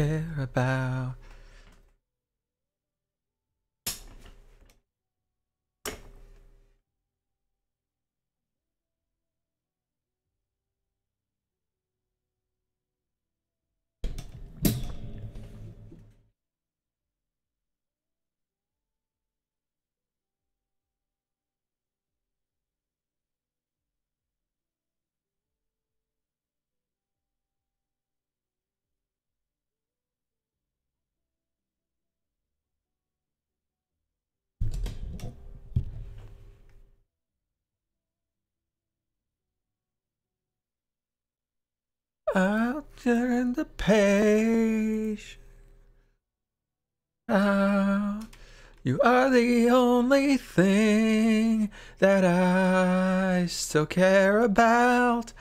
care about. I'll turn the page. You are the only thing that I still care about.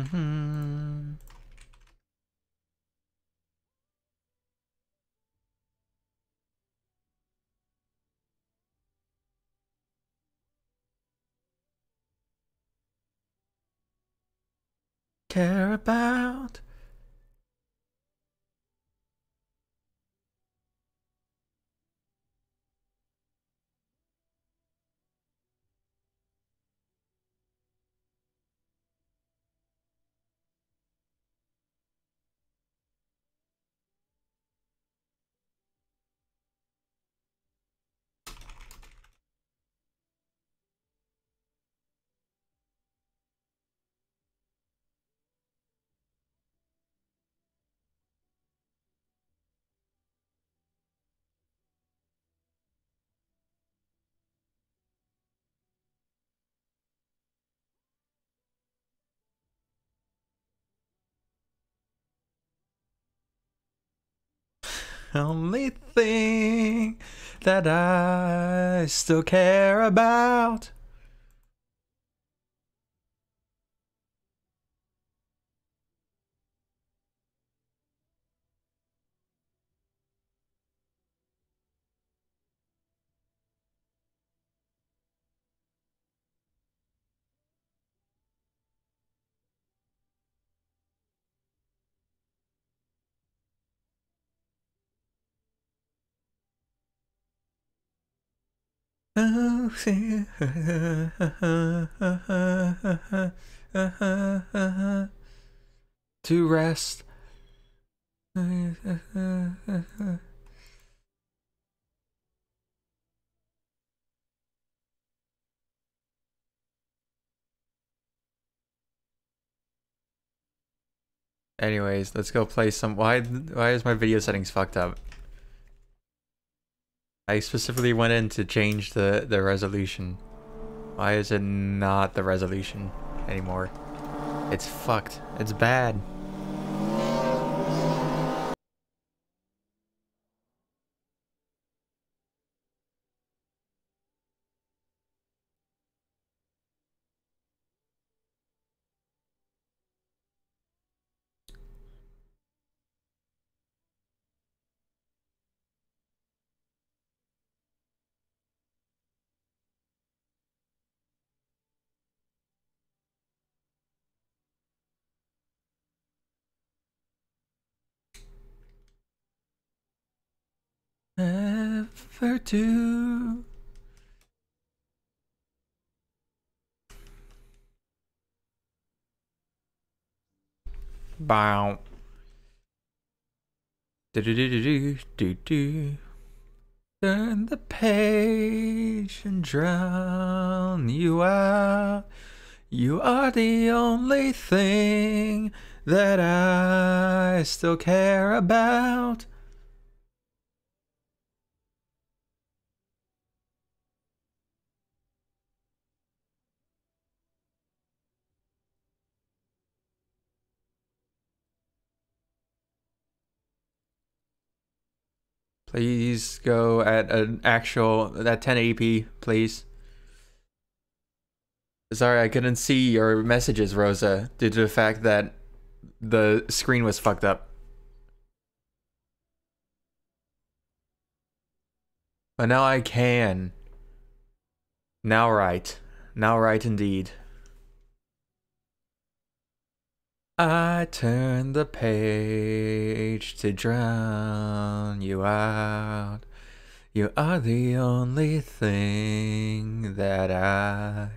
Mm-hmm. Care about. Only thing that I still care about. to rest. Anyways, let's go play some. Why? Why is my video settings fucked up? I specifically went in to change the the resolution Why is it not the resolution anymore? It's fucked. It's bad. Ever do. Bow. Do do do do do do. Turn the page and drown you out. You are the only thing that I still care about. Please go at an actual at 1080p, please. Sorry, I couldn't see your messages, Rosa, due to the fact that the screen was fucked up. But now I can. Now right. Now right indeed. I turn the page to drown you out. You are the only thing that I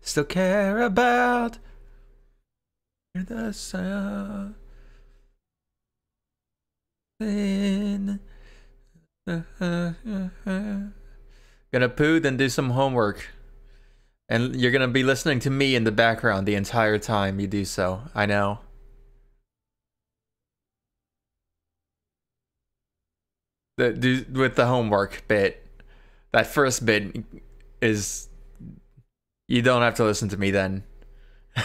still care about. Hear the sound. Then, gonna poo, then do some homework. And you're gonna be listening to me in the background the entire time you do so. I know. The, do, with the homework bit, that first bit is you don't have to listen to me then.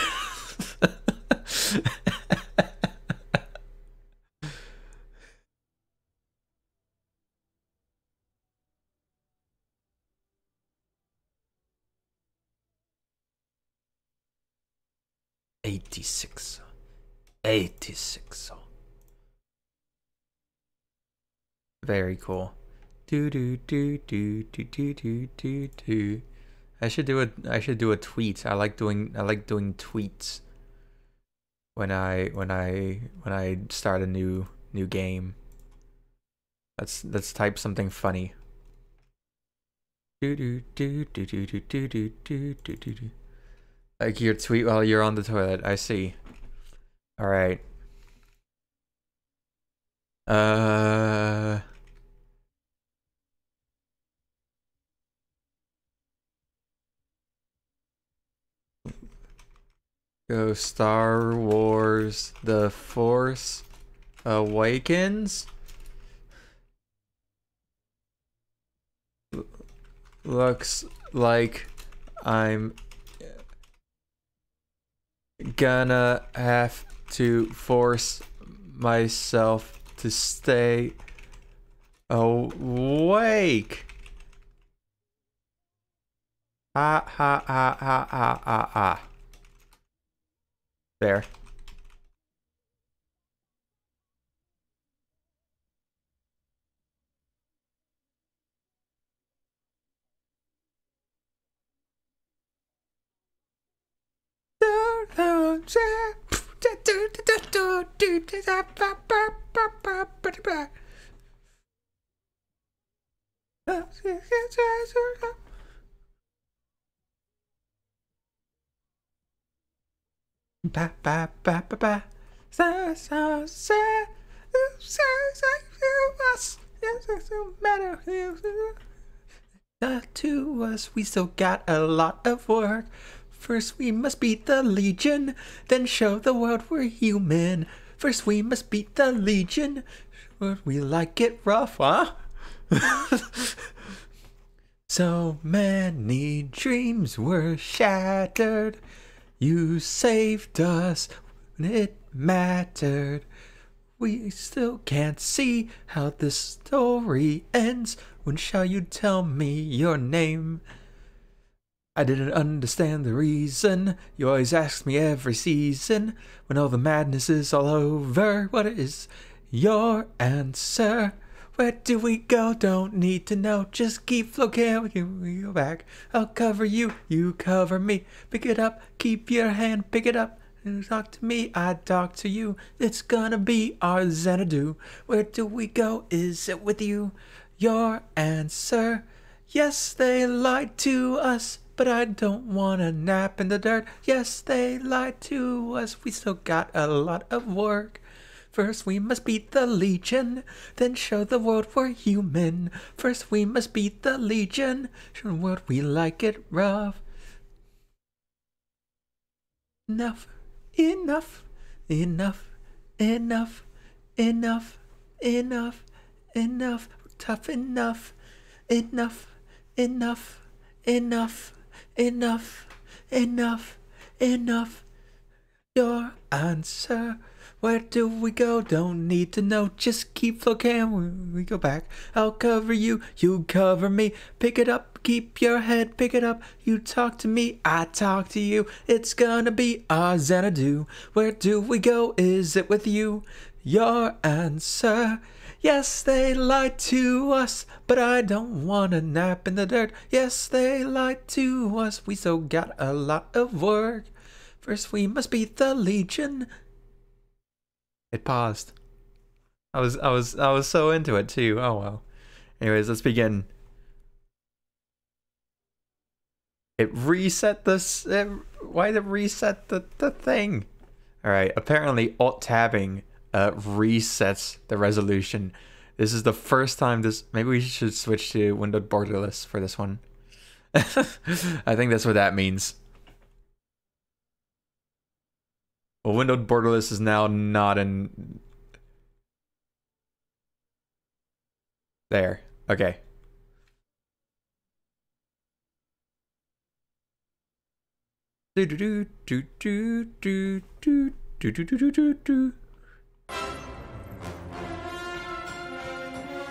86. 86. Very cool. Do do do do do do do do do. I should do a I should do a tweet. I like doing I like doing tweets when I when I when I start a new new game. Let's let's type something funny. Do do do do do do do do do do do. Like your tweet while you're on the toilet. I see. All right. Uh. Go Star Wars The Force Awakens. looks like I'm gonna have to force myself to stay awake. Ha ha ha ha ha ha ha. There. ba ba ba ba ba so so so so so us it doesn't matter the two us we still got a lot of work. First we must beat the Legion, then show the world we're human. First we must beat the Legion, we like it rough, huh? So many dreams were shattered. You saved us when it mattered. We still can't see how this story ends. When shall you tell me your name? I didn't understand the reason. You always ask me every season. When all the madness is all over, what is your answer? Where do we go? Don't need to know. Just keep looking. We go back. I'll cover you. You cover me. Pick it up. Keep your hand. Pick it up. Talk to me. I talk to you. It's gonna be our Xanadu. Where do we go? Is it with you? Your answer. Yes, they lied to us. But I don't want to nap in the dirt. Yes, they lied to us. We still got a lot of work. First, we must beat the Legion, then show the world we're human. First, we must beat the Legion, show the world we like it rough. Enough, enough, enough, enough, enough, enough, enough, tough enough, enough, enough, enough. Enough, enough, enough. Your answer. Where do we go? Don't need to know. Just keep looking. We go back. I'll cover you. You cover me. Pick it up. Keep your head. Pick it up. You talk to me. I talk to you. It's gonna be our Xanadu. Where do we go? Is it with you? Your answer. Yes, they lied to us, but I don't want to nap in the dirt. Yes, they lied to us, we still got a lot of work. First, we must beat the Legion. It paused. I was, I was, I was so into it too. Oh well. Anyways, let's begin. It reset this. It, why did it reset the the thing? All right. Apparently, alt tabbing uh, resets the resolution. This is the first time this. Maybe we should switch to windowed borderless for this one. I think that's what that means. Well, windowed borderless is now not in. There. Okay. Do do do do do do do do do do do do.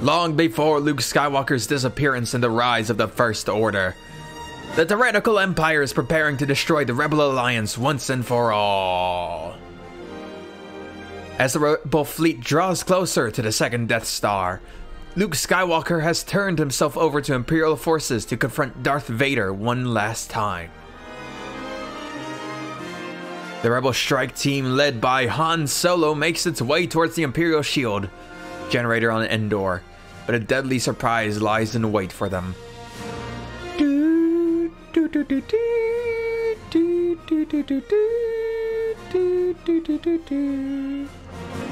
Long before Luke Skywalker's disappearance and the rise of the First Order, the tyrannical empire is preparing to destroy the Rebel Alliance once and for all. As the Rebel fleet draws closer to the second Death Star, Luke Skywalker has turned himself over to Imperial forces to confront Darth Vader one last time. The Rebel strike team led by Han Solo makes its way towards the Imperial shield generator on Endor, but a deadly surprise lies in wait for them.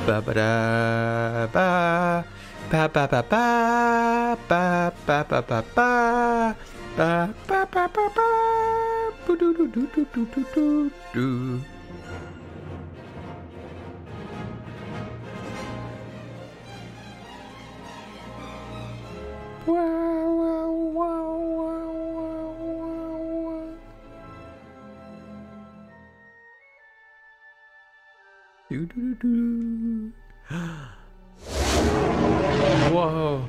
Ba ba da ba ba ba ba ba ba ba ba ba ba ba ba ba ba ba do, do, do. Whoa.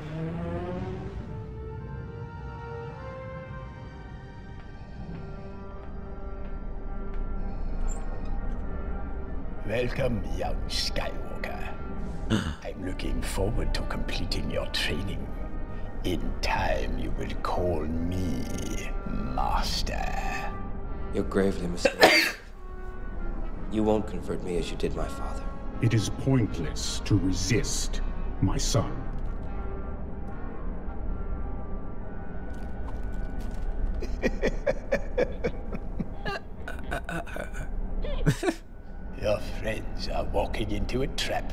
Welcome, young Skywalker. I'm looking forward to completing your training. In time, you will call me Master. You're gravely mistaken. you won't convert me as you did my father. It is pointless to resist, my son. your friends are walking into a trap,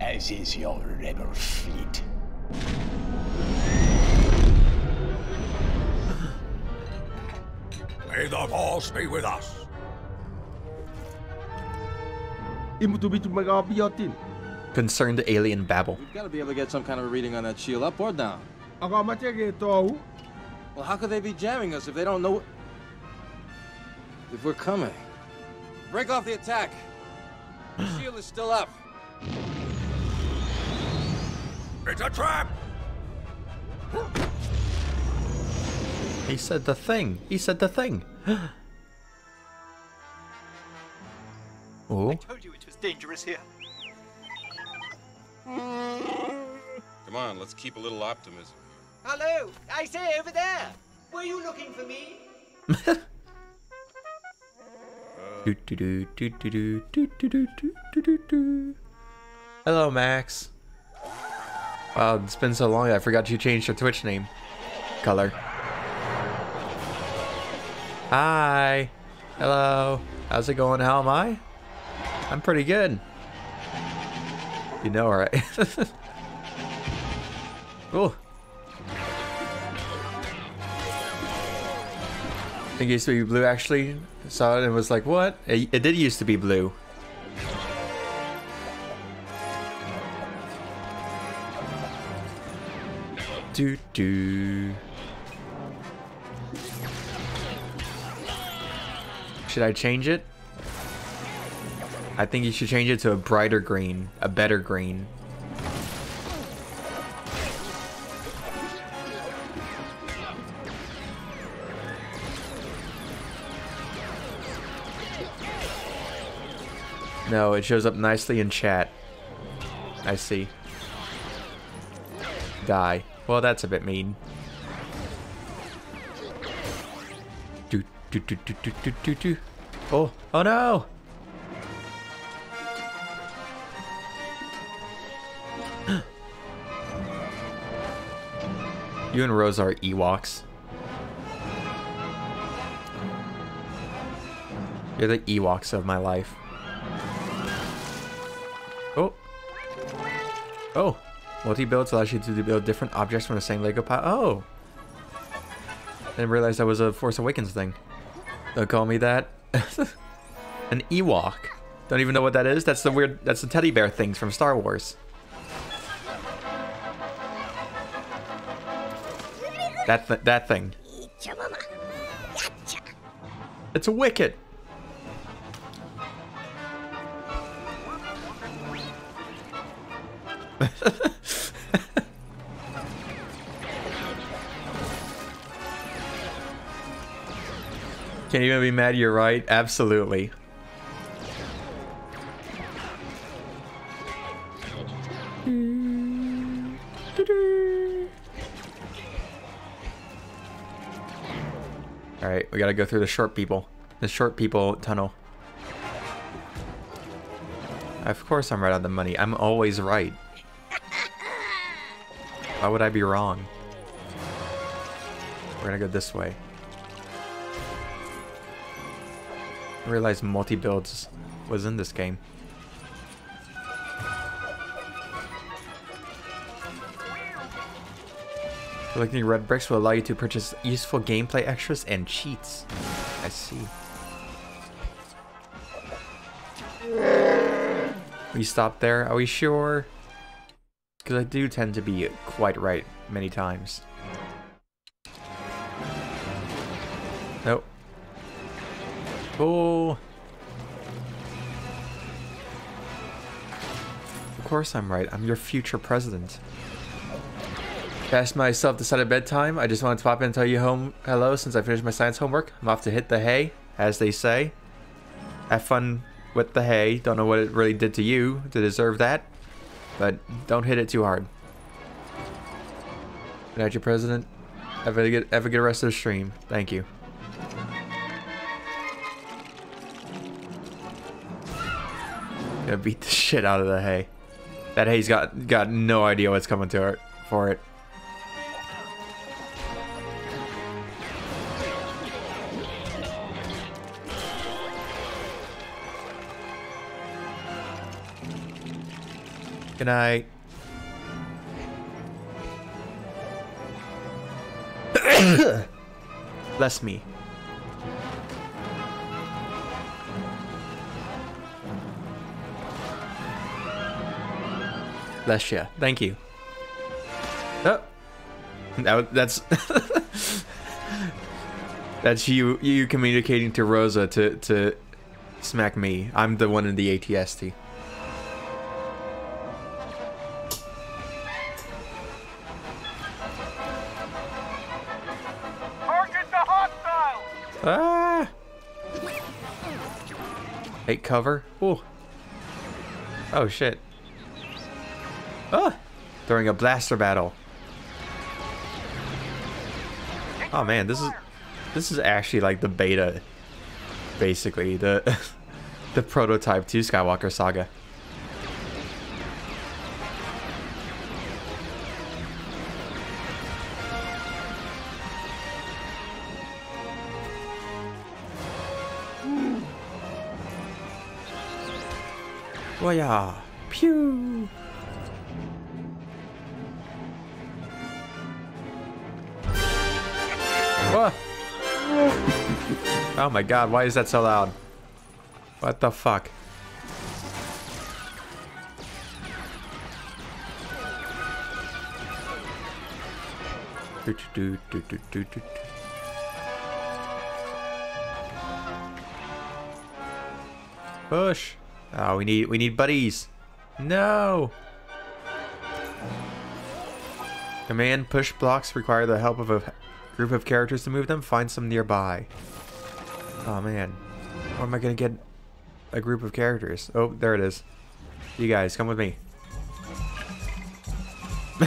as is your rebel fleet. Force be with us. Concerned alien babble. We've got to be able to get some kind of a reading on that shield, up or down. Ako matiyag ito. Well, how could they be jamming us if they don't know if we're coming? Break off the attack. The shield is still up. It's a trap! He said the thing. He said the thing. Oh. I told you it was dangerous here. Come on, let's keep a little optimism. Hello, I say over there. Were you looking for me? Hello, Max. Wow, it's been so long I forgot you changed your Twitch name. Color. Hi. Hello. How's it going? How am I? I'm pretty good. You know, right? cool. I think it used to be blue actually. Saw it and was like, what? It, it did used to be blue. Do do. Should I change it? I think you should change it to a brighter green, a better green. No, it shows up nicely in chat. I see. Die. Well, that's a bit mean. Do do do do do do do. Oh, oh no! You and Rose are Ewoks. You're the Ewoks of my life. Oh. Oh. Multi-builds allows you to build different objects from the same Lego pile. Oh. Didn't realize that was a Force Awakens thing. Don't call me that. An Ewok. Don't even know what that is. That's the weird. That's the teddy bear things from Star Wars. That th that thing. It's a wicket. Can't even be mad you're right. Absolutely. We gotta go through the short people. The short people tunnel. Of course I'm right on the money. I'm always right. Why would I be wrong? We're gonna go this way. I realized multi-builds was in this game. Collecting red bricks will allow you to purchase useful gameplay extras and cheats. I see. We stop there? Are we sure? Because I do tend to be quite right many times. Nope. Oh. Of course I'm right. I'm your future president. Past my self-decided bedtime, I just wanted to pop in and tell you home hello since I finished my science homework. I'm off to hit the hay, as they say. Have fun with the hay. Don't know what it really did to you to deserve that. But don't hit it too hard. Good night, your president. Have a good, have a good rest of the stream. Thank you. Gonna beat the shit out of the hay. That hay's got got no idea what's coming to it for it. Good. Bless me. Bless you. Thank you. Oh. That, that's that's you you communicating to Rosa to to smack me. I'm the one in the ATST. Take cover. Ooh. Oh shit. Ah! During a blaster battle. Oh man, this is this is actually like the beta basically the the prototype to Skywalker Saga. Oh. Pew. What? Oh my god, why is that so loud? What the fuck? Do, do, do, do, do, do. Push. Oh, we need we need buddies. No. Command push blocks require the help of a group of characters to move them. Find some nearby. Oh man, where am I gonna get a group of characters? Oh, there it is. You guys, come with me.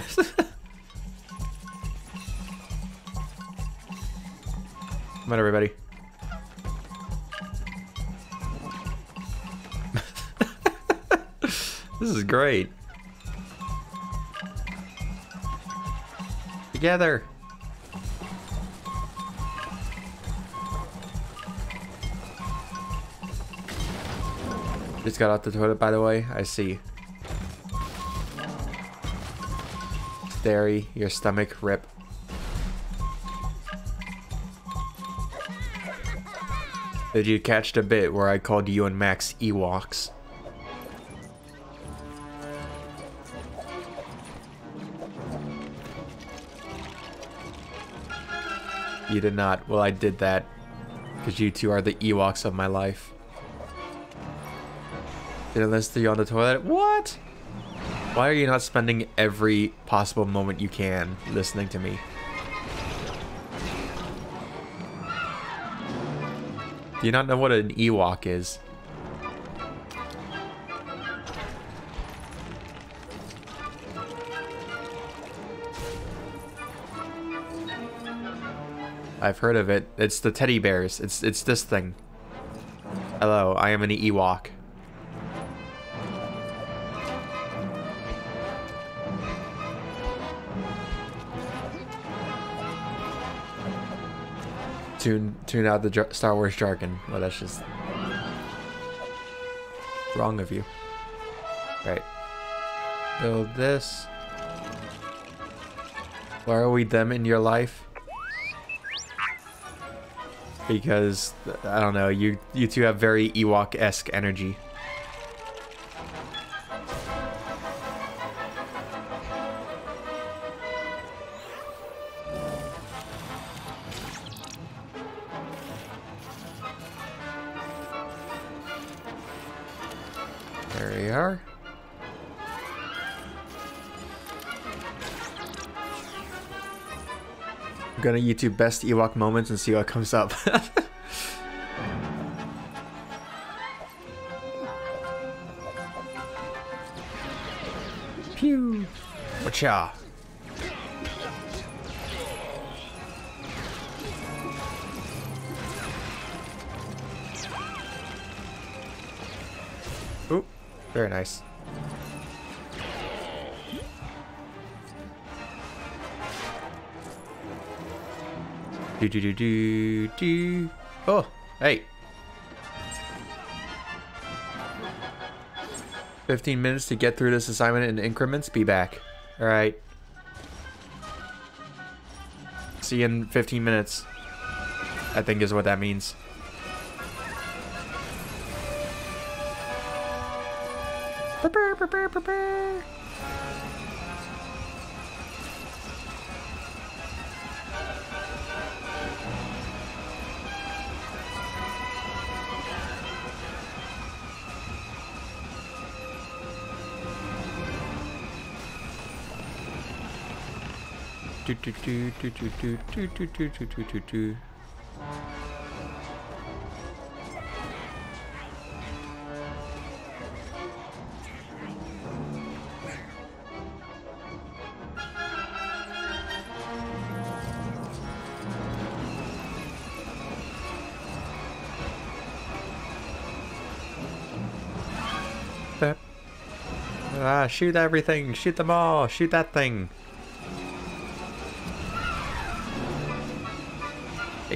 come on, everybody. This is great. Together. Just got out the toilet, by the way. I see. Dairy, your stomach, rip. Did you catch the bit where I called you and Max Ewoks? You did not. Well, I did that. Because you two are the Ewoks of my life. Did I listen to you on the toilet? What? Why are you not spending every possible moment you can listening to me? Do you not know what an Ewok is? I've heard of it. It's the teddy bears. It's it's this thing. Hello, I am an Ewok. Tune tune out the Star Wars jargon. Well, that's just wrong of you. Right. Build this. Why are we them in your life? Because I don't know, you you two have very Ewok-esque energy. Gonna YouTube best Ewok moments and see what comes up. Pew! Wacha! Ooh, very nice. Do do do do do. Oh, hey. 15 minutes to get through this assignment in increments. Be back. All right. See you in 15 minutes. I think is what that means. Do, do, do, do, do, do, do, do, do, do, do, do, do. Ah, shoot everything! Shoot them all! Shoot that thing!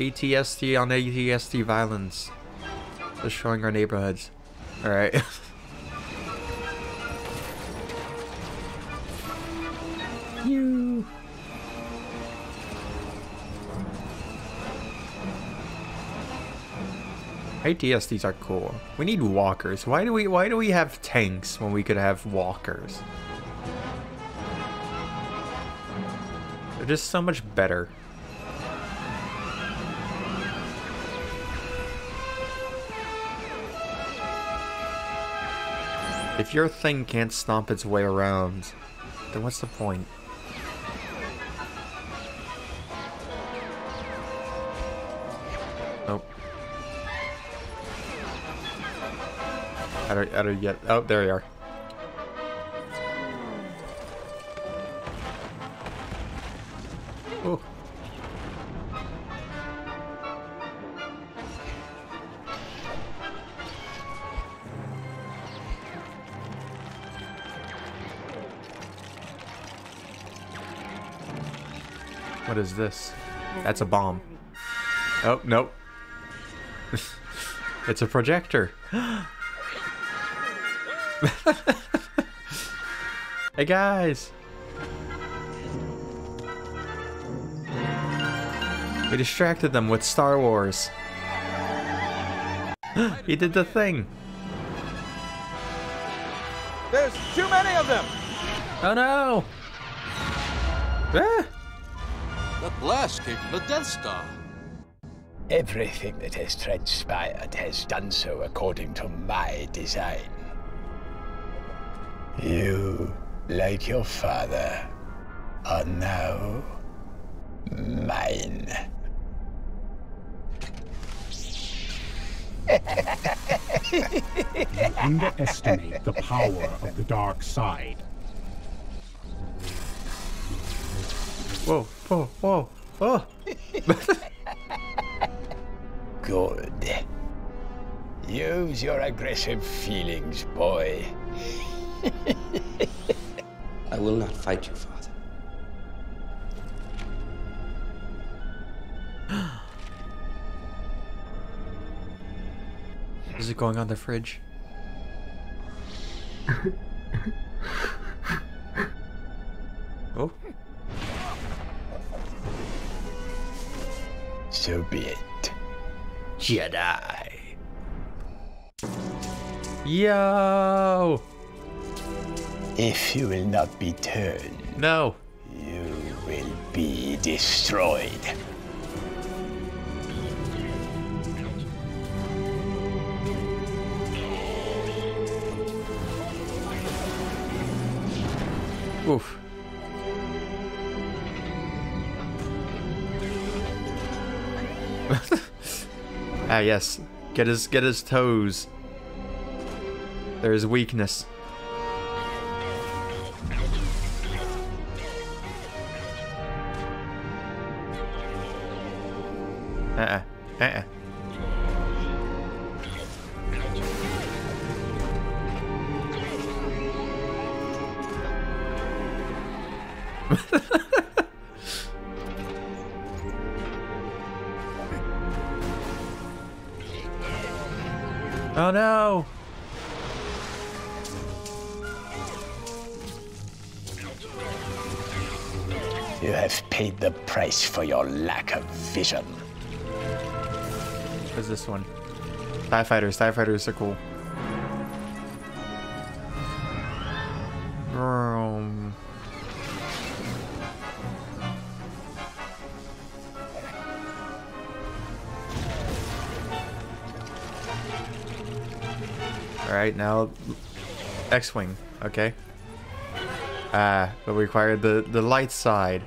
ATST on ATST violence. Destroying our neighborhoods. Alright. you. ATSTs are cool. We need walkers. Why do we why do we have tanks when we could have walkers? They're just so much better. If your thing can't stomp its way around, then what's the point? Nope. I don't, I don't yet. Oh, there you are. Is this? That's a bomb. Oh, nope. it's a projector. hey guys! We distracted them with Star Wars. he did the thing. There's too many of them! Oh no! Ah! That blast the Death Star. Everything that has transpired has done so according to my design. You, like your father, are now mine. You underestimate the power of the dark side. Whoa, whoa, whoa, oh! Good. Use your aggressive feelings, boy. I will not fight you, Father. Is it going on the fridge? Jedi. yo! If you will not be turned, No. you will be destroyed. Ah yes. Get his get his toes. There is weakness. Uh-uh. Uh-uh. Oh no! You have paid the price for your lack of vision. What is this one? TIE fighters. TIE fighters are cool. Alright, now X-Wing, okay. Ah, uh, but we require the, the light side.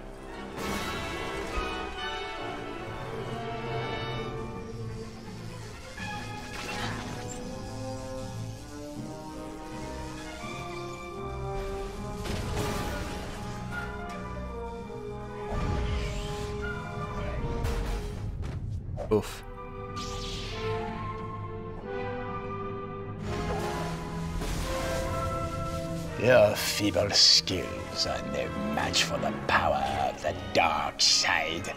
Feeble skills are no match for the power of the dark side.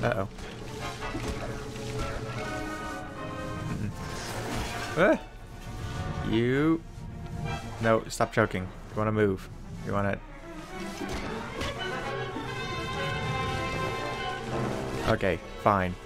Uh-oh. Ah. You... No, stop choking. You want to move. You want to... Okay, fine.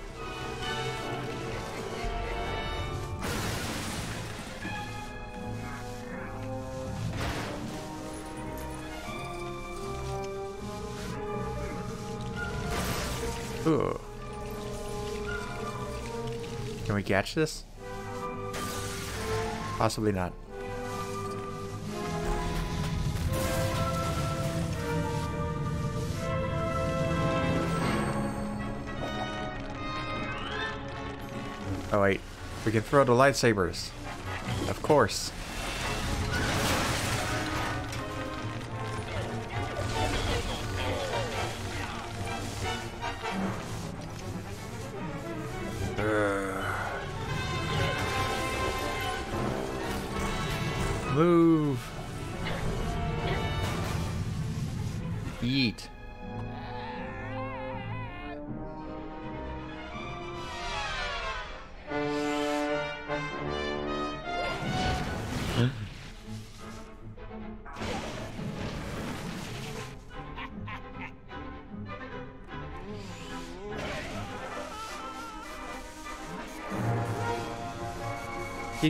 Catch this? Possibly not. Oh wait, we can throw the lightsabers. Of course.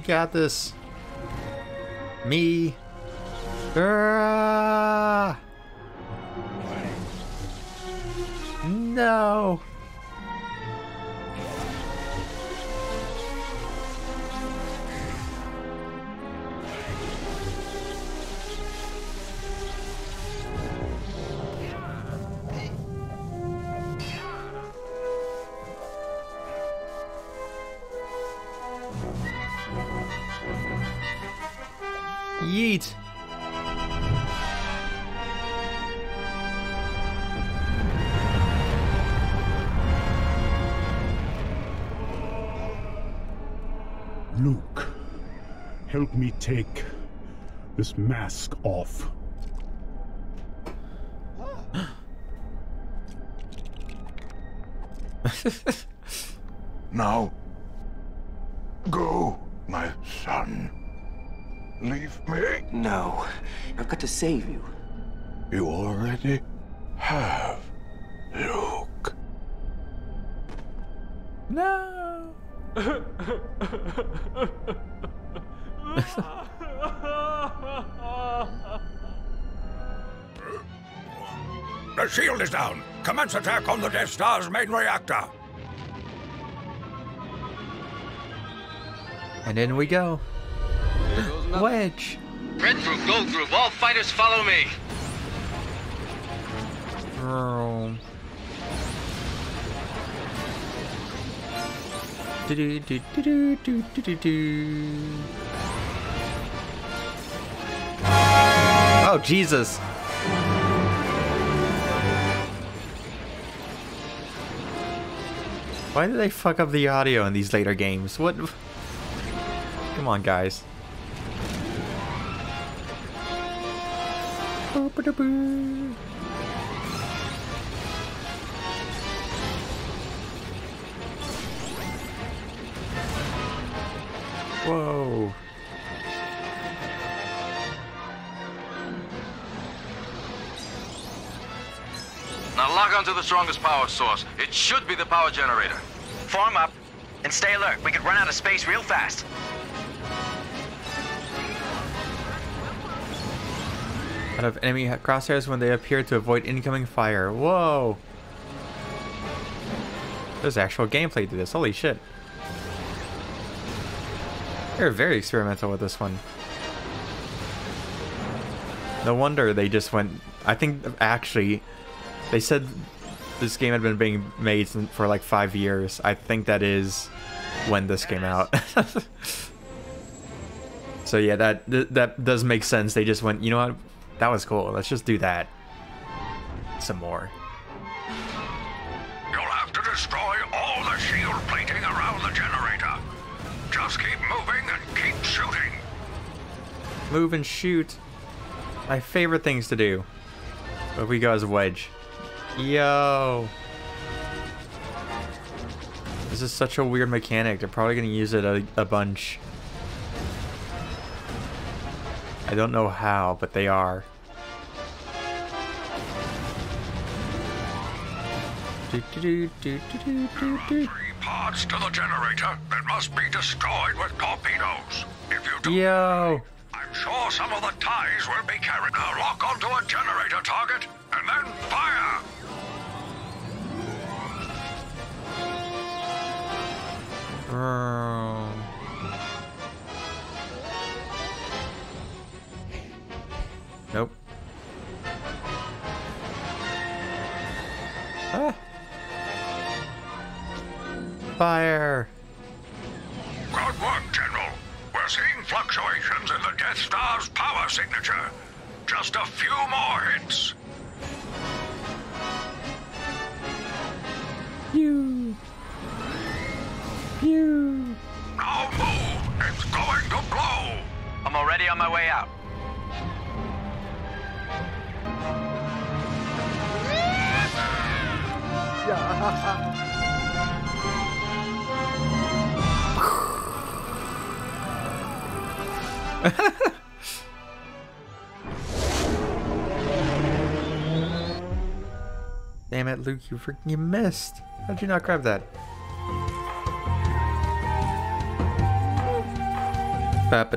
Got this. Me. Ah! No. star's main reactor. And in we go. Wedge. Red group, gold group, all fighters follow me. Girl. Do do do do do do do do. Oh Jesus. Why do they fuck up the audio in these later games? What? Come on, guys. Whoa. Lock onto the strongest power source. It should be the power generator. Form up and stay alert. We could run out of space real fast. Out of enemy crosshairs when they appear to avoid incoming fire. Whoa! There's actual gameplay to this. Holy shit. They're very experimental with this one. No wonder they just went... I think, actually, they said this game had been being made for like five years. I think that is when this came out. so yeah, that that does make sense. They just went, you know what? That was cool. Let's just do that. Some more. You'll have to destroy all the shield plating around the generator. Just keep moving and keep shooting. Move and shoot. My favorite things to do. But we go as Wedge. Yo! This is such a weird mechanic. They're probably going to use it a, a bunch. I don't know how, but they are. Three parts to the generator that must be destroyed with torpedoes. If you do, Yo! I'm sure some of the ties will be carried. Now lock onto a generator target and then fire. Vroom. Nope. Ah. Fire. Good work, General. We're seeing fluctuations in the Death Star's power signature. Just a few more hits. Pew. Pew. Now move. It's going to blow. I'm already on my way out. Damn it, Luke, you freaking you missed. How'd you not grab that? Ba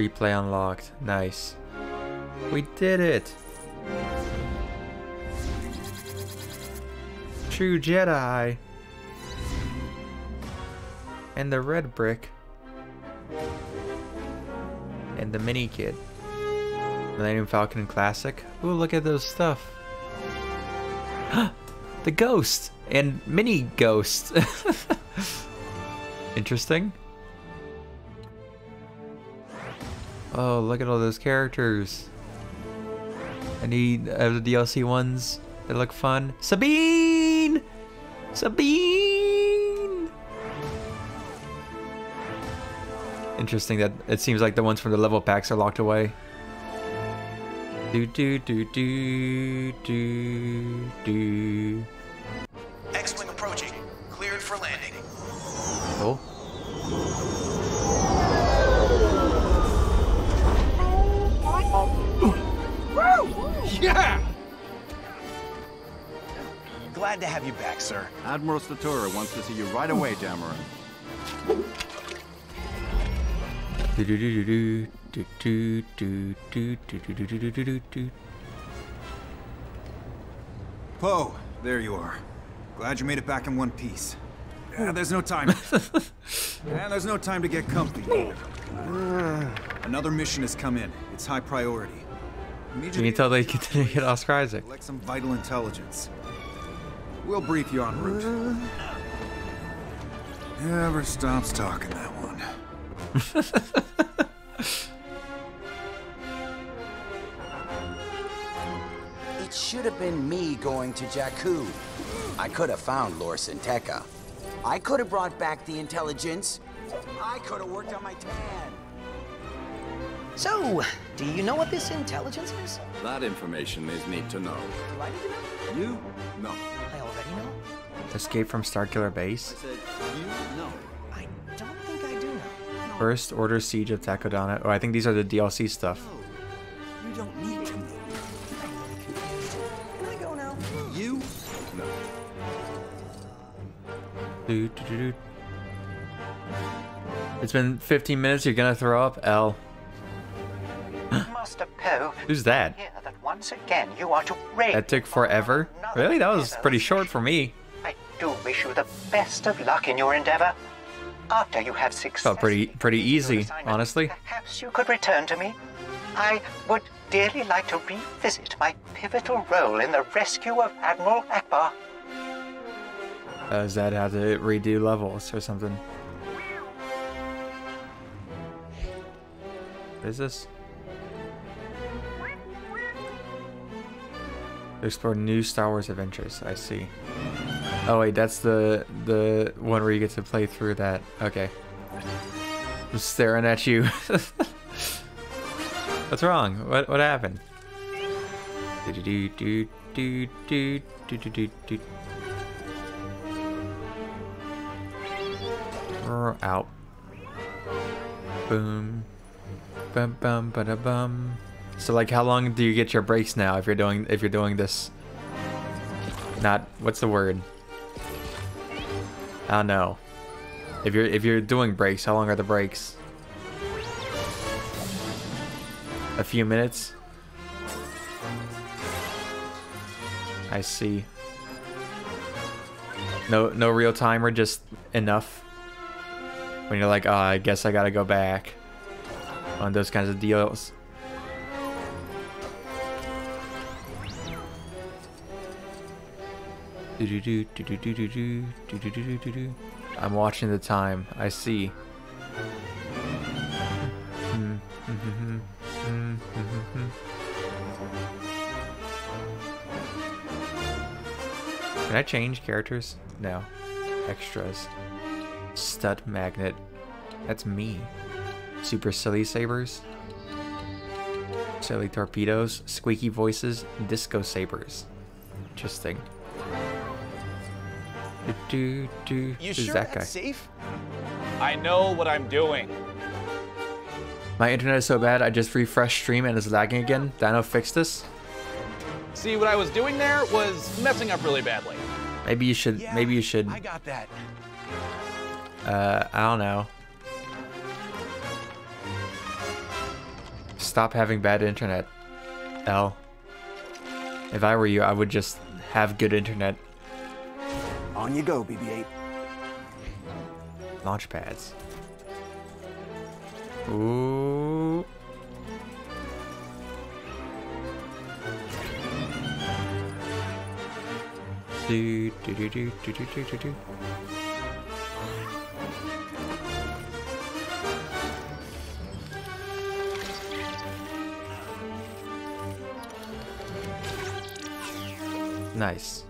Replay unlocked. Nice. We did it! True Jedi! And the red brick. And the mini kid. Millennium Falcon Classic. Ooh, look at those stuff. the ghost! And mini ghost. Interesting. Oh, look at all those characters. Any of the DLC ones that look fun? Sabine! Sabine! Interesting that it seems like the ones from the level packs are locked away. Do do do do do do. X-Wing approaching. Cleared for landing. Cool. Yeah! Glad to have you back, sir. Admiral Statura wants to see you right away, Dameron. Poe, there you are. Glad you made it back in one piece. Yeah, there's no time. and there's no time to get comfy. Another mission has come in. It's high priority. You can tell they continue to get Oscar Isaac. Collect some vital intelligence. We'll brief you en route. Never stops talking, that one. It should have been me going to Jakku. I could have found Lor San Tekka. I could have brought back the intelligence. I could have worked on my tan. So, do you know what this intelligence is? That information is need to know. Do I need to know? You? No. I already know. Escape from Starkiller Base. I said you? No. I don't think I do know. First Order Siege of Takodana. Oh, I think these are the DLC stuff. No. You don't need to know. Can I go now? You? No. Do, do, do, do. It's been 15 minutes. You're gonna throw up, L. Who's that? that once again you are to reign. That took forever. Really? That was pretty short for me. I do wish you the best of luck in your endeavor. After you have success, Felt pretty pretty easy, honestly. perhaps you could return to me. I would dearly like to revisit my pivotal role in the rescue of Admiral Ackbar. Uh, that had to redo levels or something. What is this? Explore new Star Wars adventures. I see. Oh wait, that's the the one where you get to play through that. Okay. I'm staring at you. What's wrong? What what happened? Do do do do do do do do. Out. Boom. Bum bum ba da bum. So like how long do you get your breaks now if you're doing if you're doing this? Not what's the word? I don't know. If you're if you're doing breaks, how long are the breaks? A few minutes? I see. No no real timer, just enough. When you're like, oh, I guess I gotta go back. On those kinds of deals. I'm watching the time. I see. Hmm, hmm, hmm, Can I change characters? No. Extras. Stud magnet. That's me. Super silly sabers. Silly torpedoes. Squeaky voices. Disco sabers. Interesting. Do, do, do. You Who's sure that guy? safe? I know what I'm doing. My internet is so bad, I just refreshed stream and it's lagging again. Dino fix this. See, what I was doing there was messing up really badly. Maybe you should. maybe you should. I got that. Uh, I don't know. Stop having bad internet. L. If I were you, I would just have good internet. On you go, BB-8. Launch pads. Ooh. Do do do do do do do do do. Nice.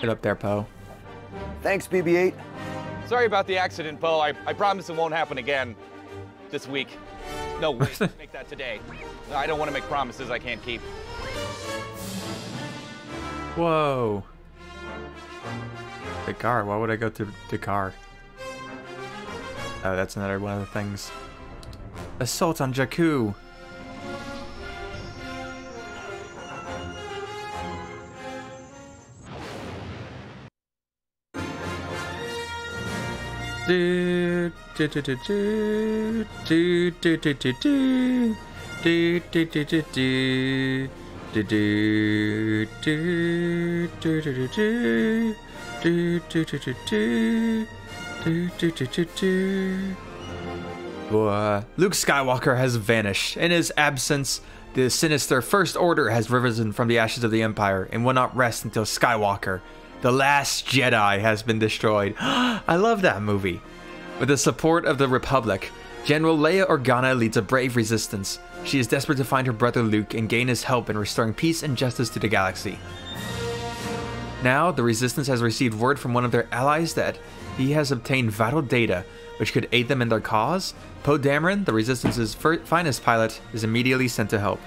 Get up there, Poe. Thanks, BB-8. Sorry about the accident, Poe. I, I promise it won't happen again this week. No, wait, make that today. I don't want to make promises I can't keep. Whoa. Dakar. Why would I go to Dakar? Oh, that's another one of the things. Assault on Jakku. Boy, uh, Luke Skywalker has vanished. In his absence, the sinister First Order has risen from the ashes of the Empire and will not rest until Skywalker, the last Jedi, has been destroyed. I love that movie. With the support of the Republic, General Leia Organa leads a brave resistance. She is desperate to find her brother Luke and gain his help in restoring peace and justice to the galaxy. Now, the Resistance has received word from one of their allies that he has obtained vital data which could aid them in their cause. Poe Dameron, the Resistance's finest pilot, is immediately sent to help.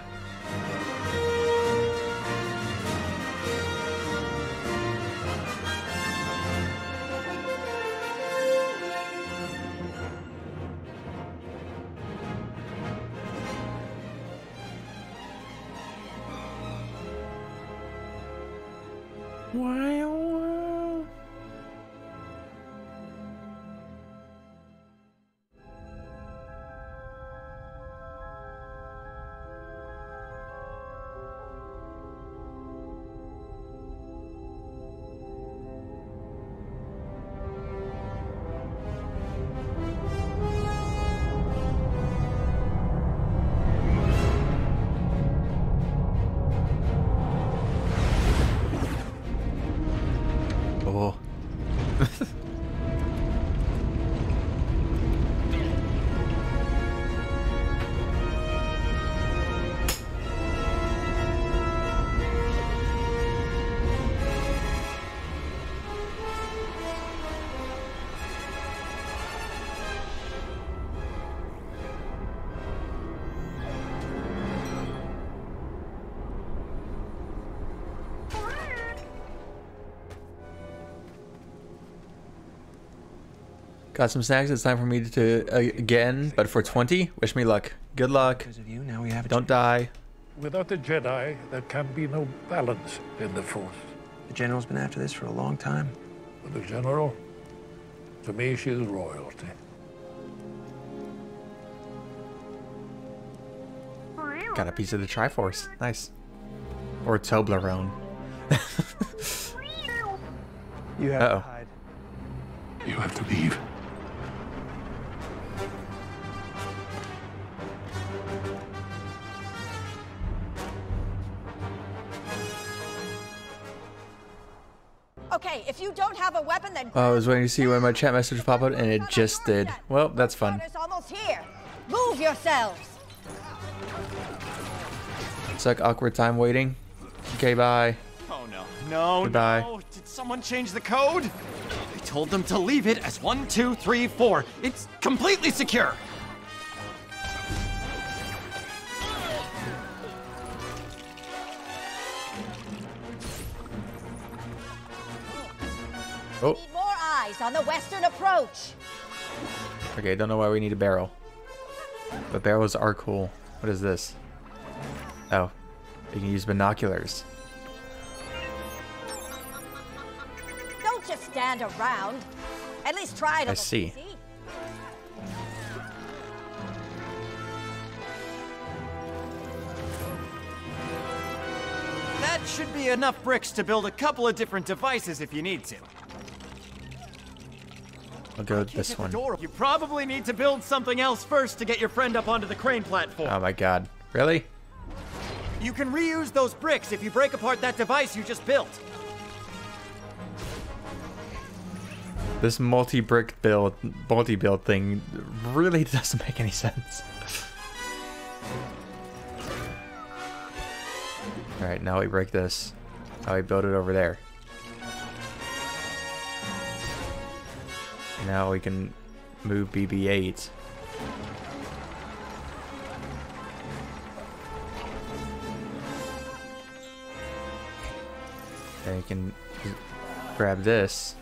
Got some snacks. It's time for me to uh, again, but for 20. Wish me luck. Good luck. Of you, now we have Don't die. Without the Jedi, there can be no balance in the Force. The General's been after this for a long time. But the General, to me, she's royalty. Got a piece of the Triforce. Nice. Or Toblerone. You have Uh-oh. to hide. You have to leave. I was waiting to see when my chat message pop up, and it just did. Well, that's fun. Grandfather's almost here. Move yourselves. It's like awkward time waiting. Okay, bye. Oh no. No, Goodbye. no. Did someone change the code? I told them to leave it as one, two, three, four. It's completely secure. Oh, Need on the western approach. okay. Don't know why we need a barrel. But barrels are cool. What is this? Oh, you can use binoculars. Don't just stand around. At least try to I look see. That should be enough bricks to build a couple of different devices if you need to. I'll go this one. You probably need to build something else first to get your friend up onto the crane platform. Oh my god. Really? You can reuse those bricks if you break apart that device you just built. This multi-brick build, multi-build thing really doesn't make any sense. Alright, now we break this. Now we build it over there. Now we can move BB-8. Then you can grab this.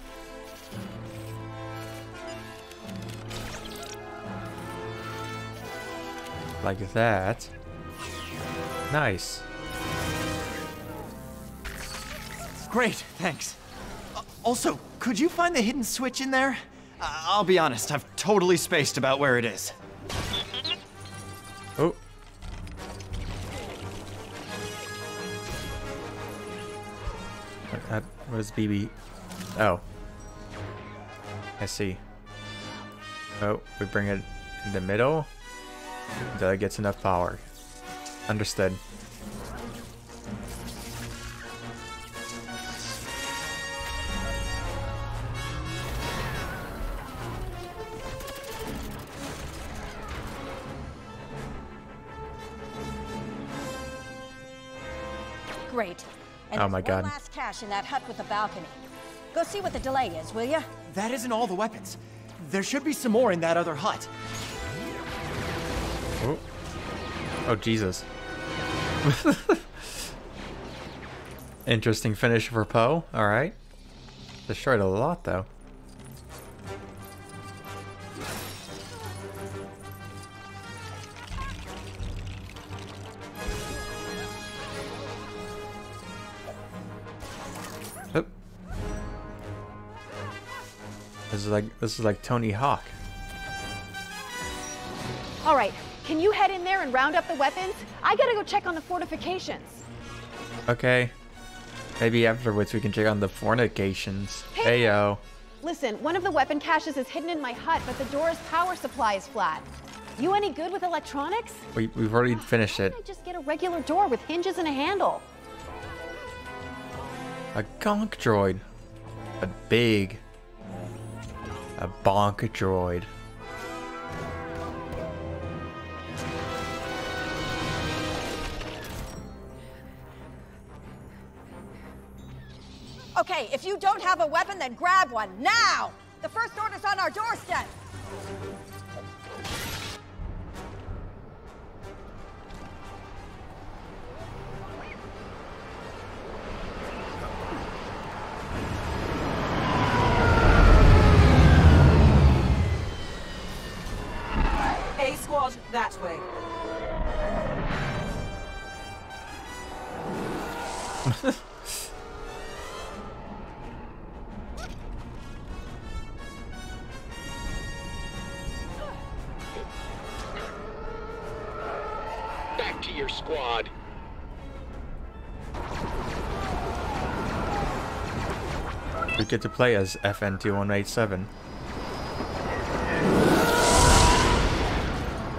Like that. Nice. Great, thanks. Uh, also, could you find the hidden switch in there? I'll be honest, I've totally spaced about where it is. Oh. That was BB. Oh. I see. Oh, we bring it in the middle until it gets enough power. Understood. Great. And Oh there's my one God. last cache in that hut with the balcony. Go see what the delay is, will ya? That isn't all the weapons. There should be some more in that other hut. Oh, oh Jesus. Interesting finish for Poe. All right. Destroyed a lot though. Is like this is like Tony Hawk. All right, can you head in there and round up the weapons? I gotta go check on the fortifications. Okay. Maybe afterwards we can check on the fornications. Hey. Heyo. Listen, one of the weapon caches is hidden in my hut, but the door's power supply is flat. You any good with electronics? We we've already finished it. I just get a regular door with hinges and a handle. A gonk droid. A big. A bonk droid. Okay, if you don't have a weapon, then grab one now. The first order's on our doorstep. Get to play as FN2187.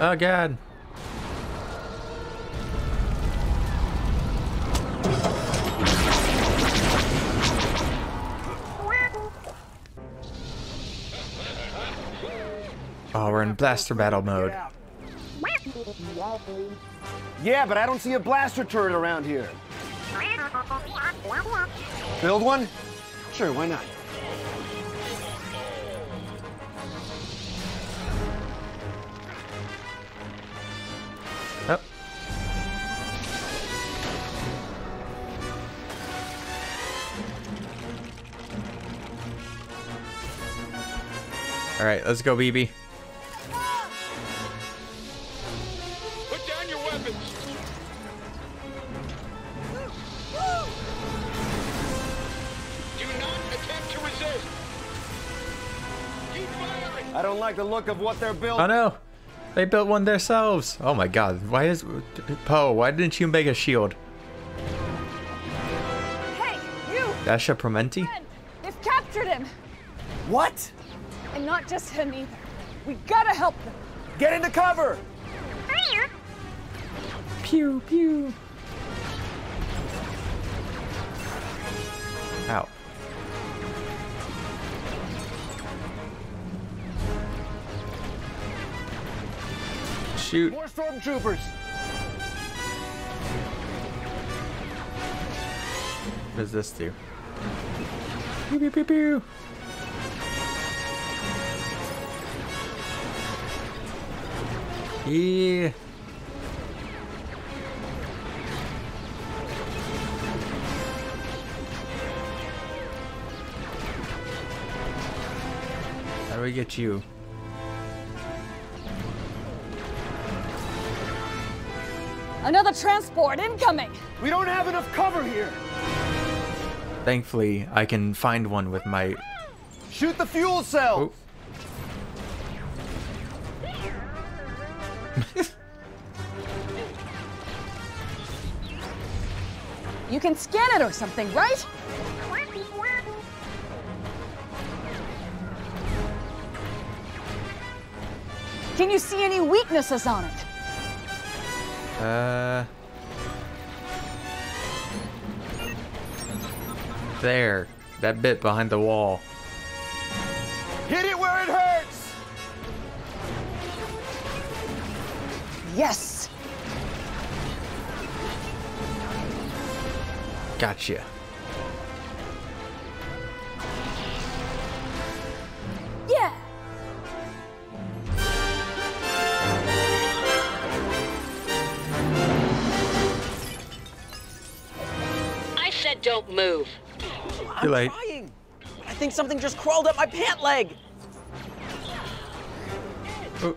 Oh god. Oh, we're in blaster battle mode. Yeah, but I don't see a blaster turret around here. Build one? Sure, why not? All right, let's go, BB. The look of what they're building. Oh no, they built one themselves. Oh my God, why is Poe? Why didn't you make a shield? Hey, you! Dasha Promenti? They've captured him! What? And not just him either. We gotta help them. Get into cover! Pew pew. Ow. Shoot. More stormtroopers! What does this do? Pew pew pew pew. Yeah. How do we get you? Another transport incoming! We don't have enough cover here! Thankfully, I can find one with my. Shoot the fuel cell! Oh. You can scan it or something, right? Can you see any weaknesses on it? Uh. There. That bit behind the wall. Hit it where it hurts! Yes! Gotcha. Said don't move. Too late. Trying. I think something just crawled up my pant leg. Oh.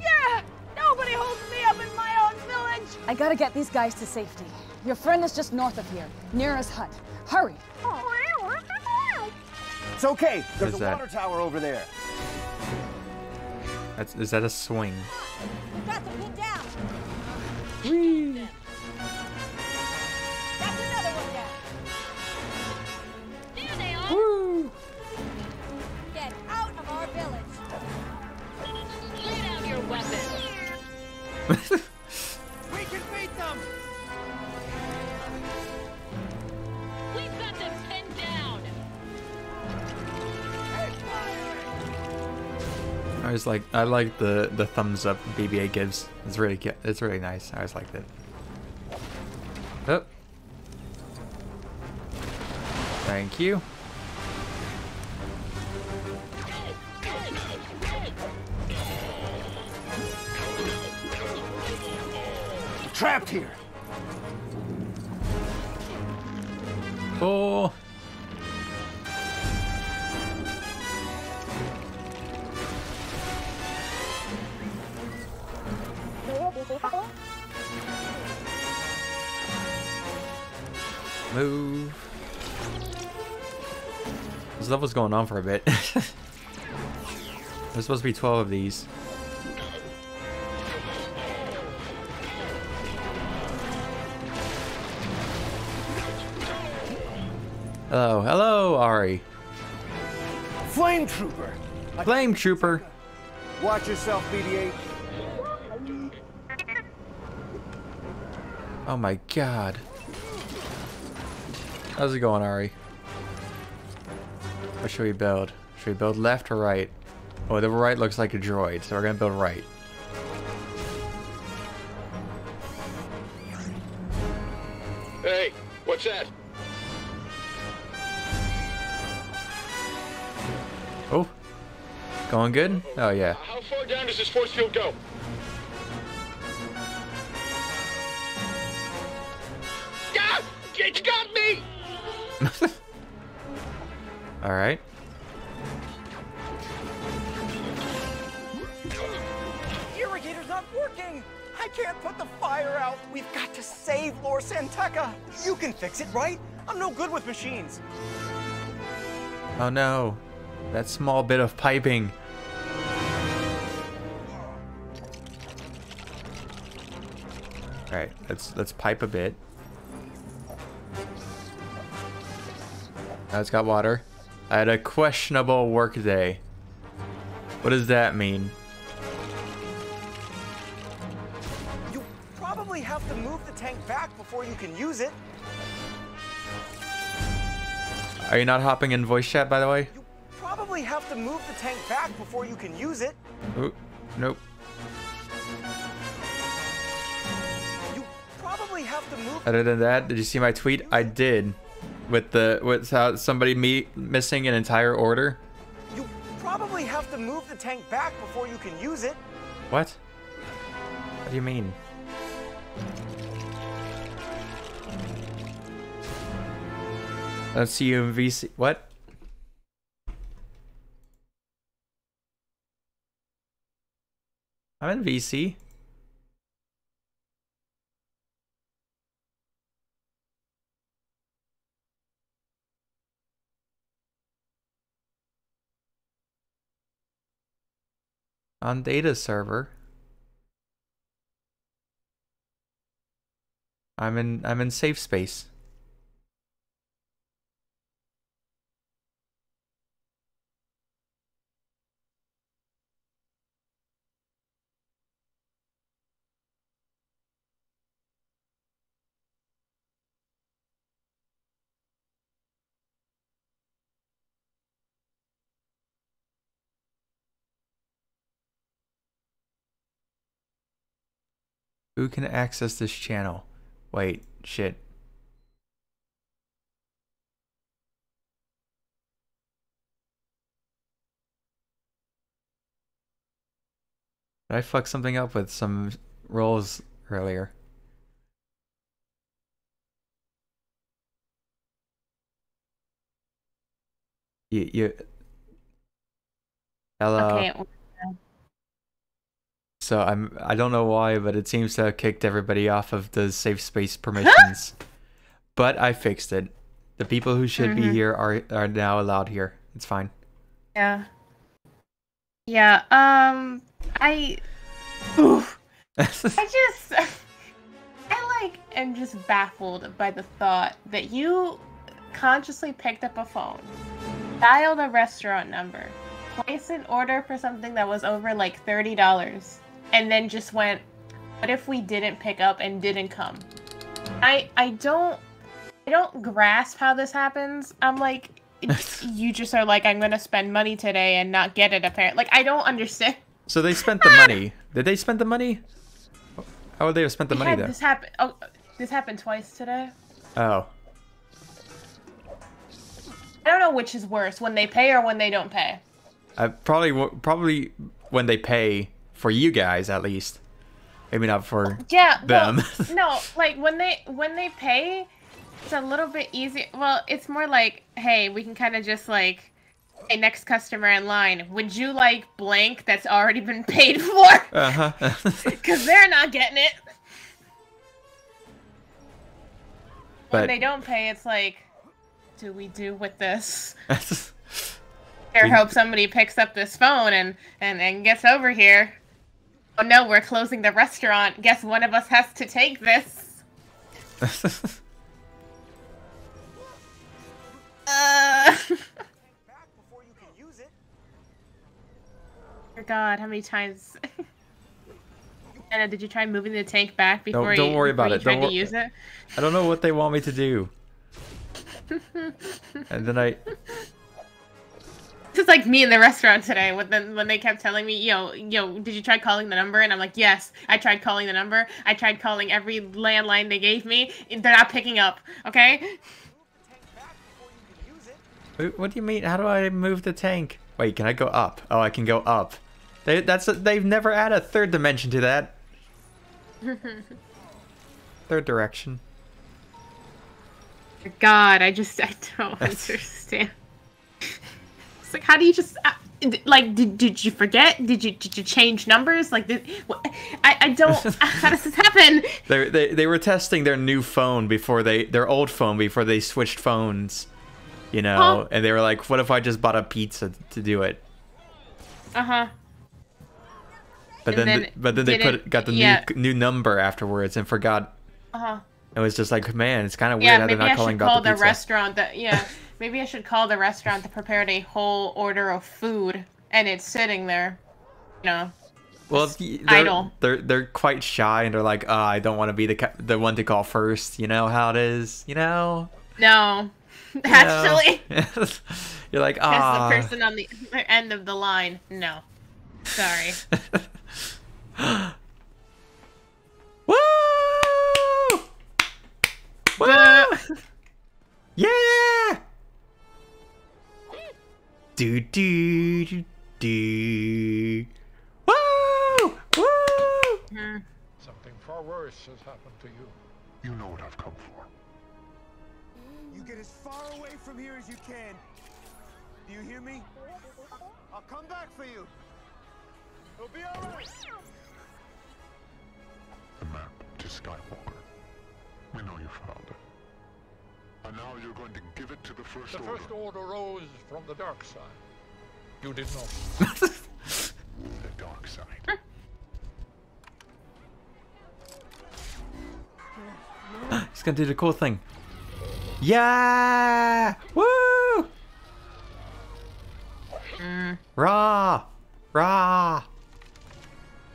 Yeah! Nobody holds me up in my own village! I gotta get these guys to safety. Your friend is just north of here, near his hut. Hurry! It's okay. There's What's a that? water tower over there. That's is that a swing? Whee! Was like, I like the the thumbs up BB-8 gives. It's really. It's really nice. I always liked it. Oh. Thank you. Trapped here. Oh. Move. This level's going on for a bit. There's supposed to be 12 of these. Hello, hello, Ari. Flame trooper. Flame trooper. Watch yourself, BD-8. Oh my god. How's it going, Ari? What should we build? Should we build left or right? Oh, the right looks like a droid, so we're gonna build right. Hey, what's that? Oh. Going good? Oh, yeah. How far down does this force field go? Ah! It's got me! Alright. Irrigator's not working. I can't put the fire out. We've got to save Lor San Tekka. You can fix it, right? I'm no good with machines. Oh no. That small bit of piping. Alright, let's let's pipe a bit. Now it's got water. I had a questionable work day. What does that mean? You probably have to move the tank back before you can use it. Are you not hopping in voice chat, by the way? You probably have to move the tank back before you can use it. Ooh, nope. Probably have to. Other than that, did you see my tweet? I did. With the with how somebody me missing an entire order. You probably have to move the tank back before you can use it. What? What do you mean? Let's see you in VC. What? I'm in VC. On data server. I'm in I'm in safe space. Who can access this channel? Wait, shit. Did I fuck something up with some rolls earlier? You, you. Hello. Okay. So I'm I don't know why, but it seems to have kicked everybody off of the safe space permissions. but I fixed it. The people who should be Mhm. here are are now allowed here. It's fine. Yeah. Yeah. Um. I. Oof. I just. I like am just baffled by the thought that you consciously picked up a phone, dialed a restaurant number, placed an order for something that was over like thirty dollars, and then just went, "What if we didn't pick up and didn't come?" I I don't I don't grasp how this happens. I'm like, you just are like, I'm gonna spend money today and not get it. Apparently, like I don't understand. So they spent the money. Did they spend the money? How would they have spent the money there? This happened Oh, this happened twice today. Oh. I don't know which is worse, when they pay or when they don't pay. I probably probably when they pay for you guys at least. Maybe not for Yeah. well, them. no, like when they when they pay, it's a little bit easier. Well, it's more like, hey, we can kind of just like, hey, next customer in line, would you like blank that's already been paid for? uh huh. Because they're not getting it. when they don't pay, it's like, do we do with this? Here, We- hope somebody picks up this phone and, and, and gets over here. Oh no, we're closing the restaurant. Guess one of us has to take this. Uh... Dear God, how many times? Anna, did you try moving the tank back before don't you, worry before about you it. tried Don't to wor- use it? I don't know what they want me to do. And then I Just like me in the restaurant today, when then when they kept telling me, "Yo, yo, did you try calling the number?" And I'm like, "Yes, I tried calling the number. I tried calling every landline they gave me. They're not picking up." Okay. What do you mean? How do I move the tank? Wait, can I go up? Oh, I can go up. They, that's they've never added a third dimension to that. Third direction. God, I just I don't understand. It's like, how do you just uh, like? Did, did you forget? Did you did you change numbers? Like, did, what, I I don't. how does this happen? They, they they were testing their new phone before they their old phone before they switched phones. You know, Huh? and they were like, "What if I just bought a pizza to do it?" Uh huh. But then, then but then they put got the yeah. new new number afterwards and forgot. Uh huh. It was just like, man, it's kind of weird Yeah, how they're not I calling should about call the the, pizza. restaurant that yeah. maybe I should call the restaurant that prepared a whole order of food and it's sitting there. You know. Well, they're, idle. they're they're quite shy and they're like, oh, I don't want to be the the one to call first. You know how it is. You know. No. You know? Actually, you're like, as ah. the person on the end of the line, no. Sorry. Woo! Woo! yeah! Do do do do. Woo! Woo! Something far worse has happened to you. You know what I've come for. You get as far away from here as you can. Do you hear me? I'll come back for you. It'll be alright. The map to Skywalker. We know you found it. And now you're going to give it to the First The Order. First Order rose from the dark side. You did not. The dark side. He's gonna do the cool thing. Yeah! Woo! Mm, Rah! Rah!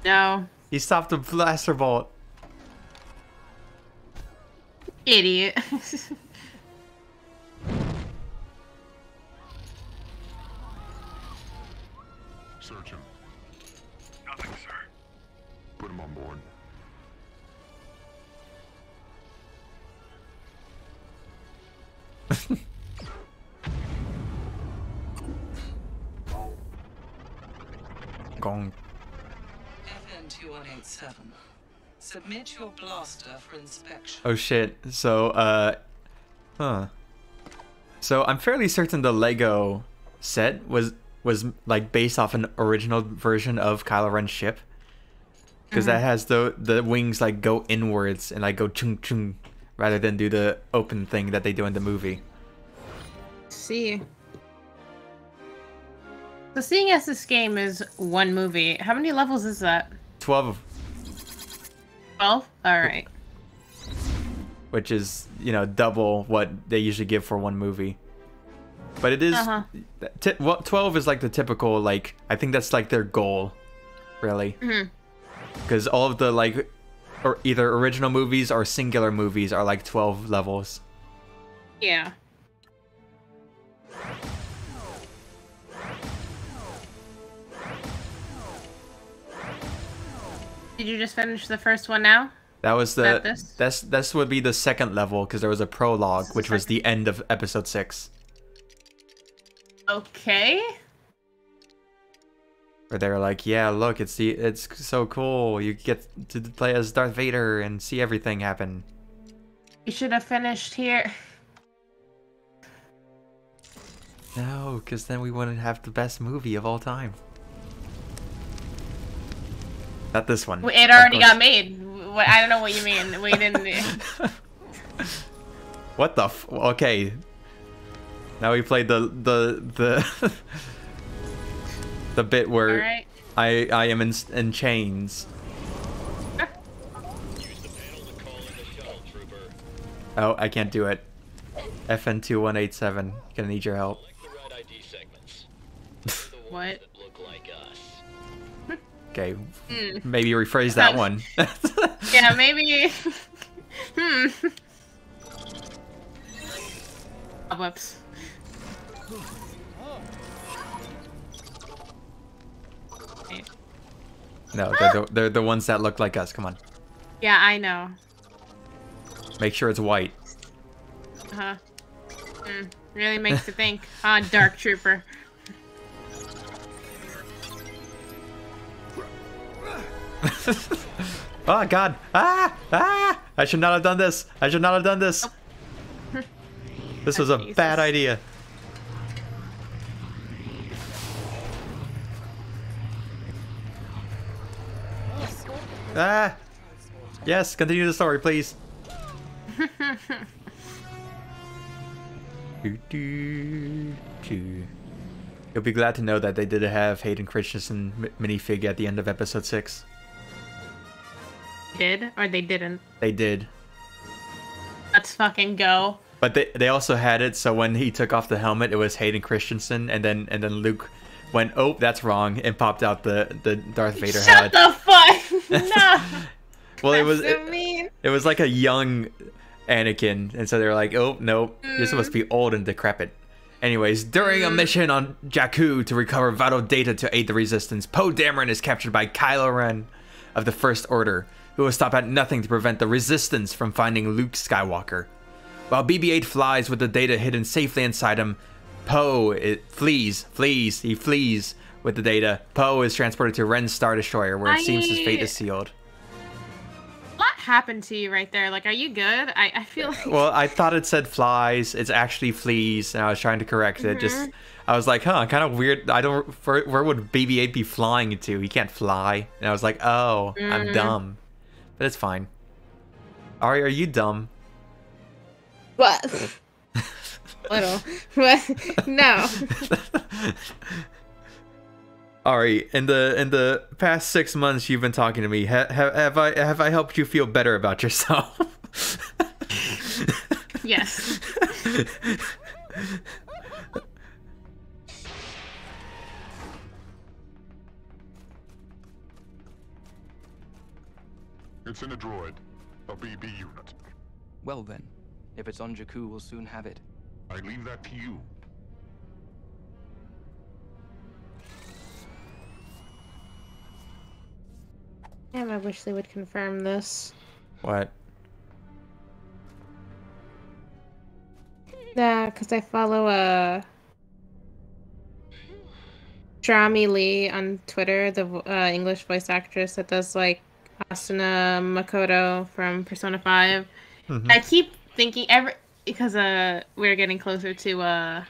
no. He stopped the blaster bolt. Idiot. Put him on board. Gong. FN-2187. Submit your blaster for inspection. Oh shit. So, uh... Huh. So I'm fairly certain the Lego set was was like based off an original version of Kylo Ren's ship because that Mhm. has the the wings like go inwards and like go chung chung, rather than do the open thing that they do in the movie. see. So seeing as this game is one movie, how many levels is that? Twelve. Twelve? Alright. which is you know double what they usually give for one movie. But it is Uh-huh. t- well, twelve is like the typical like I think that's like their goal, really. Mhm. Because all of the like or either original movies or singular movies are like 12 levels Yeah. Did you just finish the first one now? that was the this? that's this would be the second level because there was a prologue which was the end of episode 6 Okay. Where they're like yeah look it's the it's so cool you get to play as darth vader and see everything happen You should have finished here. no because then we wouldn't have the best movie of all time not this one It already got made. I don't know what you mean. We didn't. What the f- okay. Now we played the the the the bit where Alright. I I am in in chains. Oh, I can't do it. FN2187, gonna need your help. What? Okay, Hmm. maybe rephrase that one. Yeah, maybe. hmm. Oh, whoops. No, they're the, they're the ones that look like us. Come on, Yeah, I know. make sure it's white. Uh huh. Hmm. Really makes you think. Ah, Dark Trooper. oh God! Ah! Ah! I should not have done this. I should not have done this. This was a bad idea. Ah! Yes, continue the story, please. You'll be glad to know that they did have Hayden Christensen mi- minifig at the end of episode 6. Did or they didn't? They did. Let's fucking go. But they, they also had it so when he took off the helmet it was Hayden Christensen and then and then Luke went, Oh, that's wrong and popped out the, the Darth Vader Shut hat. the fuck! no. well it was so it, mean. it was like a young Anakin, and so they were like, "Oh no, you're supposed to be old and decrepit." Anyways, during a mm. mission on Jakku to recover vital data to aid the Resistance, Poe Dameron is captured by Kylo Ren of the First Order, who will stop at nothing to prevent the Resistance from finding Luke Skywalker. While BB-8 flies with the data hidden safely inside him, Poe it flees, flees, he flees with the data. Poe is transported to Ren's Star Destroyer, where it seems his fate is sealed. What happened to you right there? Like, are you good? I, I feel like. Well, I thought it said flies. It's actually fleas, and I was trying to correct it. Just, Mhm. I was like, huh, kind of weird. I don't. Where, where would BB-8 be flying to? He can't fly. And I was like, oh, I'm Mhm. dumb, but it's fine. Ari, are you dumb? What? Little. But No. Ari, in the in the past six months you've been talking to me, ha, ha, have I have I helped you feel better about yourself? yes. It's in a droid. A BB unit. Well then, if it's on Jakku, we'll soon have it. I leave that to you. Damn, I wish they would confirm this. what? Yeah, because I follow uh Cherami Leigh on Twitter, the uh, English voice actress that does like Asuna Makoto from Persona 5. Mhm. I keep thinking every because uh we're getting closer to uh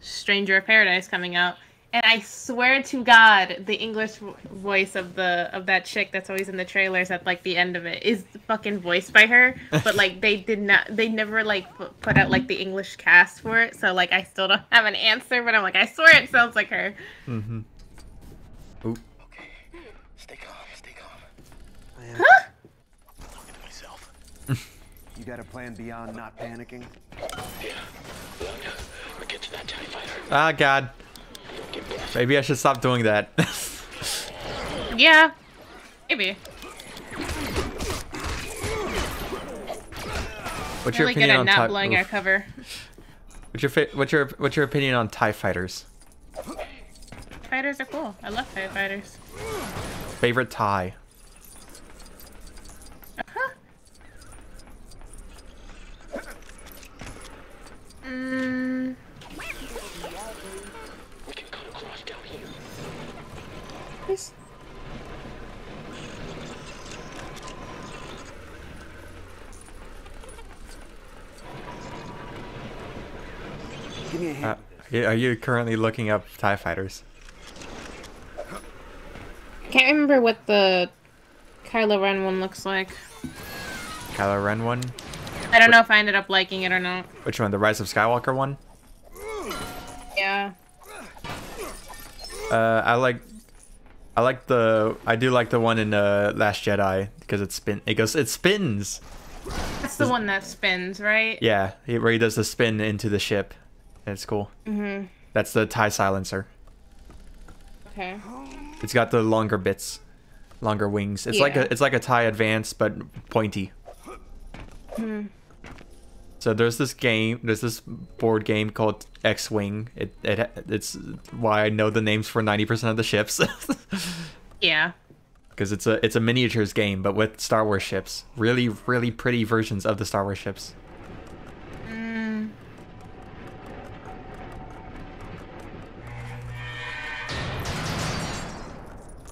Stranger of Paradise coming out. And I swear to God, the English voice of the of that chick that's always in the trailers at like the end of it is fucking voiced by her. But like they did not, they never like put out like the English cast for it. So like I still don't have an answer. But I'm like, I swear it sounds like her. Mm-hmm. Oop. Stay calm, stay calm. Huh? You got a plan beyond not panicking? Ah, God. Maybe I should stop doing that. Yeah, maybe. What's your really good opinion at on not Tie- blowing our cover. What's your what's your what's your opinion on Tie Fighters? Fighters are cool. I love Tie Fighters. Favorite tie? Give me a. Uh, yeah, are you currently looking up Tie Fighters? I Can't remember what the Kylo Ren one looks like. Kylo Ren one? I don't know if I ended up liking it or not. Which one? The Rise of Skywalker one? Yeah. Uh, I like, I like the, I do like the one in uh, Last Jedi because it spin, it goes, it spins. That's the one that spins, right? Yeah, he- where he does the spin into the ship. It's cool. Mhm. That's the tie silencer. Okay. It's got the longer bits, longer wings. It's like a, it's like a tie advance but pointy. Hmm. So there's this game, there's this board game called X-wing. It it it's why I know the names for 90% of the ships. Yeah. because it's a it's a miniatures game but with Star Wars ships. Really really pretty versions of the Star Wars ships.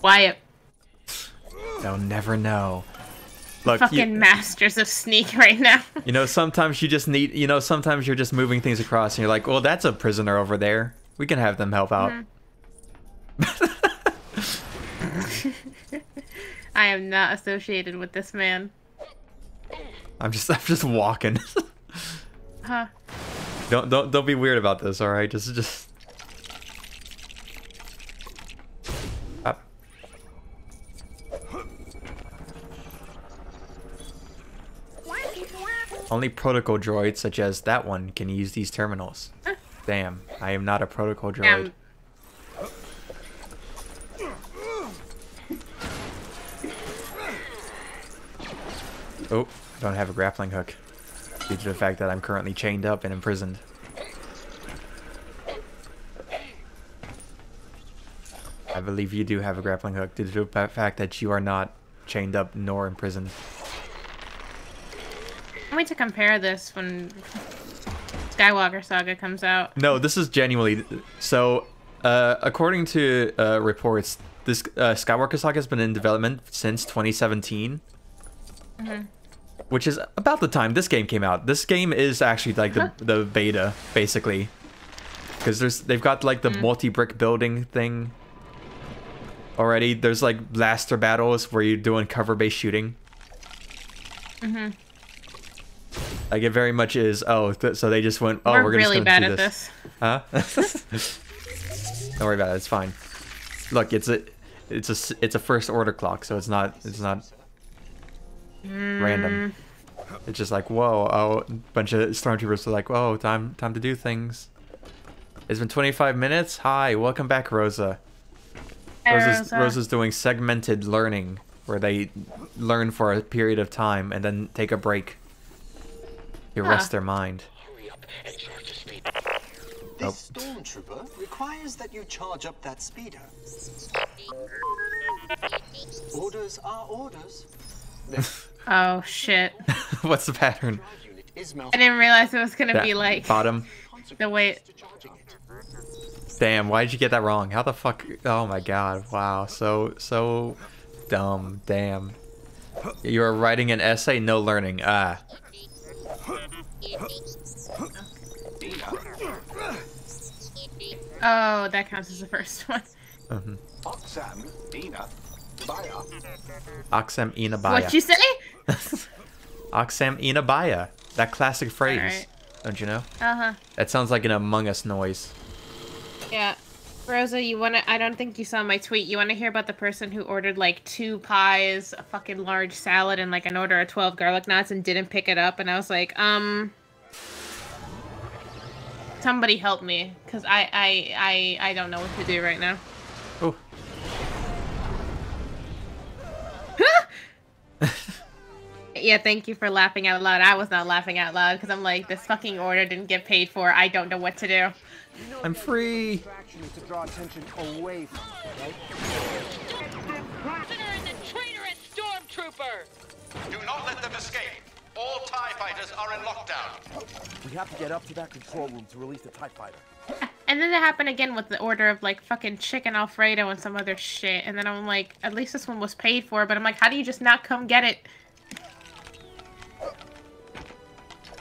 Wyatt. They'll never know. Look, Fucking you, masters of sneak right now. you know sometimes you just need you know sometimes you're just moving things across and you're like, well that's a prisoner over there. We can have them help out. Mm-hmm. I am not associated with this man. I'm just I'm just walking. Huh. don't don't don't be weird about this, all right? Just just Only protocol droids such as that one can use these terminals. Damn, I am not a protocol droid. Um, Oh, I don't have a grappling hook. Due to the fact that I'm currently chained up and imprisoned. I believe you do have a grappling hook due to the fact that you are not chained up nor imprisoned. I'm wait to compare this when Skywalker Saga comes out. No, this is genuinely so. Uh, according to uh, reports, this uh, Skywalker Saga has been in development since 2017, Mhm. which is about the time this game came out. This game is actually like the the beta, basically, because there's they've got like the multi brick building thing already. There's like blaster battles where you're doing cover based shooting. hmm Like it very much is. Oh, th- so they just went. Oh, We're we're, really gonna bad do at this. Huh? Don't worry about it. It's fine. Look, it's a, it's a, it's a first order clock, so it's not, it's not hmm. random. It's just like, whoa, oh, a bunch of stormtroopers are like, whoa, time, time to do things. It's been 25 minutes. Hi, welcome back, Rosa. Hi, Rosa's, Rosa. Rosa's doing segmented learning, where they learn for a period of time and then take a break to Huh. rest their mind. This stormtrooper requires that you charge up that speeder. Orders are orders. Oh shit. What's the pattern? I didn't realize it was gonna That be like bottom. the way. Damn, why did you get that wrong? How the fuck? Oh my god! Wow, so so dumb. Damn. You are writing an essay, no learning. Ah. Oh, that counts as the first one. Mhm. Oxam, Ina, Baya. Oxam Inabaya. What'd you say? Oxam Inabaya. That classic phrase. Alright. Don't you know? Uh huh. That sounds like an Among Us noise. Yeah. Rosa, you wanna? I don't think you saw my tweet. You wanna hear about the person who ordered like two pies, a fucking large salad, and like an order of twelve garlic knots and didn't pick it up? And I was like, um, somebody help me, cause I I I I don't know what to do right now. Oh. Yeah, thank you for laughing out loud. I was not laughing out loud because I'm like, this fucking order didn't get paid for. I don't know what to do. I'm free. To draw attention away from it, right? Consider the traitorous stormtrooper! Do not let them escape. All TIE fighters are in lockdown. We have to get up to that control room to release the TIE fighter. And then it happened again with the order of like fucking chicken Alfredo and some other shit. And then I'm like, at least this one was paid for. But I'm like, how do you just not come get it?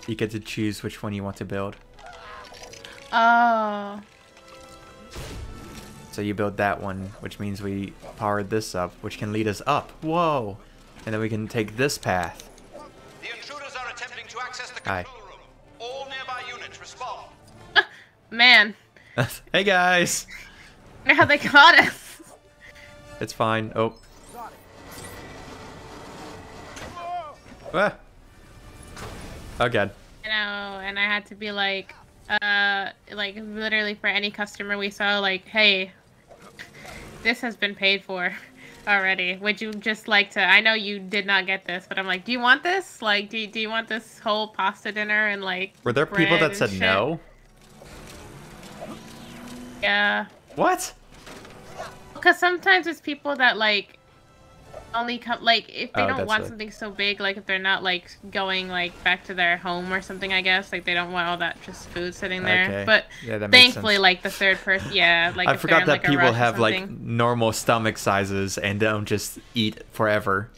You get to choose which one you want to build. Oh. So you build that one, which means we powered this up, which can lead us up. Whoa! And then we can take this path. The intruders are attempting to access the Hi. room. All nearby units respond. Man. hey guys! Now they caught us. It's fine. Oh. Ah. Oh god. You know, and I had to be like, uh, like literally for any customer we saw, like, hey, this has been paid for already. Would you just like to? I know you did not get this, but I'm like, do you want this? Like, do you, do you want this whole pasta dinner and like? Were there people that said shit? no? Yeah. What? Because sometimes it's people that like only come like if they Oh, don't want it. something so big, like if they're not like going like back to their home or something. I guess like they don't want all that just food sitting there. Okay. But Yeah, thankfully, like the third person, yeah, like I forgot in, that like, people have like normal stomach sizes and don't just eat forever.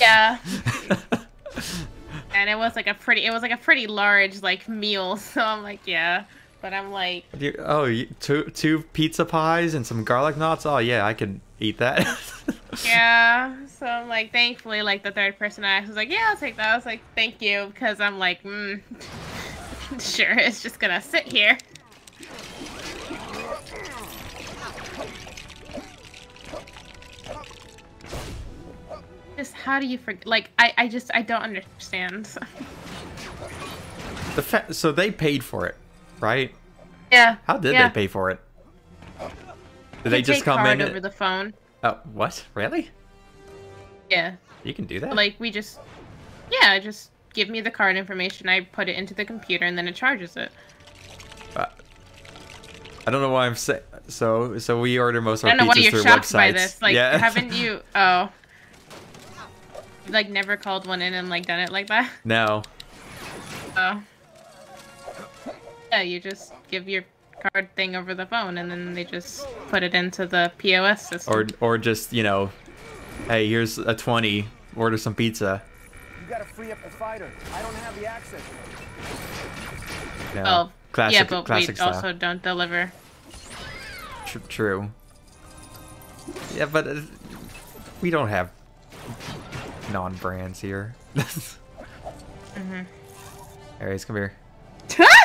yeah. and it was like a pretty, it was like a pretty large like meal. So I'm like, yeah. But I'm like, oh, two two pizza pies and some garlic knots. Oh yeah, I could eat that. yeah. So I'm like, thankfully, like the third person I asked was like, yeah, I'll take that. I was like, thank you, because I'm like, mm, sure, it's just gonna sit here. Just how do you forget? Like, I, I just, I don't understand. the fa- so they paid for it, right? yeah. How did yeah. they pay for it? Did they just come in? over the phone? Oh, what? Really? Yeah. You can do that? Like we just, yeah, just give me the card information. I put it into the computer and then it charges it. Uh, I don't know why I'm saying. So, so we order most of I our don't know why pizzas you're through shocked websites. by this. Like, yeah. haven't you? Oh, like never called one in and like done it like that. no. Oh. Yeah, you just give your card thing over the phone and then they just put it into the POS system. Or, or just you know, hey, here's a twenty. Order some pizza. You gotta free up the fighter. I don't have the access. No. Oh, classic, yeah, but classic we style. also don't deliver. Tr- true. Yeah, but uh, we don't have non-brands here. mm -hmm. Aries, come here.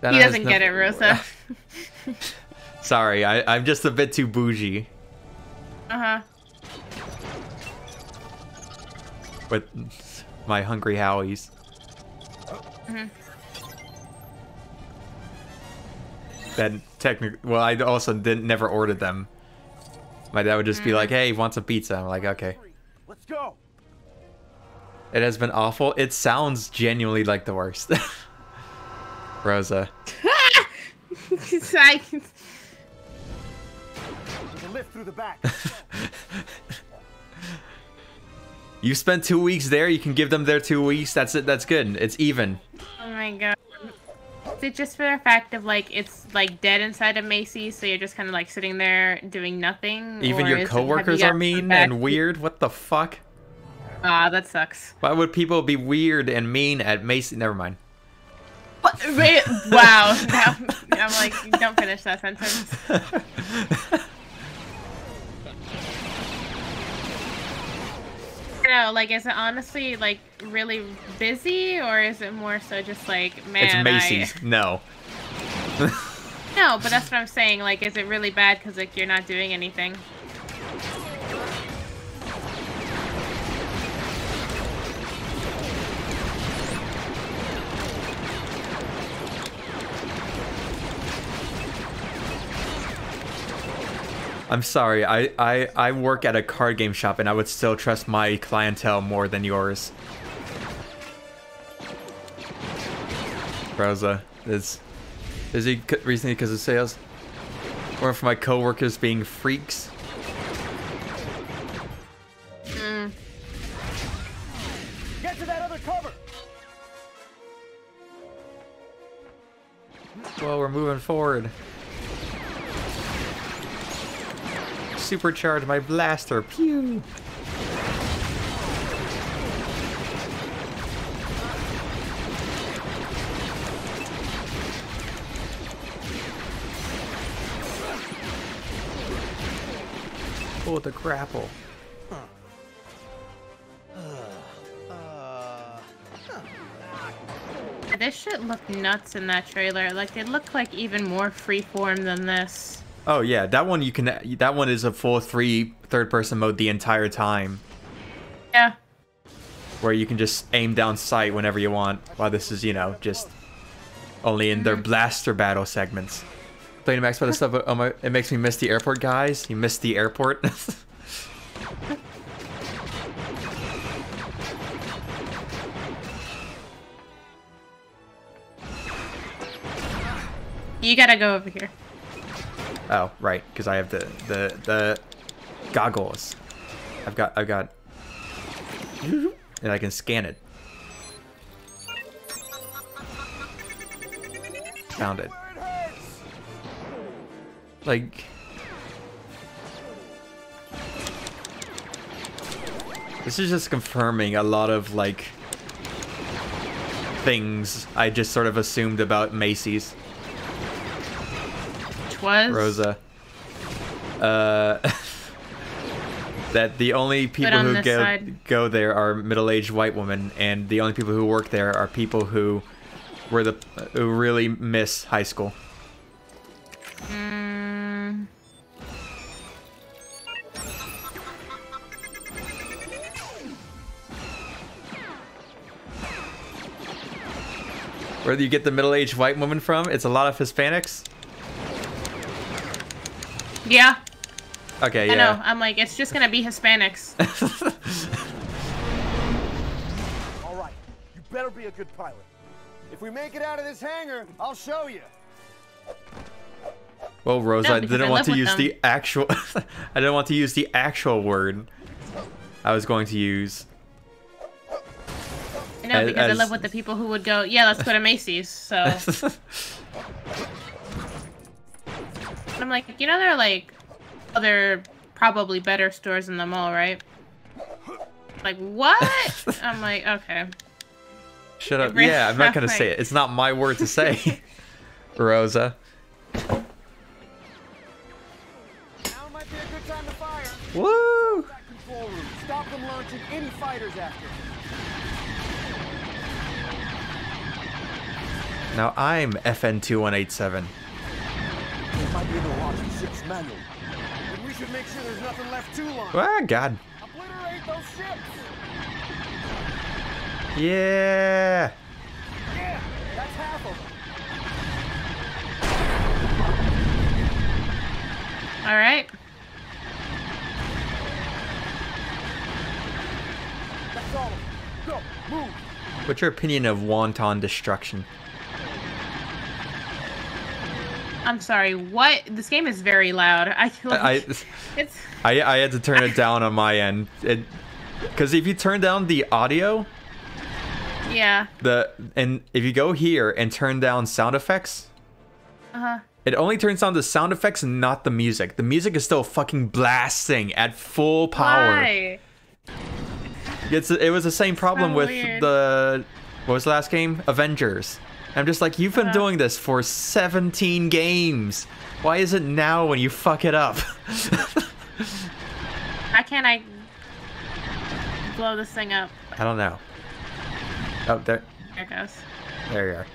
he That has doesn't get it, Rosa. Sorry, I, I'm just a bit too bougie uh huh. with my Hungry Howie's. hmm That technically, well, I also didn't never ordered them. My dad would just be like, "Hey, want some pizza?" I'm like, "Okay." Let's go. It has been awful. It sounds genuinely like the worst. Rosa. It's like- There's a lift through the back. You spent two weeks there. You can give them their two weeks. That's it. That's good. It's even. Oh my god. Is it just for the fact of like it's like dead inside of Macy's, so you're just kind of like sitting there doing nothing? Even or your is it- you coworkers are mean and weird. What the fuck? Ah, that sucks. Why would people be weird and mean at Macy? Never mind. Wait, wow. Now, I'm like, don't finish that sentence. No, like, is it honestly like really busy, or is it more so just like, man, it's Macy's. No. No, but that's what I'm saying. Like, is it really bad because like you're not doing anything? I'm sorry. I, I, I work at a card game shop and I would still trust my clientele more than yours. Rosa, is is he recently because of sales? Or for my coworkers being freaks? Mm. Get to that other cover. Well, we're moving forward. Supercharge my blaster. Pew! Oh, the grapple. This shit looked nuts in that trailer. Like, it looked like even more freeform than this. Oh yeah, that one you can. That one is a full three third-person mode the entire time, Yeah. where you can just aim down sight whenever you want. While this is, you know, just only in their mm-hmm. blaster battle segments. Playing Max Battle stuff, oh my, it makes me miss the airport, guys. You missed the airport. You gotta go over here. Oh right, because I have the the the goggles. I've got I've got, and I can scan it. Found it. Like. This is just confirming a lot of, like, things I just sort of assumed about Macy's. Which was? Rosa. Uh, that the only people on who go, side. go there are middle-aged white women, and the only people who work there are people who were the who really miss high school. Mm, Where do you get the middle-aged white woman from? It's a lot of Hispanics. Yeah. Okay, yeah. I know. I'm like, it's just gonna be Hispanics. All right, you better be a good pilot. If we make it out of this hangar, I'll show you. Well, Rose, No, I didn't I want to use them. the actual. I didn't want to use the actual word. I was going to use. I know As- because I as- live with the people who would go, yeah, let's go to Macy's. So And I'm like, you know, there are like other probably better stores in the mall, right? Like what? I'm like, okay. Shut up. Yeah, I'm not gonna say it. It's not my word to say. Rosa. Now might be a good time to fire. Woo! That control room. Stop them launching any fighters after. Now I'm FN2187. It might be in the launch six manual. Then we should make sure there's nothing left to launch. Ah, God. Obliterate those ships. Yeah. Yeah, that's half of them. All right. That's all. Go, move. What's your opinion of wanton destruction? I'm sorry. What? This game is very loud. I like I, it's I I had to turn it down on my end. Because if you turn down the audio, Yeah. the and if you go here and turn down sound effects, Uh huh. it only turns down the sound effects and not the music. The music is still fucking blasting at full power. Why? It's it was the same problem So with weird. the what was the last game? Avengers. I'm just like, you've been Uh-huh. doing this for 17 games. Why is it now when you fuck it up? How can I blow this thing up? I don't know. Oh, there, There it goes. there you are.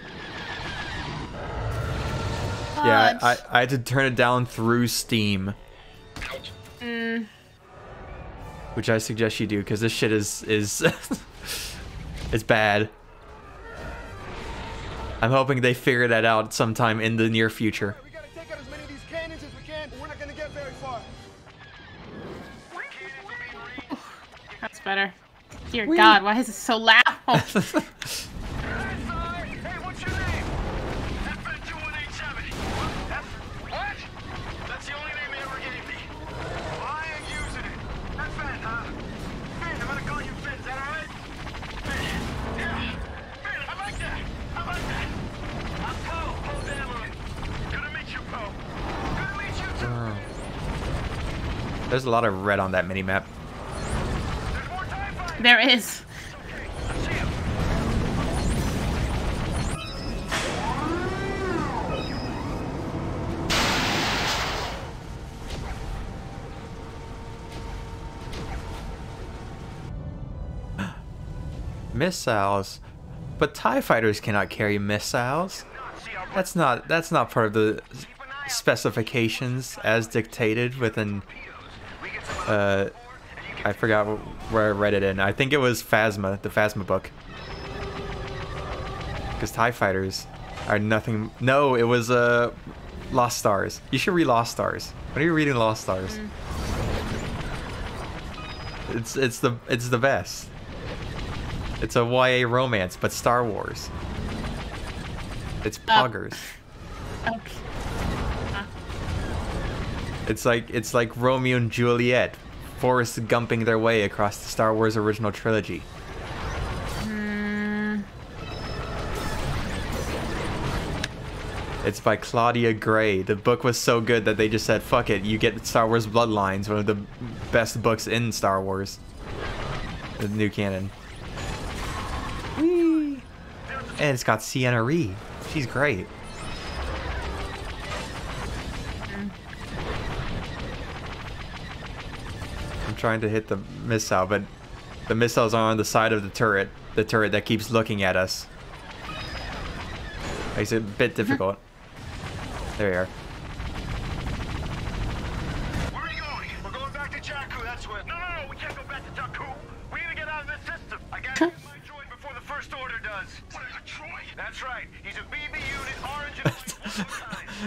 Yeah, I. I had to turn it down through Steam, Mm, which I suggest you do because this shit is is it's bad. I'm hoping they figure that out sometime in the near future. Take out as many of these cannons as we can, but we're not gonna get very far. that's better. Dear God, why is it so loud? What? That's the only name he ever gave me. I ain't using it. That's Finn, huh? Finn, I'm gonna call you Finn, is that alright? Finn. Yeah. Finn, I like that. I like that. I'm Poe, Poe Dameron. Good to meet you, Poe. Good to meet you, too. Oh. There's a lot of red on that mini map. there is. Missiles, but Tie fighters cannot carry missiles. That's not that's not part of the specifications as dictated within. Uh, I forgot where I read it in. I think it was Phasma, the Phasma book. Because Tie fighters are nothing. No, it was uh, Lost Stars. You should read Lost Stars. When are you reading Lost Stars? It's it's the it's the best. It's a YA romance, but Star Wars. It's poggers. Okay. It's like it's like Romeo and Juliet, Forrest Gumping their way across the Star Wars original trilogy. It's by Claudia Gray. The book was so good that they just said, "Fuck it, you get Star Wars Bloodlines, one of the best books in Star Wars, the new canon." Whee! And it's got Ciena Reed. She's great. I'm trying to hit the missile, but the missiles are on the side of the turret. The turret that keeps looking at us. Makes it a bit mm-hmm. difficult. There. We're going back to Jakku, that's where. No, no, no, we can't go back to Jakku. We need to get out of this system. I gotta get my droid before the First Order does. What, a droid? That's right. He's a BB unit, orange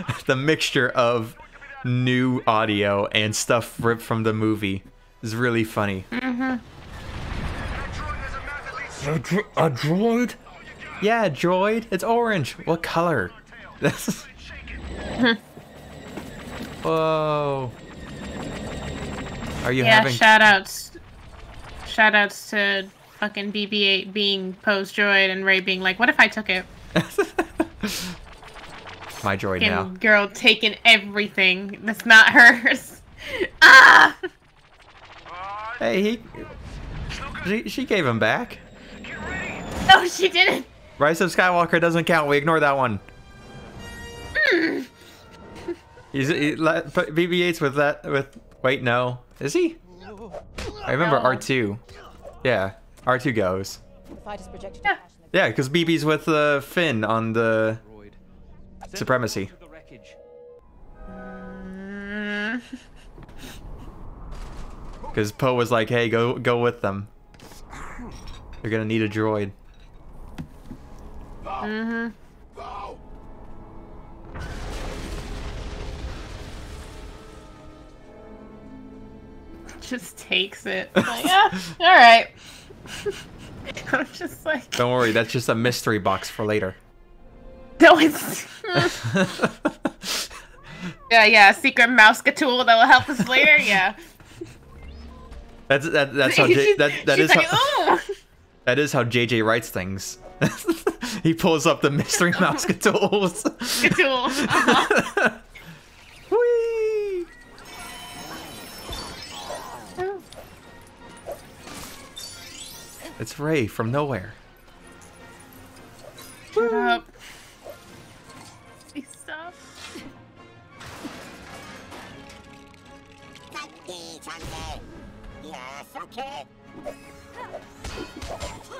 and the mixture of new audio and stuff ripped from the movie is really funny. Mm-hmm. A, dro- a droid? Yeah, droid. It's orange. What color? This. Whoa. Are you yeah, having shout outs. Shout outs to fucking BB-8 being Poe's droid and Rey being like, what if I took it? my droid Fucking now? girl taking everything that's not hers. ah! Hey, he. She, she gave him back. No, she didn't. Rise of Skywalker doesn't count. We ignore that one. Mm. He's he, BB-8's with that with. Wait, no, is he? I remember No. R2. Yeah, R2 goes. Fight his. Yeah, because BB's with uh, Finn on the supremacy. Because Poe was like, "Hey, go go with them. They're gonna need a droid." Mm-hmm. Just takes it. Like, yeah, all right. I'm just like, Don't worry, that's just a mystery box for later. no, it's. yeah, yeah, secret mouse tool that will help us later. Yeah. That's that, that's how J, that that is like, how "Oh!" that is how JJ writes things. he pulls up the mystery mouse tools. Cool. Uh-huh. It's Rey from nowhere. Shut up.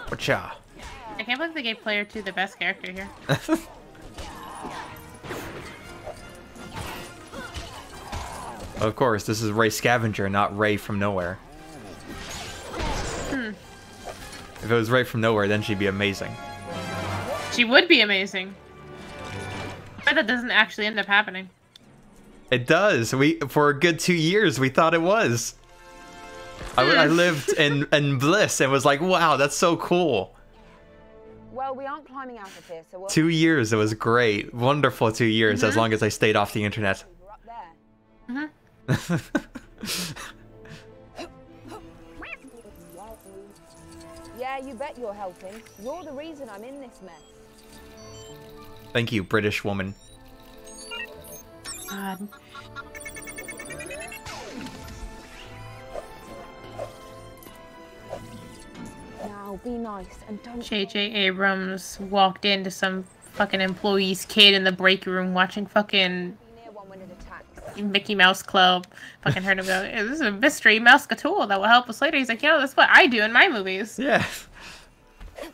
Wacha. I can't believe they gave player two the best character here. Of course, this is Rey Scavenger, not Rey from nowhere. Hmm. If it was Rey from nowhere, then she'd be amazing. She would be amazing. But that doesn't actually end up happening. It does. We for a good two years we thought it was. I, I lived in in bliss and was like, wow, that's so cool. Well, we aren't climbing out of here, so we'll... Two years, it was great, wonderful two years. As Mhm. long as I stayed off the internet. Mhm. Yeah, you bet you're helping. You're the reason I'm in this mess. Thank you, British woman. God. Now, be nice and don't... J.J. Abrams walked into some fucking employee's kid in the break room watching fucking Mickey Mouse Club. Fucking heard him go, "Hey, this is a mystery mouse tool that will help us later. He's like, yo, that's what I do in my movies. Yeah.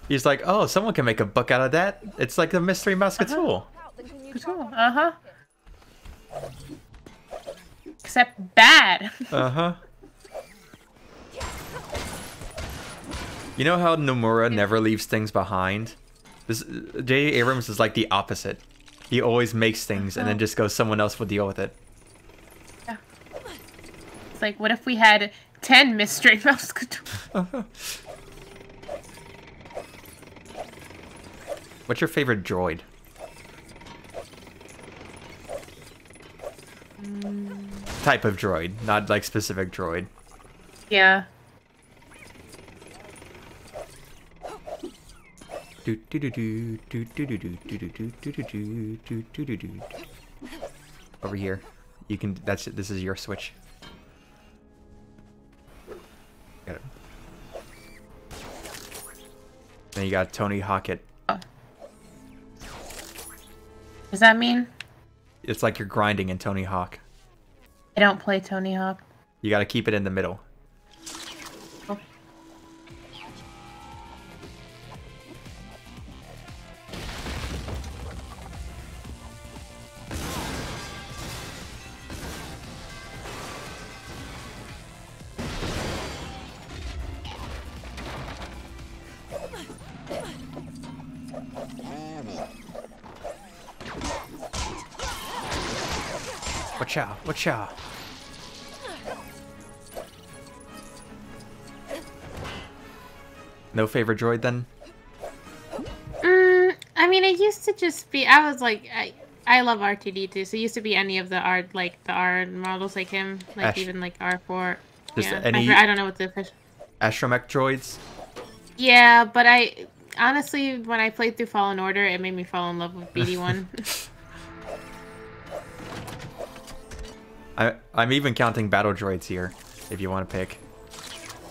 He's like, oh, someone can make a book out of that. It's like the mystery musketeer. Cool. Uh huh. Except bad. Uh You know how Nomura never leaves things behind? This uh, J. Abrams is like the opposite. He always makes things and then oh. just goes someone else will deal with it. Yeah. It's like, what if we had 10 mystery musketeers? What's your favorite droid? Mm. Type of droid, not like specific droid. Yeah. Do do do do do do do do do do do do do do do do do. Over here, you can. That's it. This is your switch. Got it. Then you got Tony Hawkett. Does that mean It's like you're grinding in Tony Hawk. I don't play Tony Hawk? You got to keep it in the middle. Watch out! No favorite droid then? Mm, I mean, it used to just be. I was like, I, I love R2D2, so it used to be any of the R, like the R models like him, like Ash- even like R4. Just yeah, any- I, I don't know what the official. Astromech droids? Yeah, but I honestly, when I played through Fallen Order, it made me fall in love with BD1. I I'm even counting battle droids here, if you want to pick.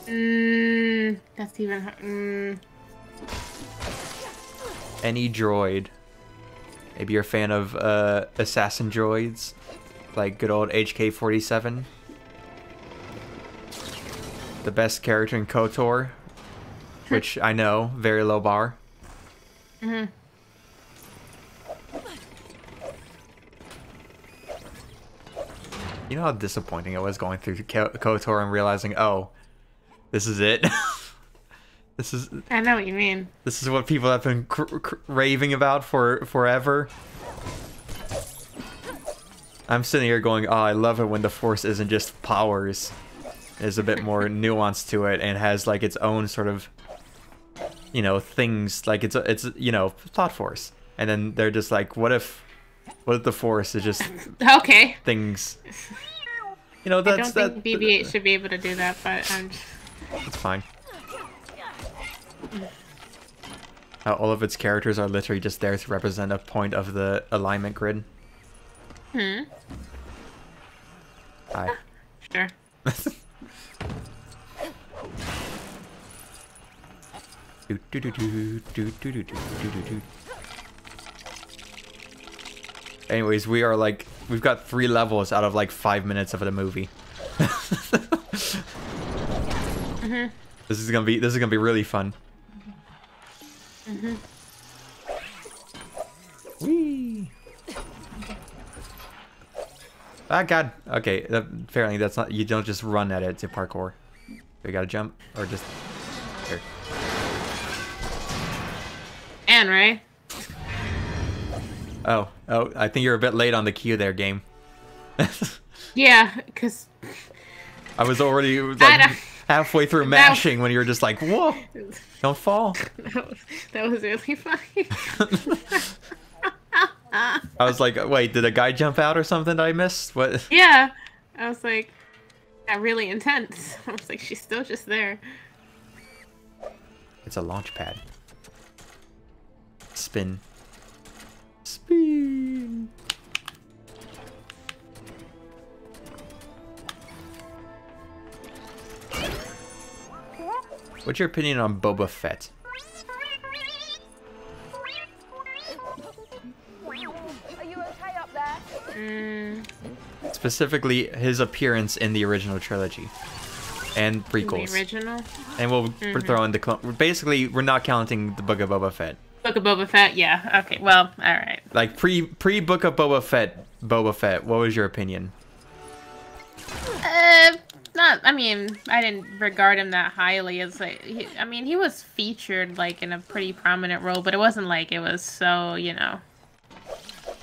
mm, that's even. Mm, Any droid. Maybe you're a fan of uh, assassin droids, like good old HK-47. The best character in KOTOR, which I know, very low bar. hmm You know how disappointing it was going through KOTOR and realizing, oh, this is it. this is I know what you mean. this is what people have been raving about for forever. I'm sitting here going, oh, I love it when the Force isn't just powers. There's a bit more nuance to it and has like its own sort of, you know, things like it's it's you know thought force. And then they're just like, what if, what if the Force is just Okay. things? You know, I don't that. think BB-8 should be able to do that, but um, It's fine. All of its characters are literally just there to represent a point of the alignment grid. hmm, Hi. sure. Do, do, do, do, do, do, do, do, do, do, do. Anyways, we are like we've got three levels out of like five minutes of the movie. Mhm. This is gonna be this is gonna be really fun. Mhm. Whee! Ah god. Okay, that, apparently that's not you don't just run at it to parkour. You gotta jump or just here. And Rey. Oh, oh, I think you're a bit late on the cue there, game. Yeah, because I was already like halfway through That- mashing when you were just like, "Whoa, don't fall." that was, that was really funny. I was like, "Wait, did a guy jump out or something that I missed?" What? yeah, I was like, got really intense. I was like, she's still just there. It's a launch pad. Spin. Spin. What's your opinion on Boba Fett? Are you okay up there? Mm, Specifically, his appearance in the original trilogy and prequels. The original And we'll we're Mhm. throwing the clone. Basically, we're not counting the Book of Boba Fett. Book of Boba Fett. Yeah. Okay. Well. All right. Like pre pre Book of Boba Fett, Boba Fett. What was your opinion? Uh, not. I mean, I didn't regard him that highly. As like, he, I mean, he was featured like in a pretty prominent role, but it wasn't like it was so. You know.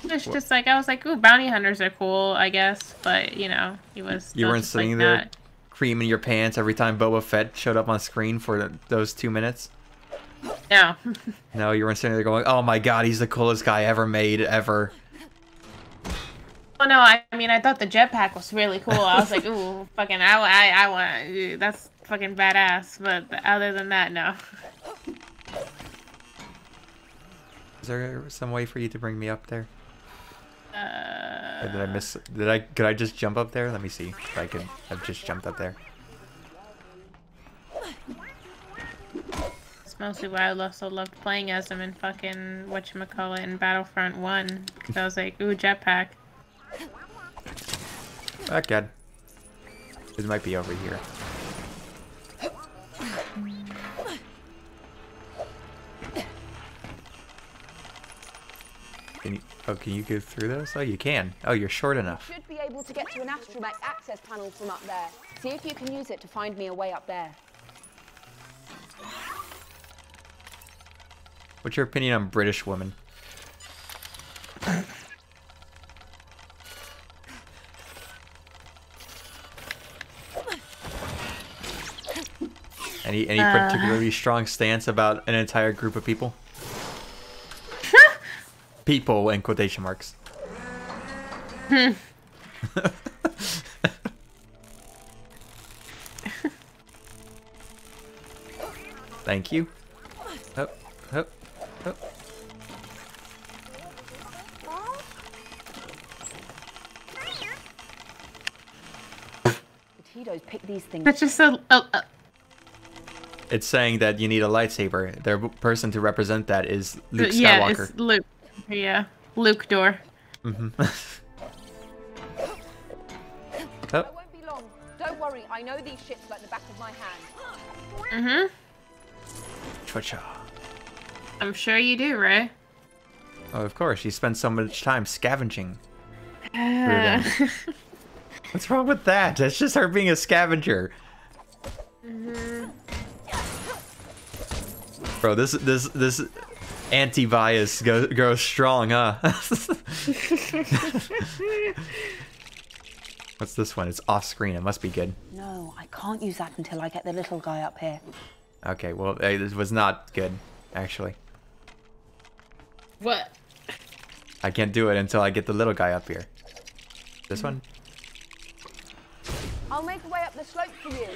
It's just like I was like, ooh, bounty hunters are cool, I guess, but you know, he was. You weren't just, like, sitting there not- creaming your pants every time Boba Fett showed up on screen for th- those two minutes. No. No, you weren't sitting there going, "Oh my God, he's the coolest guy ever made ever." Oh no, I, mean, I thought the jetpack was really cool. I was like, ooh, fucking, I, I, I want, that's fucking badass. But other than that, no. Is there some way for you to bring me up there? Uh, Or did I miss? Did I? Could I just jump up there? Let me see if I could have just jumped up there. It's mostly why I also loved playing as him in fucking whatchamacallit in Battlefront 1. Because I was like, ooh, jetpack. Oh God. It might be over here. Can you? Oh, can you go through those? Oh, you can. Oh, you're short enough. Should be able to get to an astromech access panel from up there. See if you can use it to find me a way up there. What's your opinion on British women? Any any Uh. particularly strong stance about an entire group of people? people in quotation marks. Hmm. Thank you. Oh, oh, oh. Tito's pick these things. That's just a, a, a It's saying that you need a lightsaber. The person to represent that is Luke yeah, Skywalker. it's Luke. Yeah, Luke door. hmm I won't be long. Don't worry, I know these ships like the back of my hand. Mm-hmm. Cha-cha. I'm sure you do, Rey. Oh, of course. You spend so much time scavenging. Uh, What's wrong with that? That's just her being a scavenger. mhm. Bro, this this this anti-bias go, grows strong, huh? What's this one? It's off screen. It must be good. No, I can't use that until I get the little guy up here. Okay, well, this was not good, actually. What? I can't do it until I get the little guy up here. This one? I'll make a way up the slope for you.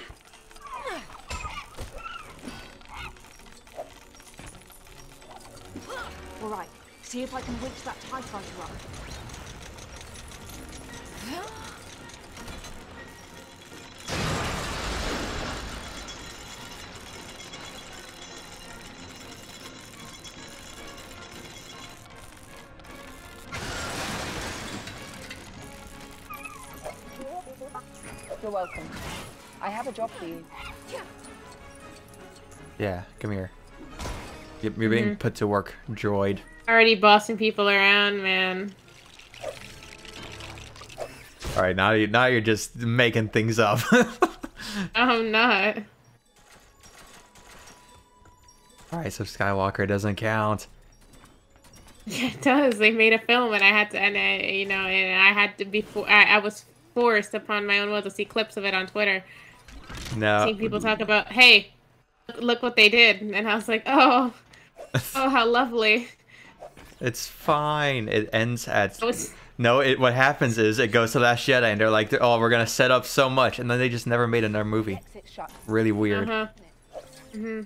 All right, see if I can winch that fighter up. Welcome. I have a job for you. Yeah, come here. You're you're being Mhm. put to work, droid. Already bossing people around, man. All right, now you now you're just making things up. I'm not. All right, so Skywalker doesn't count. Yeah, it does. They made a film, and I had to, and I, you know, and I had to be, for, I, I was forced upon my own will to see clips of it on Twitter. No. Seeing people talk about, hey, look, look what they did, and I was like, oh, oh, how lovely. It's fine. It ends at. Was- No, it. What happens is it goes to Last Jedi, and they're like, "Oh, we're gonna set up so much," and then they just never made another movie. Really weird. Uh huh. hmm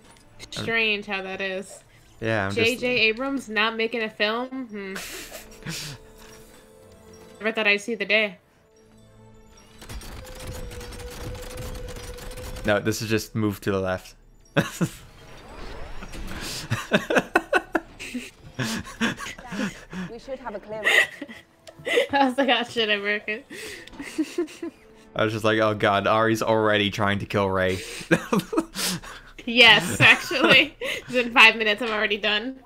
Strange how that is. Yeah, I'm J.J. just. Abrams not making a film. Hmm. Never thought I'd see the day. No, this is just move to the left. We should have a clear. I was like, oh shit, I'm working. I was just like, oh god, Ari's already trying to kill Rey. yes, actually. in five minutes, I'm already done.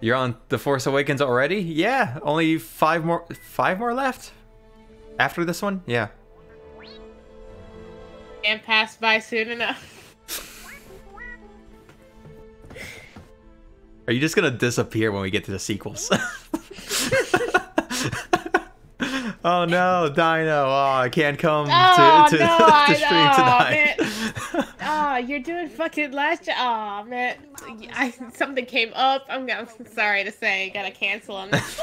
You're on The Force Awakens already? Yeah, only five more five more left. After this one? Yeah. Can't pass by soon enough. Are you just gonna disappear when we get to the sequels? oh no, Dino! Oh, I can't come Oh, to, to, no, to I stream tonight. Oh, you're doing fucking last. Oh, man. I, something came up. I'm, I'm sorry to say. Gotta cancel on this.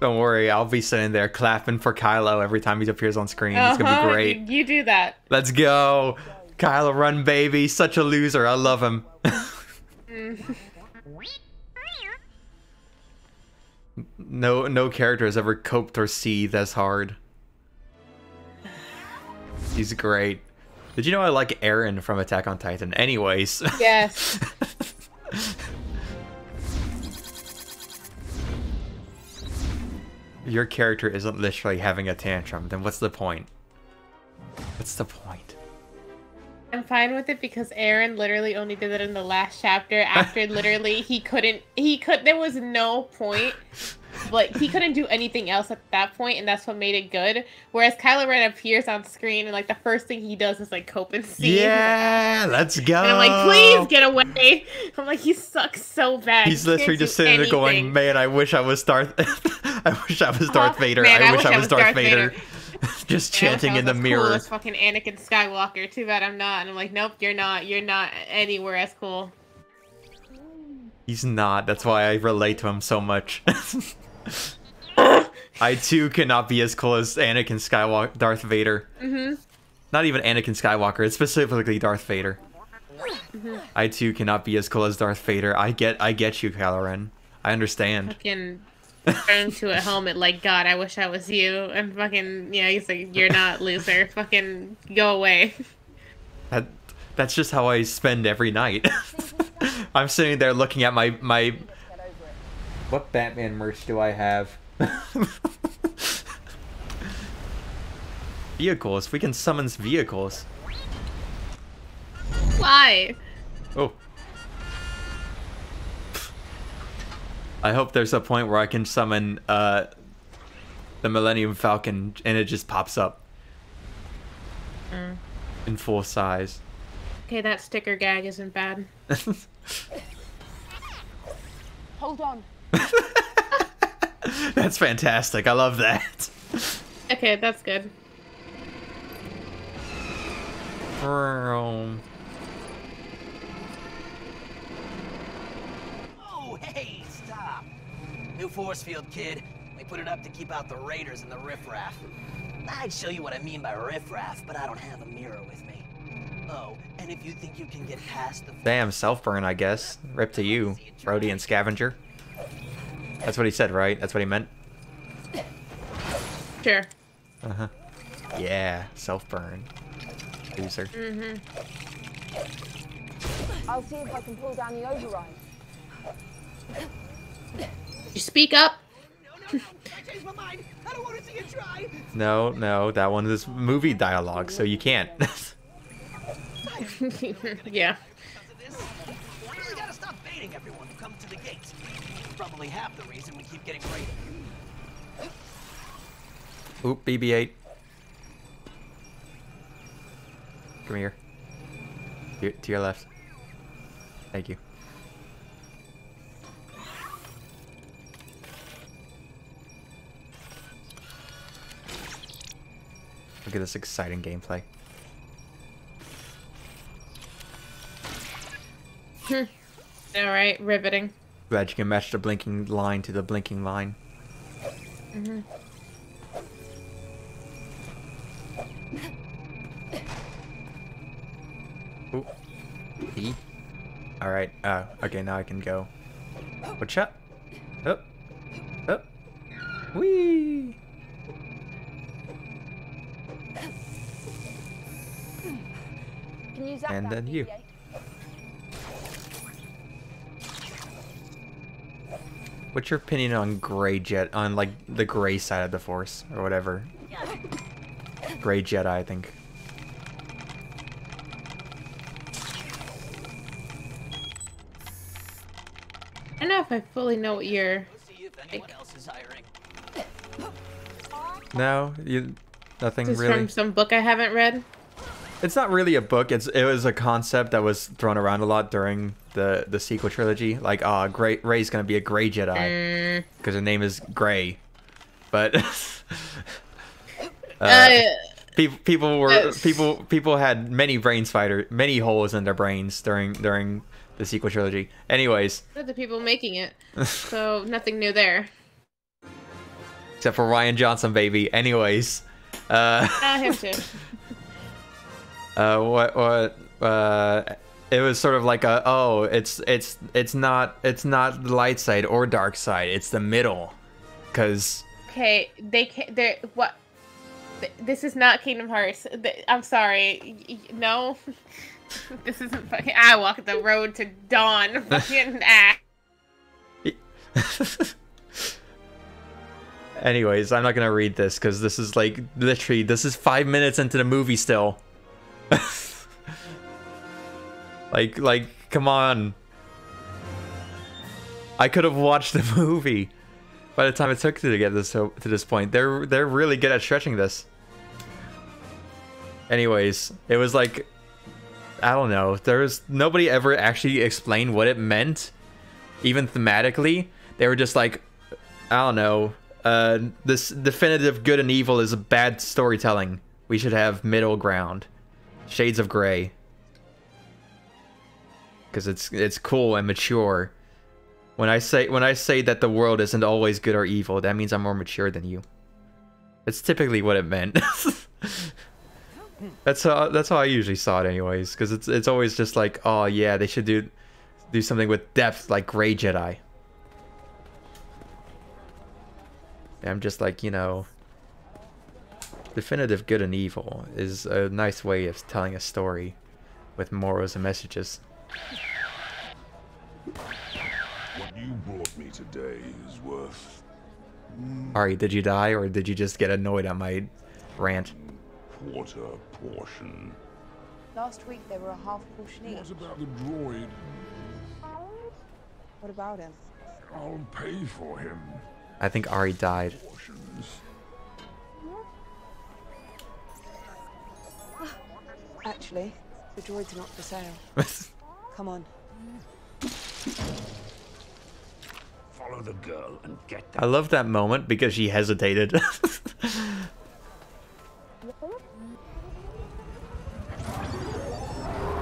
Don't worry, I'll be sitting there clapping for Kylo every time he appears on screen. It's gonna Uh-huh, be great. You, you do that. Let's go, Kylo, run, baby! Such a loser. I love him. Mm. No, no character has ever coped or seethed as hard. He's great. Did you know I like Eren from Attack on Titan? Anyways. Yes. Your character isn't literally having a tantrum, then what's the point? What's the point? I'm fine with it because Eren literally only did it in the last chapter after literally he couldn't he could there was no point like he couldn't do anything else at that point and that's what made it good. Whereas Kylo Ren appears on screen and like the first thing he does is like cope and see. Yeah, let's go. And I'm like, please get away. I'm like, he sucks so bad. He's literally just sitting there going, "Man, I wish I was Darth. I wish I was Darth Uh-huh. Vader. Man, I, wish I was Darth, Vader." just chanting in the mirror. Cool as fucking Anakin Skywalker. Too bad I'm not. And I'm like, nope, you're not. You're not anywhere as cool. He's not. That's why I relate to him so much. I too cannot be as cool as Anakin Skywalker, Darth Vader. Mm-hmm. Not even Anakin Skywalker. It's specifically Darth Vader. mm-hmm. I too cannot be as cool as Darth Vader. I get, I get you, Kylo Ren. I understand. Fucking turn to a helmet like God. I wish I was you. And fucking yeah, he's like, you're not loser. fucking go away. That, that's just how I spend every night. I'm sitting there looking at my my. What Batman merch do I have? vehicles. We can summon vehicles. Why? Oh. I hope there's a point where I can summon uh, the Millennium Falcon and it just pops up Mm. in full size. Okay, that sticker gag isn't bad. Hold on. That's fantastic. I love that. Okay, that's good. Vroom. Oh, hey, stop. New force field, kid. We put it up to keep out the raiders and the riffraff. I'd show you what I mean by riffraff, but I don't have a mirror with me. Oh, and if you think you can get past the Damn, self burn, I guess. Rip to you, Brody and Scavenger. That's what he said, right? That's what he meant? Sure. Uh huh. Yeah, self burn. Loser. Mm-hmm. I'll see if I can pull down the override. You speak up. No, no, that one is movie dialogue, so you can't. yeah. We really gotta stop baiting everyone who comes to the gates. Probably half the reason we keep getting raided. Oop, BB-8. Come here. To your left. Thank you. Look at this exciting gameplay. Hmm. All right, riveting. Glad you can match the blinking line to the blinking line. Mm-hmm. Ooh. E. Alright, uh, okay, now I can go. Watch out. Up. Up. Whee! Can you zap And that then you. BB-8? What's your opinion on gray jet, on like the gray side of the force, or whatever? Gray Jedi, I think. I don't know if I fully know what you're. See if anyone else is hiring. No, you, nothing This really. from some book I haven't read. It's not really a book. It's it was a concept that was thrown around a lot during the the sequel trilogy. Like, ah, Gray Rey's gonna be a Gray Jedi Mm. because her name is Gray, but uh, Uh, people people were yes. people people had many brain spider many holes in their brains during during the sequel trilogy. Anyways, the people making it, so nothing new there. except for Rian Johnson, baby. Anyways, uh. Ah, him too. uh what what uh it was sort of like a oh it's it's it's not it's not the light side or dark side it's the middle because Okay, they can't They what? This is not Kingdom Hearts. I'm sorry. No, this isn't fucking. I walk the road to dawn. Fucking ah. Anyways i'm not gonna read this because this is like literally this is five minutes into the movie still. Like like come on. I could have watched the movie by the time it took to get this to this point. They're they're really good at stretching this. Anyways it was like i don't know. There's nobody ever actually explained what it meant even thematically. They were just like i don't know uh this definitive good and evil is bad storytelling. We should have middle ground. Shades of gray. Because it's it's cool and mature. When i say when i say that the world isn't always good or evil that means i'm more mature than you. That's typically what it meant. That's how that's how i usually saw it anyways because it's it's always just like oh yeah they should do do something with depth like gray jedi i'm just like you know definitive good and evil is a nice way of telling a story with morals and messages What you brought me today is worth Ari, did you die or did you just get annoyed at my rant? quarter portion. Last week they were a half portion each. What about the droid? What about him? I'll pay for him. I think Ari died. Actually, the droids are not for sale. Come on. Follow the girl and get I love that moment because she hesitated.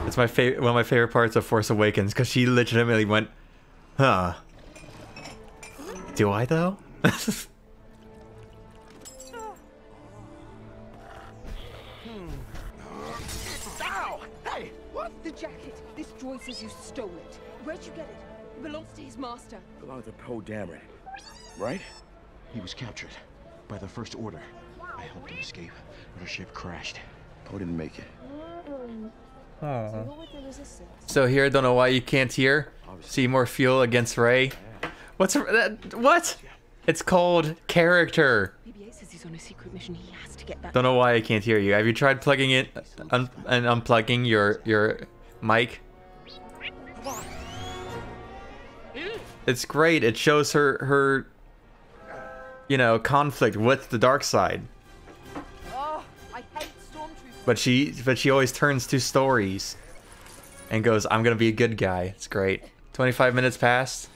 it's my favorite one of my favorite parts of Force Awakens because she legitimately went, huh. Do I though? hey! What? The jacket. This droid says you stole it. Where'd you get it? It belongs to his master. Belongs to Poe Dameron, right? He was captured by the First Order. I helped him escape, but our ship crashed. Poe didn't make it. Oh. So here, don't know why you can't hear. See more Fuel against Ray. What's that? What? It's called character. BB-8 says he's on a secret mission. He has to get that. Don't know why I can't hear you. Have you tried plugging it un and unplugging your your mic? It's great. It shows her her you know conflict with the dark side. Oh, I hate stormtroopers. But she but she always turns to stories and goes, "I'm gonna be a good guy." It's great. 25 minutes passed.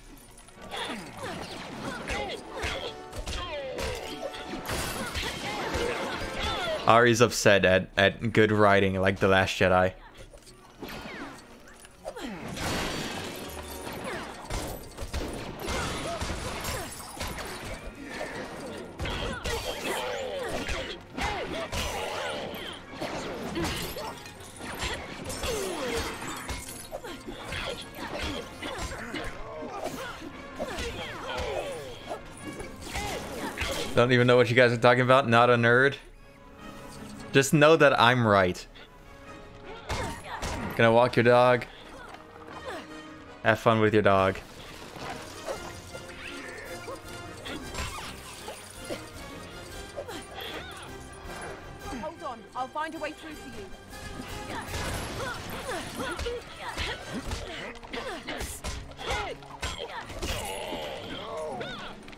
Ari's upset at, at good writing like The Last Jedi. Don't even know what you guys are talking about. Not a nerd. Just know that I'm right. Gonna walk your dog. Have fun with your dog. Hold on. I'll find a way through for you.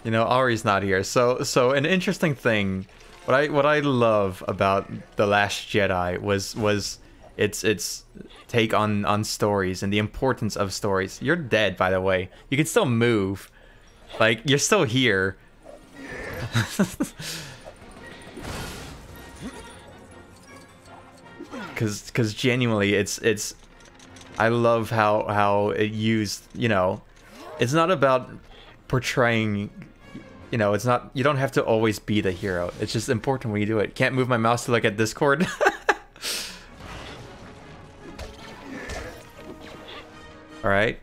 You know, Ari's not here. So so an interesting thing what I what I love about The Last Jedi was was its its take on on stories and the importance of stories. You're dead by the way. You can still move. Like you're still here. Cuz cuz genuinely it's it's I love how how it used, you know, it's not about portraying you know, it's not you don't have to always be the hero. It's just important when you do it. Can't move my mouse to look at Discord. Alright.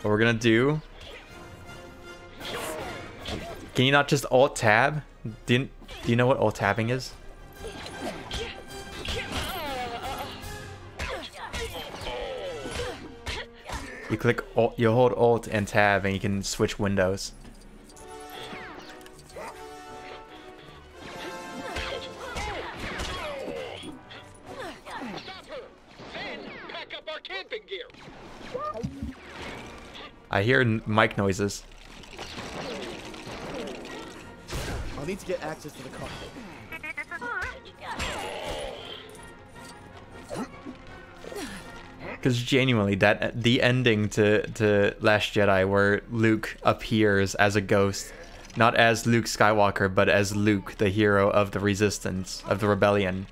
What we're gonna do Can you not just alt tab? Do you, do you know what alt tabbing is? You click alt, you hold alt and tab and you can switch windows. I hear mic noises. I'll need to get access to the car. Because genuinely, that the ending to to Last Jedi, where Luke appears as a ghost, not as Luke Skywalker, but as Luke, the hero of the Resistance, of the Rebellion.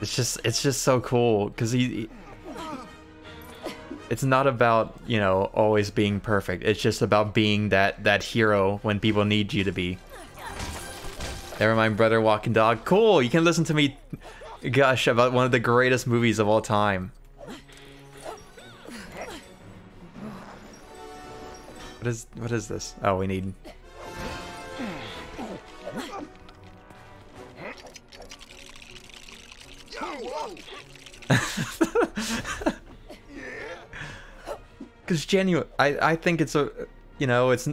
It's just it's just so cool because he, he- It's not about you know always being perfect. It's just about being that that hero when people need you to be. Never mind, brother, walking dog. Cool. You can listen to me gush about one of the greatest movies of all time. What is what is this? Oh, we need. Because genuine, I I think it's a, you know, it's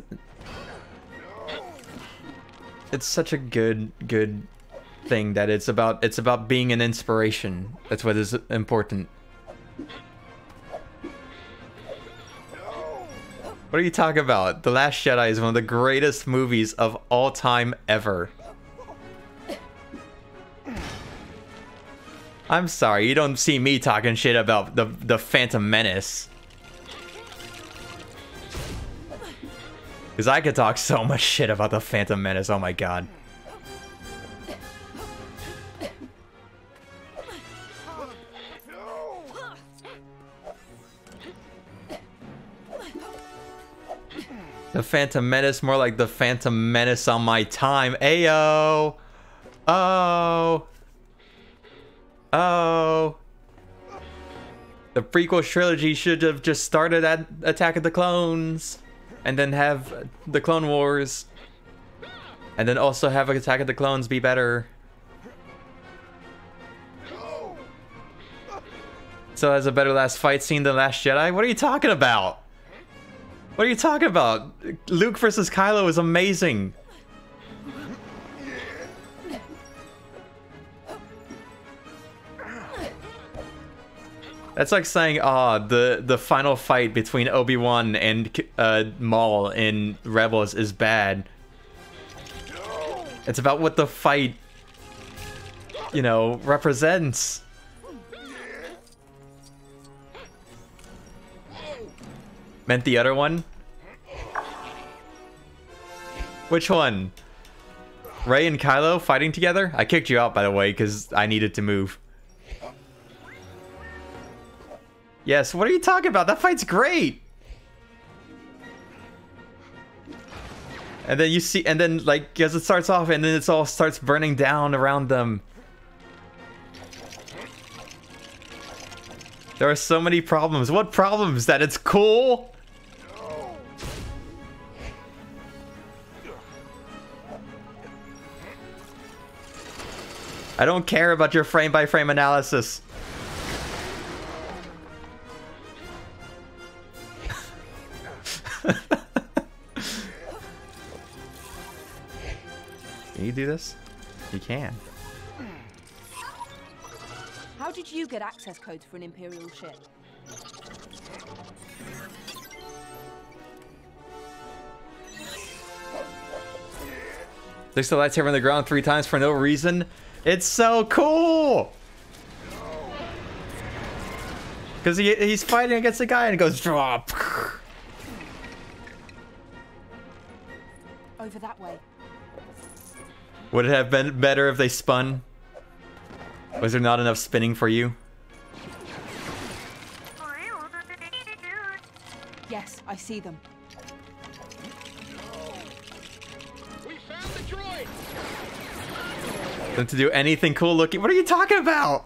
it's such a good good thing that it's about it's about being an inspiration. That's what is important. What are you talking about? The Last Jedi is one of the greatest movies of all time ever. I'm sorry, you don't see me talking shit about the the Phantom Menace. Because I could talk so much shit about the Phantom Menace, oh my god. The Phantom Menace, more like the Phantom Menace on my time. Ayo! Oh. Oh. The prequel trilogy should have just started at Attack of the Clones and then have the Clone Wars. And then also have Attack of the Clones be better. So has a better last fight scene than Last Jedi? What are you talking about? What are you talking about? Luke versus Kylo is amazing. That's like saying, ah, oh, the the final fight between Obi Wan and uh, Maul in Rebels is bad. It's about what the fight, you know, represents. Meant the other one? Which one? Rey and Kylo fighting together? I kicked you out, by the way, because I needed to move. Yes, what are you talking about? That fight's great! And then you see, and then like, as it starts off, and then it all starts burning down around them. There are so many problems. What problems? That it's cool? I don't care about your frame-by-frame -frame analysis. Can you do this? You can. How did you get access codes for an Imperial ship? Sticks the lightsaber on the ground three times for no reason. It's so cool! Because he, he's fighting against a guy and it goes drop. Over that way. Would it have been better if they spun? Was there not enough spinning for you? Yes, I see them. We found the droid. Them to do anything cool looking. What are you talking about?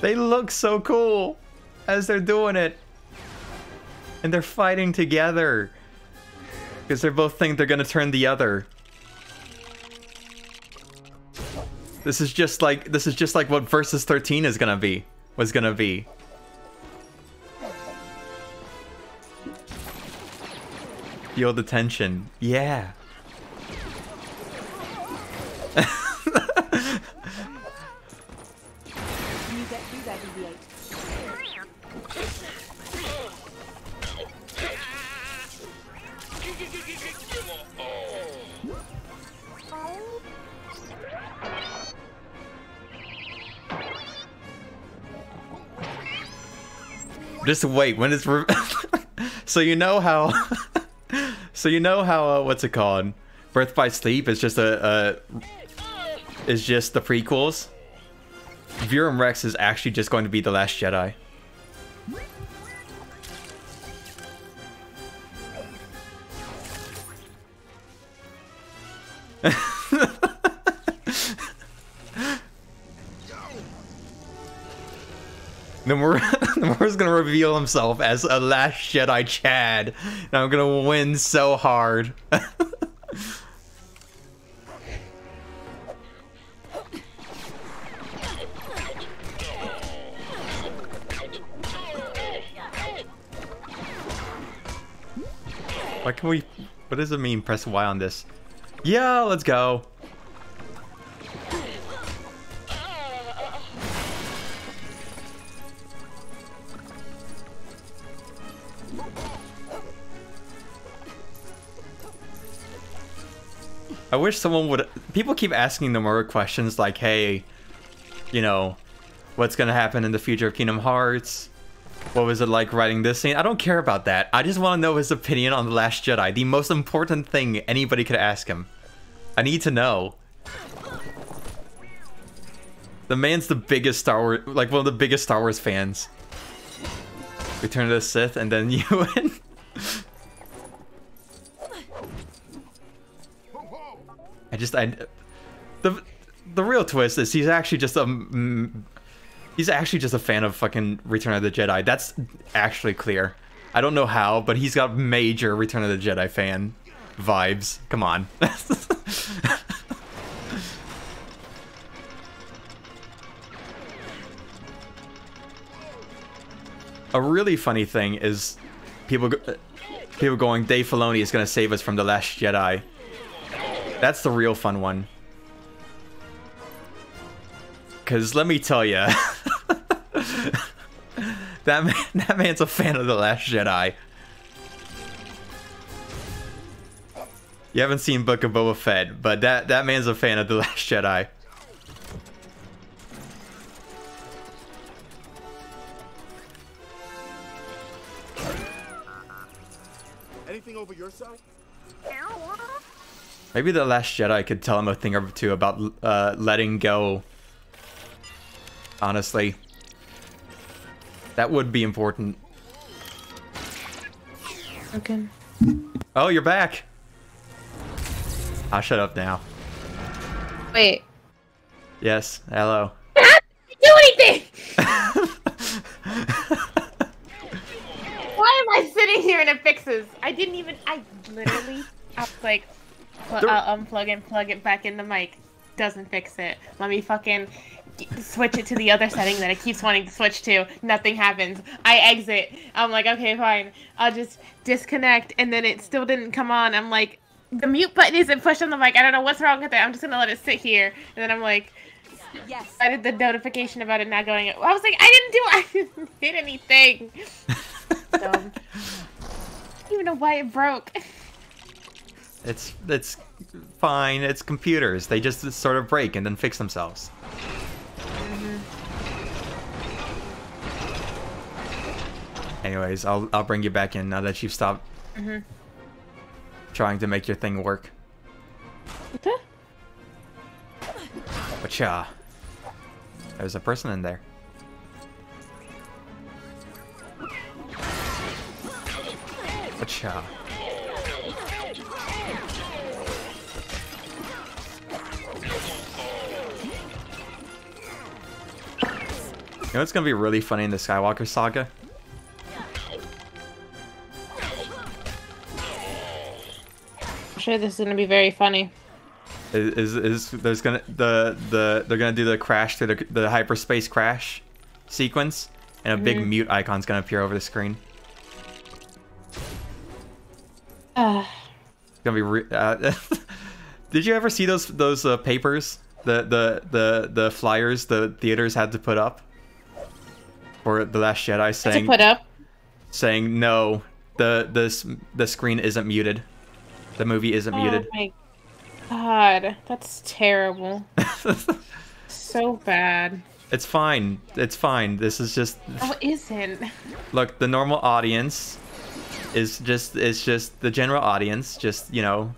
They look so cool as they're doing it. And they're fighting together. Because they both think they're gonna turn the other. This is just like this is just like what versus 13 is gonna be. Was gonna be. Feel the tension. Yeah. Just wait when it's so you know how so you know how uh, what's it called Birth by Sleep is just a, a is just the prequels. Verum Rex is actually just going to be the Last Jedi. Nomura, Nomura's reveal himself as a Last Jedi Chad, and I'm gonna win so hard. What can we... What does it mean, press Y on this? Yeah, let's go. I wish someone would... People keep asking more questions like, hey, you know, what's going to happen in the future of Kingdom Hearts? What was it like writing this scene? I don't care about that. I just want to know his opinion on The Last Jedi. The most important thing anybody could ask him. I need to know. The man's the biggest Star Wars... Like, one of the biggest Star Wars fans. Return of the Sith and then you I just I the the real twist is he's actually just a he's actually just a fan of fucking Return of the Jedi. That's actually clear. I don't know how, but he's got major Return of the Jedi fan vibes. Come on. a really funny thing is people people going Dave Filoni is going to save us from the last Jedi. That's the real fun one. Cuz let me tell you that man, that man's a fan of the last Jedi. You haven't seen Book of Boba Fett, but that that man's a fan of the last Jedi. Anything over your side? Maybe the Last Jedi could tell him a thing or two about uh, letting go. Honestly. That would be important. Okay. Oh, you're back! I'll shut up now. Wait. Yes, hello. do anything! Why am I sitting here and it fixes? I didn't even. I literally. I was like, pl- I'll unplug and plug it back in the mic. Doesn't fix it. Let me fucking switch it to the other setting that it keeps wanting to switch to. Nothing happens. I exit. I'm like, okay, fine. I'll just disconnect, and then it still didn't come on. I'm like, the mute button isn't pushed on the mic. I don't know what's wrong with it. I'm just gonna let it sit here, and then I'm like. Yes. I did the notification about it not going. I was like, I didn't do. I didn't hit anything. Dumb. I don't even know why it broke. It's it's fine. It's computers. They just sort of break and then fix themselves. Anyways, I'll I'll bring you back in now that you've stopped Mm-hmm. trying to make your thing work. Okay. Wacha. There's a person in there. Wacha. You know what's gonna be really funny in the Skywalker saga? I'm sure this is gonna be very funny. Is, is is there's gonna the the they're gonna do the crash to the the hyperspace crash sequence, and a big Mhm. mute icon's gonna appear over the screen. Uh, It's gonna be. Re- uh, did you ever see those those uh, papers? The the the the flyers the theaters had to put up for the Last Jedi saying put up. saying no, the this the screen isn't muted, the movie isn't oh muted. Oh my god, that's terrible. so bad. It's fine. It's fine. This is just Oh, isn't. look. The normal audience is just it's just the general audience. Just you know,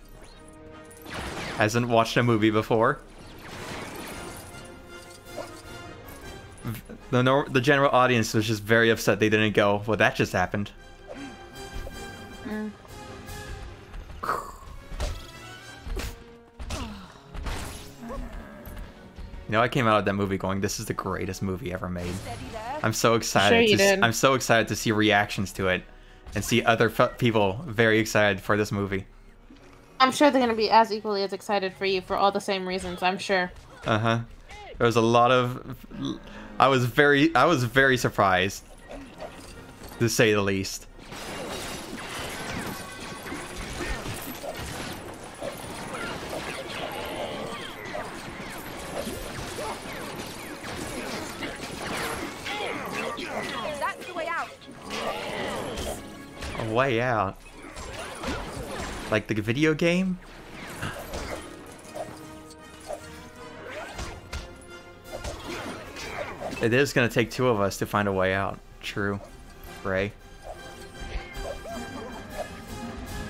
hasn't watched a movie before. The nor- the general audience was just very upset they didn't go. Well, that just happened. Mm. You know, I came out of that movie going, "This is the greatest movie ever made." I'm so excited. Sure to. I'm so excited to see reactions to it, and see other f- people very excited for this movie. I'm sure they're gonna be as equally as excited for you for all the same reasons. I'm sure. Uh huh. There was a lot of. I was very, I was very surprised, to say the least. That's the way out. A way out. Like the video game. It is gonna take two of us to find a way out. True. Ray.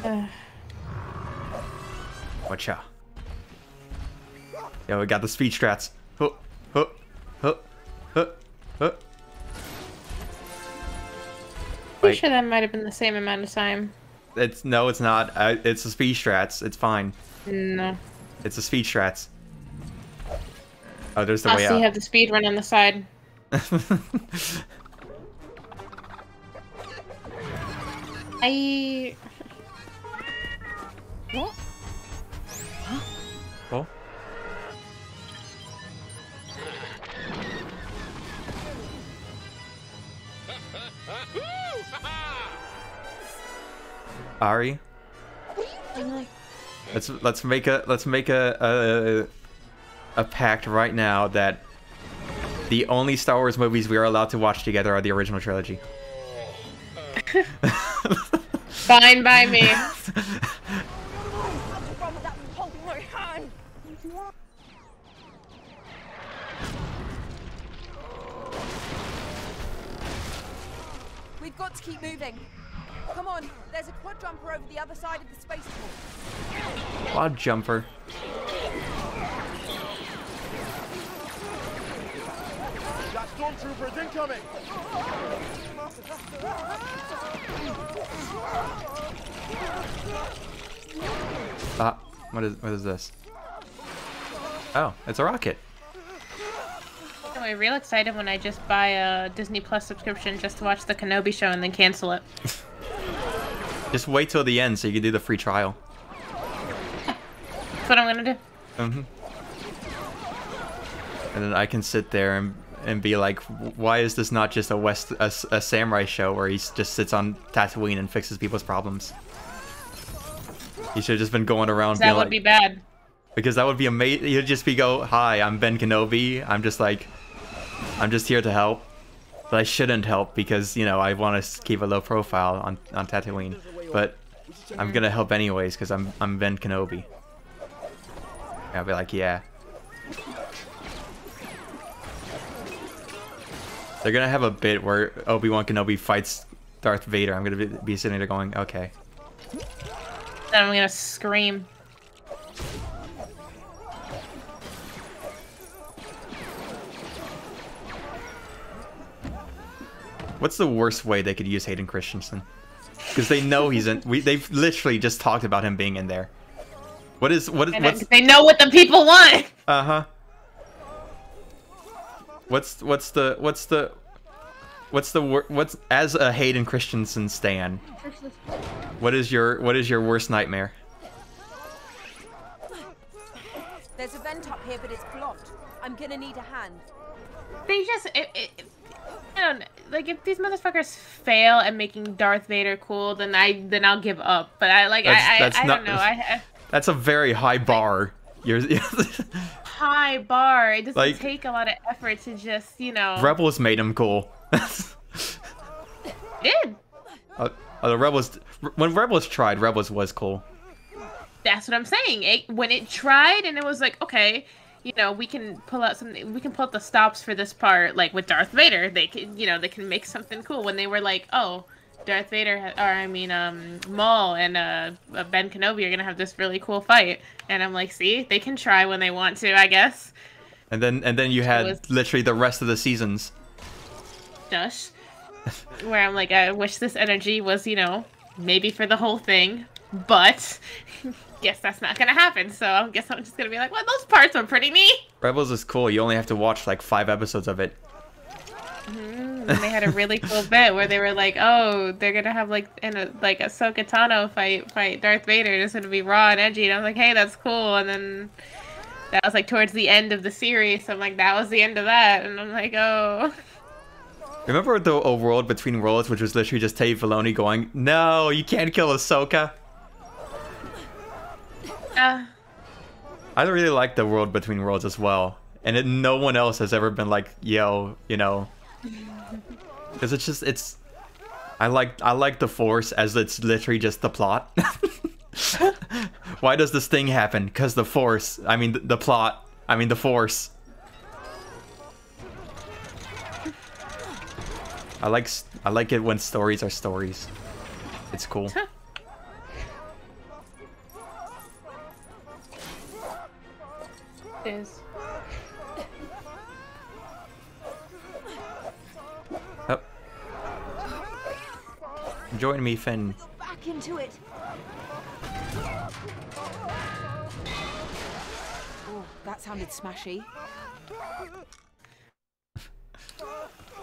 Uh, Watcha. Yeah, we got the speed strats. Huh, huh, huh, huh, huh. pretty sure that might have been the same amount of time. It's no, it's not. I, it's the speed strats. It's fine. No. It's the speed strats. Oh, there's the I way see you out. have the speed run on the side. I. What? Oh. Ari, let's let's make a let's make a a a pact right now that the only Star Wars movies we are allowed to watch together are the original trilogy. Fine by me. We've got to keep moving. Come on, there's a quad jumper over the other side of the spaceport. Quad jumper. Got stormtroopers incoming! Ah, what is what is this? Oh, it's a rocket. I'm real excited when I just buy a Disney Plus subscription just to watch the Kenobi show and then cancel it. Just wait till the end so you can do the free trial. That's what I'm gonna do. hmm And then I can sit there and and be like, why is this not just a west a, a samurai show where he just sits on Tatooine and fixes people's problems? He should have just been going around That would like, be bad. because that would be amazing. He'd just be go, hi, I'm Ben Kenobi. I'm just like, I'm just here to help, but I shouldn't help because you know I want to keep a low profile on on Tatooine, but I'm gonna help anyways because I'm I'm Ben Kenobi. And I'll be like, yeah. They're gonna have a bit where Obi Wan Kenobi fights Darth Vader. I'm gonna be, be sitting there going, okay. Then I'm gonna scream. What's the worst way they could use Hayden Christensen? Because they know he's in. We they've literally just talked about him being in there. What is what is? What's, they know what the people want. Uh huh. What's what's the what's the what's the wor- what's as a Hayden Christensen stan? What is your what is your worst nightmare? There's a vent up here, but it's blocked. I'm gonna need a hand. They just, it, it, I don't know. Like if these motherfuckers fail at making Darth Vader cool, then I then I'll give up. But I like That's- I I, that's I not- don't know. I, I That's a very high bar. You're high bar. It doesn't Like- take a lot of effort to just you know. Rebels made him cool. Did uh, uh, the Rebels when Rebels tried, Rebels was cool. that's what I'm saying. It, when it tried and it was like, okay, you know, we can pull out something. We can pull out the stops for this part, like with Darth Vader. They can, you know, they can make something cool. When they were like, oh, Darth Vader, or I mean, um, Maul and uh, uh, Ben Kenobi are gonna have this really cool fight, and I'm like, see, they can try when they want to, I guess. And then and then you had was- literally the rest of the seasons. Dush. Where I'm like, I wish this energy was, you know, maybe for the whole thing, but guess that's not gonna happen. So I guess I'm just gonna be like, well, those parts were pretty neat. Rebels is cool. You only have to watch like five episodes of it. Mm, and they had a really cool bit where they were like, "Oh, they're gonna have like in a like a Ahsoka Tano fight fight Darth Vader. It's gonna be raw and edgy." And I was like, "Hey, that's cool." And then that was like towards the end of the series. So I'm like, that was the end of that. And I'm like, "Oh, Remember the a world between worlds, which was literally just Dave Filoni going, "No, you can't kill Ahsoka." uh, I really like the world between worlds as well, and it, no one else has ever been like, "Yo, you know," because it's just it's. I like I like the Force as it's literally just the plot. Why does this thing happen? Because the Force. I mean the, the plot. I mean the Force. I like s- I like it when stories are stories. It's cool. is Oh. Join me, Finn. Back into it. Oh, that sounded smashy.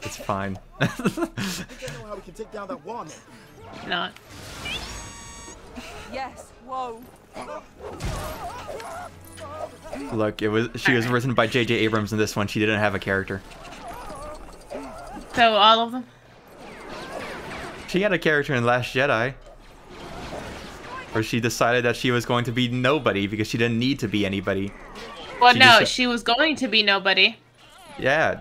It's fine. I think I know how we can take down that wall now. Not. Yes. Whoa. Look, it was she was written by J.J. Abrams in this one. She didn't have a character. So all of them. She had a character in Last Jedi. Where she decided that she was going to be nobody because she didn't need to be anybody. Well, She no, she was going to be nobody. Yeah.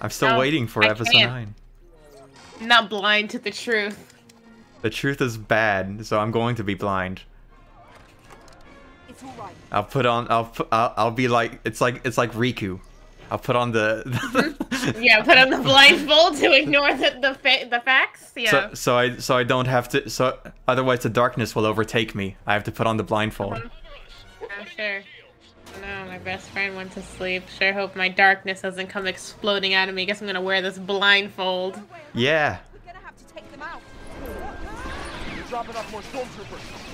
Shh. I'm still No, waiting for I episode can't. 9. Not blind to the truth. The truth is bad, so I'm going to be blind. It's all right. I'll put on I'll put, I'll, I'll be like it's like it's like Riku. I'll put on the mm-hmm. Yeah, put on the blindfold to ignore the the, fa- the facts. Yeah. so so I so I don't have to so otherwise the darkness will overtake me. I have to put on the blindfold. Oh, sure. No, my best friend went to sleep. Sure hope my darkness doesn't come exploding out of me. Guess I'm gonna wear this blindfold. Yeah. Take them out. You're dropping off more stormtroopers.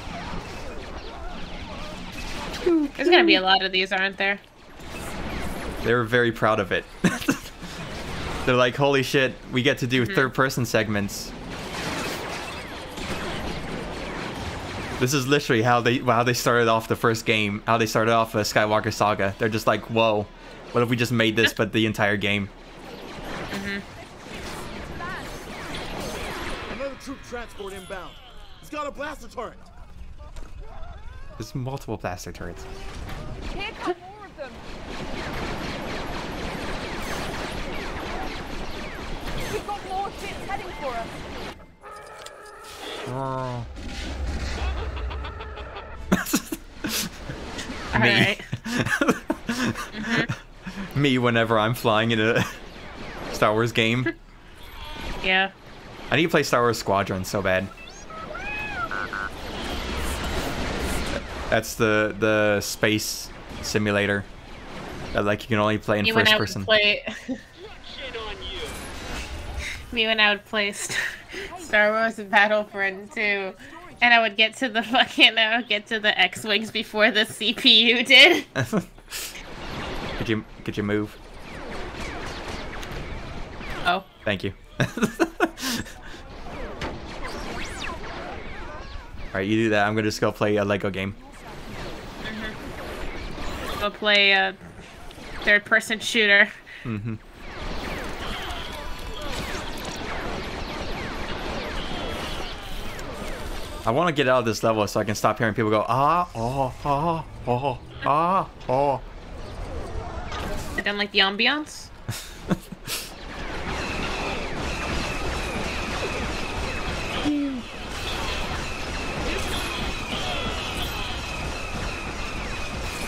There's gonna be a lot of these, aren't there? They're very proud of it. They're like, holy shit, we get to do mm-hmm. third person segments. This is literally how they how they started off the first game, how they started off a Skywalker Saga. They're just like, whoa, what if we just made this but the entire game? Mm hmm Another troop transport inbound. It's got a blaster turret. There's multiple blaster turrets. Here come more of them. We've got more ships heading for us. Oh. Me. right. Me whenever I'm flying in a Star Wars game. Yeah. I need to play Star Wars Squadron so bad. That's the the space simulator that like you can only play in Me first person. play. Me when I would play Star, Star Wars Battlefront 2, and I would get to the fucking I would get to the X wings before the CPU did. could you could you move? Oh. Thank you. Alright, you do that. I'm gonna just go play a Lego game. Go play a third-person shooter. Mm-hmm. I want to get out of this level so I can stop hearing people go ah oh ah oh ah oh. I don't like the ambiance.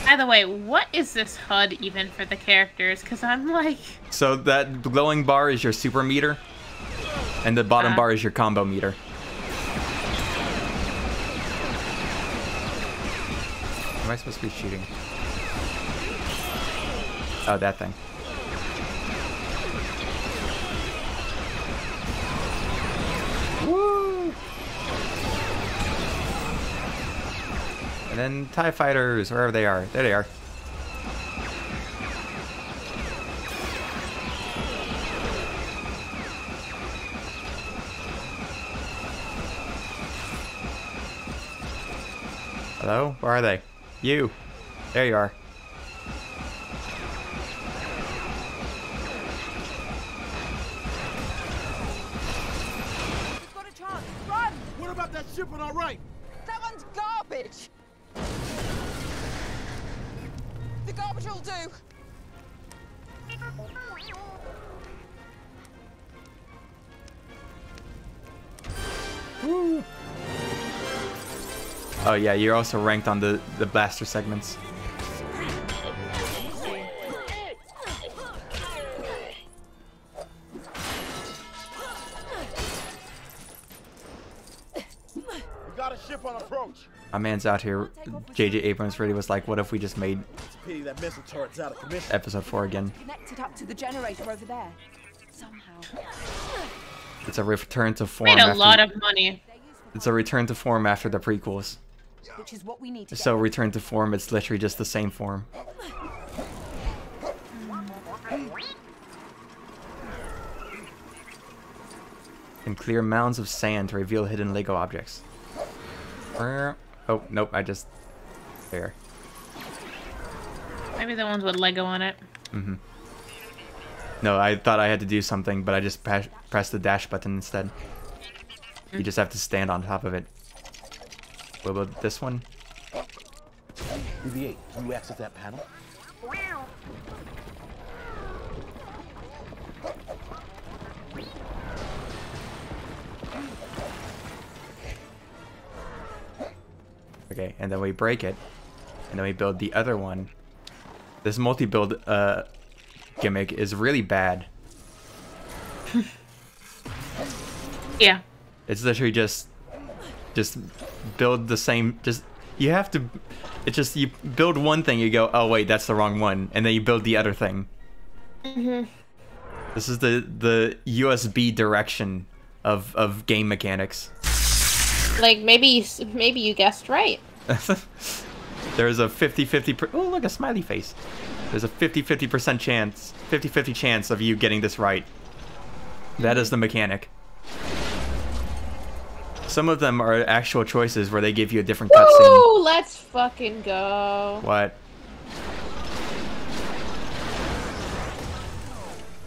By the way, what is this HUD even for the characters? Because I'm like, So that glowing bar is your super meter, and the bottom Ah. bar is your combo meter. Am I supposed to be shooting? Oh, that thing. Woo! And then TIE fighters, wherever they are. There they are. Hello? Where are they? You. There you are. We've got a chance. Run! What about that ship on our right? That one's garbage. The garbage will do. Oh yeah, you're also ranked on the, the blaster segments. We got a ship on approach. My man's out here. JJ Abrams really was like, what if we just made It's a pity that missile turret's out of commission. episode 4 again? Connected up to the generator over there. Somehow. It's a return to form. made a after- lot of money. It's a return to form after the prequels. Which is what we need to So get. return to form, it's literally just the same form. And clear mounds of sand to reveal hidden Lego objects. Oh, nope, I just... There. Maybe the ones with Lego on it. Mm-hmm. No, I thought I had to do something, but I just press, pressed the dash button instead. You just have to stand on top of it. What about this one? BB-8, can you access that panel? Okay, and then we break it, and then we build the other one. This multi-build uh, gimmick is really bad. Yeah. It's literally just, just build the same. Just you have to. It's just you build one thing, you go, oh wait, that's the wrong one, and then you build the other thing. hmm This is the the USB direction of of game mechanics. Like maybe maybe you guessed right. There's a 50-50 per- Oh, look, a smiley face. There's a 50-50% chance, 50-50 chance of you getting this right. That is the mechanic. Some of them are actual choices where they give you a different cutscene. Woo! Let's fucking go. What?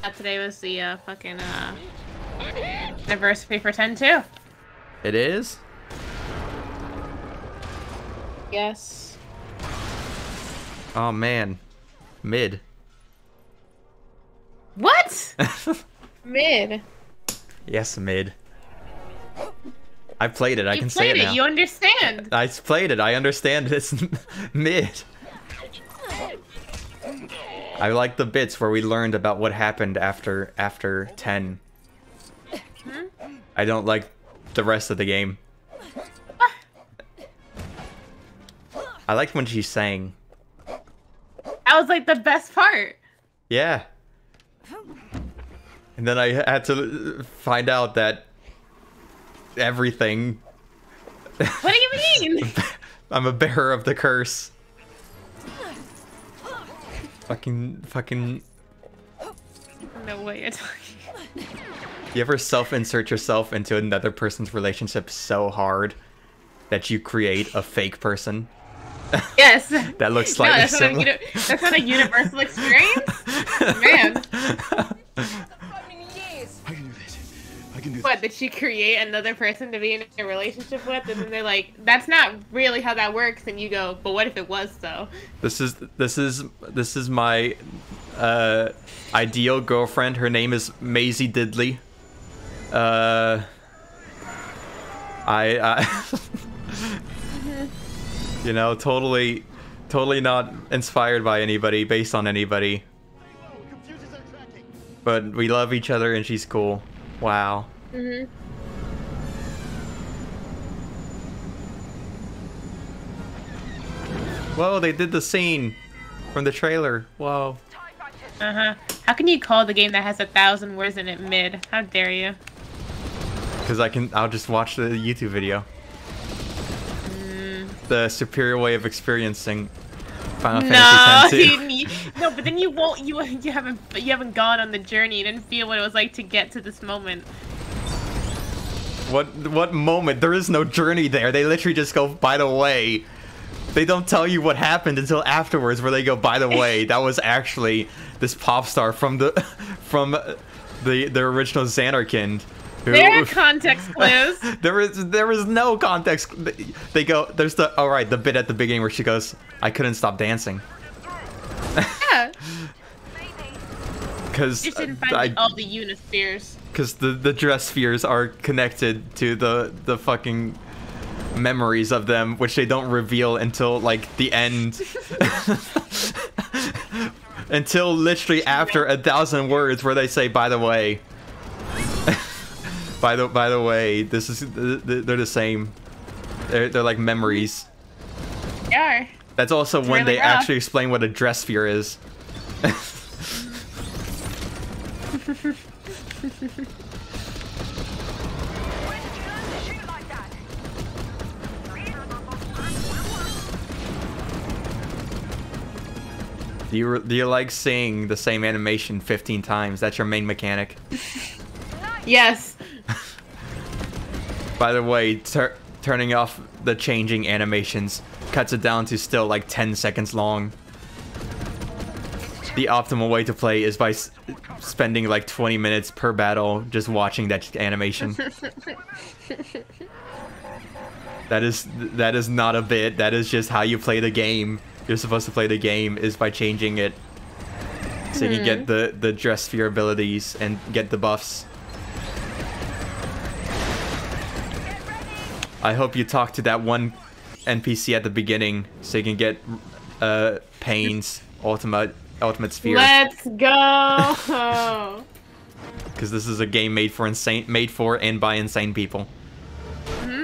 Uh, today was the uh, fucking uh, anniversary for 10 too. It is? Yes. Oh man. Mid. What? Mid. Yes, mid. I played it, I you can say played it it. now. You understand. I played it. I understand this mid. I like the bits where we learned about what happened after after 10. Hmm? I don't like the rest of the game. Ah. I liked when she sang. That was like the best part. Yeah. And then I had to find out that everything What do you mean? I'm a bearer of the curse. Fucking, fucking. no way you're talking. You ever self-insert yourself into another person's relationship so hard that you create a fake person Yes. that looks no, slightly that's not, a, that's not a universal experience. Man, I can do what did she create another person to be in a relationship with, and then they're like, "That's not really how that works," and you go, "But what if it was though?" This is this is this is my uh, ideal girlfriend. Her name is Maisie Diddley. Uh, I, I you know, totally, totally not inspired by anybody, based on anybody. But we love each other, and she's cool. Wow. Mm-hmm. Whoa, they did the scene from the trailer. Whoa. Uh huh. How can you call the game that has a thousand words in it mid? How dare you? Because I can, I'll just watch the YouTube video. Mm. The superior way of experiencing Final no, Fantasy X. you, you- no, but then you won't. You you haven't you haven't gone on the journey. You didn't feel what it was like to get to this moment. What what moment? There is no journey there. They literally just go. By the way, they don't tell you what happened until afterwards, where they go. By the way, that was actually this pop star from the from the the original Zanarkand. Who, There are context clues. there is there is no context. They go. There's the all right. The bit at the beginning where she goes, "I couldn't stop dancing." yeah. Because You didn't find I, the, all the unispheres. Because the the dress spheres are connected to the the fucking memories of them, which they don't reveal until like the end. until literally after a thousand words, where they say, "By the way." by the by the way, this is they're the same. They're they're like memories. Yeah. That's also It's when really they rough. actually explain what a dress sphere is. Do you do you like seeing the same animation 15 times? That's your main mechanic. Yes. By the way, tur turning off the changing animations cuts it down to still like 10 seconds long. The optimal way to play is by s spending like 20 minutes per battle just watching that animation. That is that is not a bit. That is just how you play the game. You're supposed to play the game is by changing it so you can get Mhm. the the dress for your abilities and get the buffs. I hope you talk to that one NPC at the beginning so you can get uh Paine's ultimate ultimate sphere Let's go. because this is a game made for insane made for and by insane people. Mhm.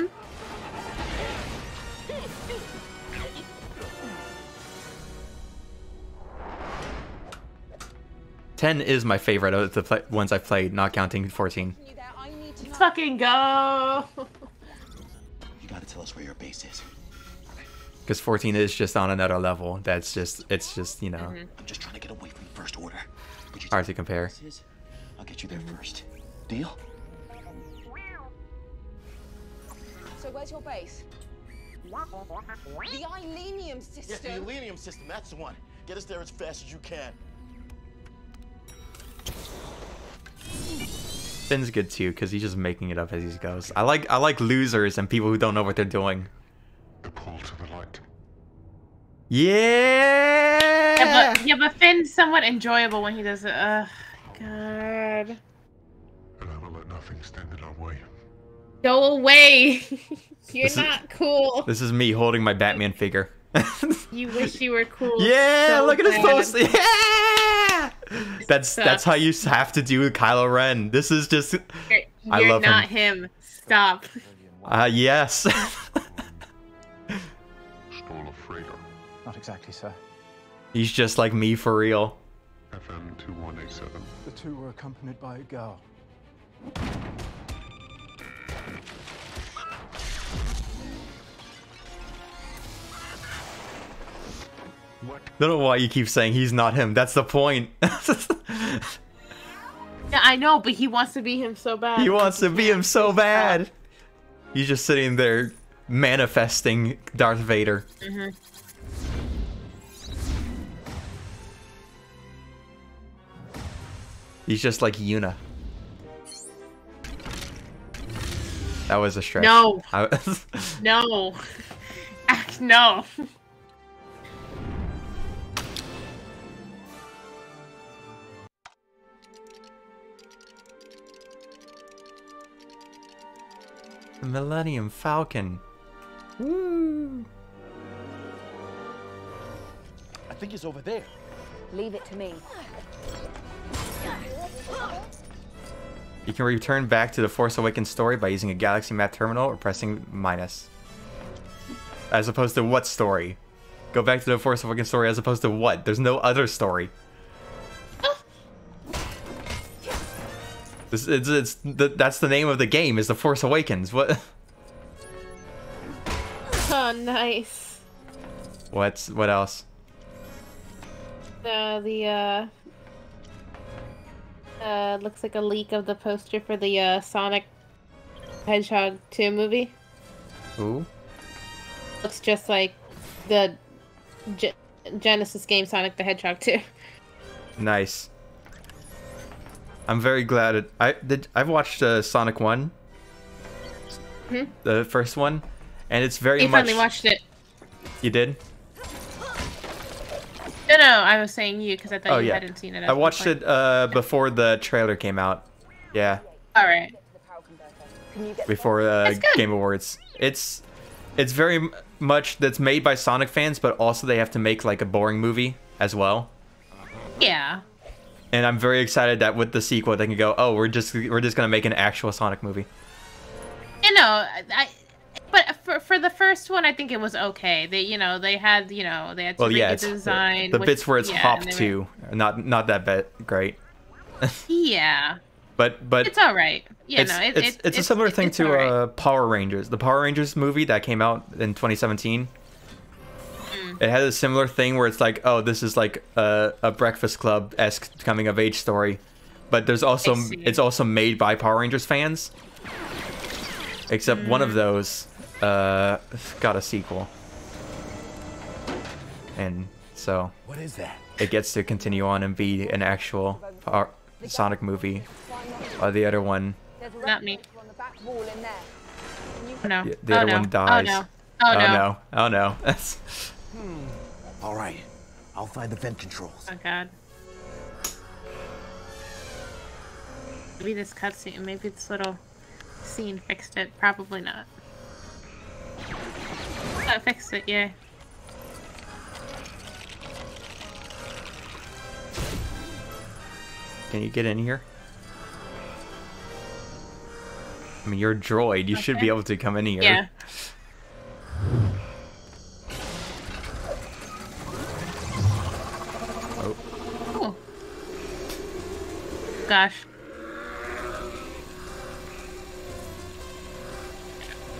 10 is my favorite of the pla ones I've played, not counting 14. Let's fucking go. You gotta tell us where your base is. Because 14 is just on another level. That's just, it's just, you know, mm-hmm. I'm just trying to get away from first order. But you hard to compare. I'll get you there first. Deal? So where's your base? The Ileenium Yeah, system. the Ileenium system, that's the one. Get us there as fast as you can. Finn's good too, because he's just making it up as he goes. I like, I like losers and people who don't know what they're doing. The pull to the light. Yeah! Yeah, but yeah, but Finn's somewhat enjoyable when he does it. Ugh, God. And I will let nothing stand in our way. Go away. You're This is- not cool. This is me holding my Batman figure. You wish you were cool. Yeah, so look at his bad. post. Yeah! That's that's how you have to do with Kylo Ren. This is just You're, I you're love not him. him. Stop. uh yes. Stole a freighter. Not exactly, sir. He's just like me for real. FN-2187. The two were accompanied by a girl. Don't know why you keep saying he's not him. That's the point. Yeah, I know, but he wants to be him so bad. he wants to be him so bad. He's just sitting there manifesting Darth Vader. hmm He's just like Yuna. That was a stretch. No. I- No. No. The Millennium Falcon. Woo. I think he's over there. Leave it to me. You can return back to the Force Awakens story by using a Galaxy Map terminal or pressing minus. As opposed to what story? Go back to the Force Awakens story as opposed to what? There's no other story. This, it's, it's the, that's the name of the game is the Force Awakens. What? Oh, nice. What's what else? Uh, the uh, uh, looks like a leak of the poster for the uh, Sonic Hedgehog 2 movie. Ooh. Looks just like the Ge- Genesis game Sonic the Hedgehog 2. Nice. I'm very glad it, I did. I've watched uh, Sonic One, Hmm? the first one, and it's very You much. finally watched it. You did? No, no, I was saying you because I thought Oh you yeah. hadn't seen it. at I watched it uh, before the trailer came out. Yeah, All right. before uh, Game Awards. It's it's very m- much that's made by Sonic fans, but also they have to make like a boring movie as well. Yeah. And I'm very excited that with the sequel they can go, oh, we're just we're just gonna make an actual Sonic movie. You know, I. But for for the first one, I think it was okay. They, you know, they had, you know, they had to Well, yeah, it's design. the which- bits where it's yeah, hopped to, not not that bit great. Yeah, But but it's all right. Yeah, it's, know, it, it's, it, it's a similar thing to right. uh, Power Rangers, the Power Rangers movie that came out in 2017. Mm. It has a similar thing where it's like, oh, this is like a, a Breakfast Club esque coming of age story, but there's also it's also made by Power Rangers fans. Except one of those uh, got a sequel, and so What is that? it gets to continue on and be an actual Power- Sonic movie. While the other one, Not me. On the back wall in there. Oh no. the oh other no. one dies. Oh no. Oh no. no! Oh no! That's All right, I'll find the vent controls. Oh god. Maybe this cutscene, maybe this little scene fixed it. Probably not. That fixed it, yeah. Can you get in here? I mean, you're a droid. You should be able to come in here. Yeah. Gosh.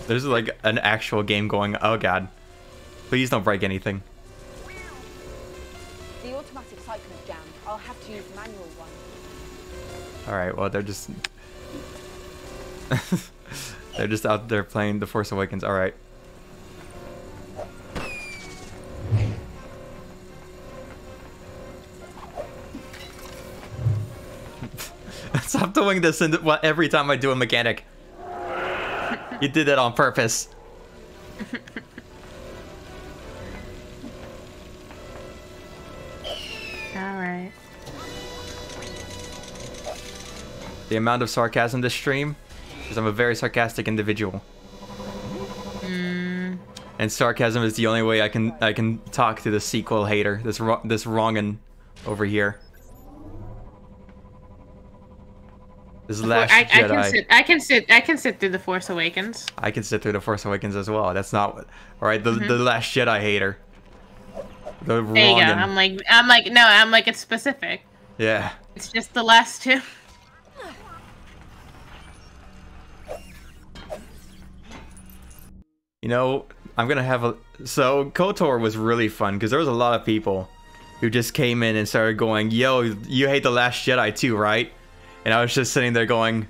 There's like an actual game going. Oh god. Please don't break anything. The automatic cycle is jammed. I'll have to use manual one. Alright, well, they're just. they're just out there playing The Force Awakens. Alright. Stop doing this in the, well, every time I do a mechanic. You did that on purpose. Alright. The amount of sarcasm this stream, because I'm a very sarcastic individual. Mm. And sarcasm is the only way I can I can talk to the sequel hater, this wro- this wrongin over here. This last I, I can sit. I can sit. I can sit through the Force Awakens. I can sit through the Force Awakens as well. That's not what. All right, the Mhm. the last Jedi hater. The There you go. I'm like. I'm like. No. I'm like. It's specific. Yeah. It's just the last two. You know, I'm gonna have a. So Kotor was really fun because there was a lot of people who just came in and started going, "Yo, you hate the Last Jedi too, right?" And I was just sitting there going,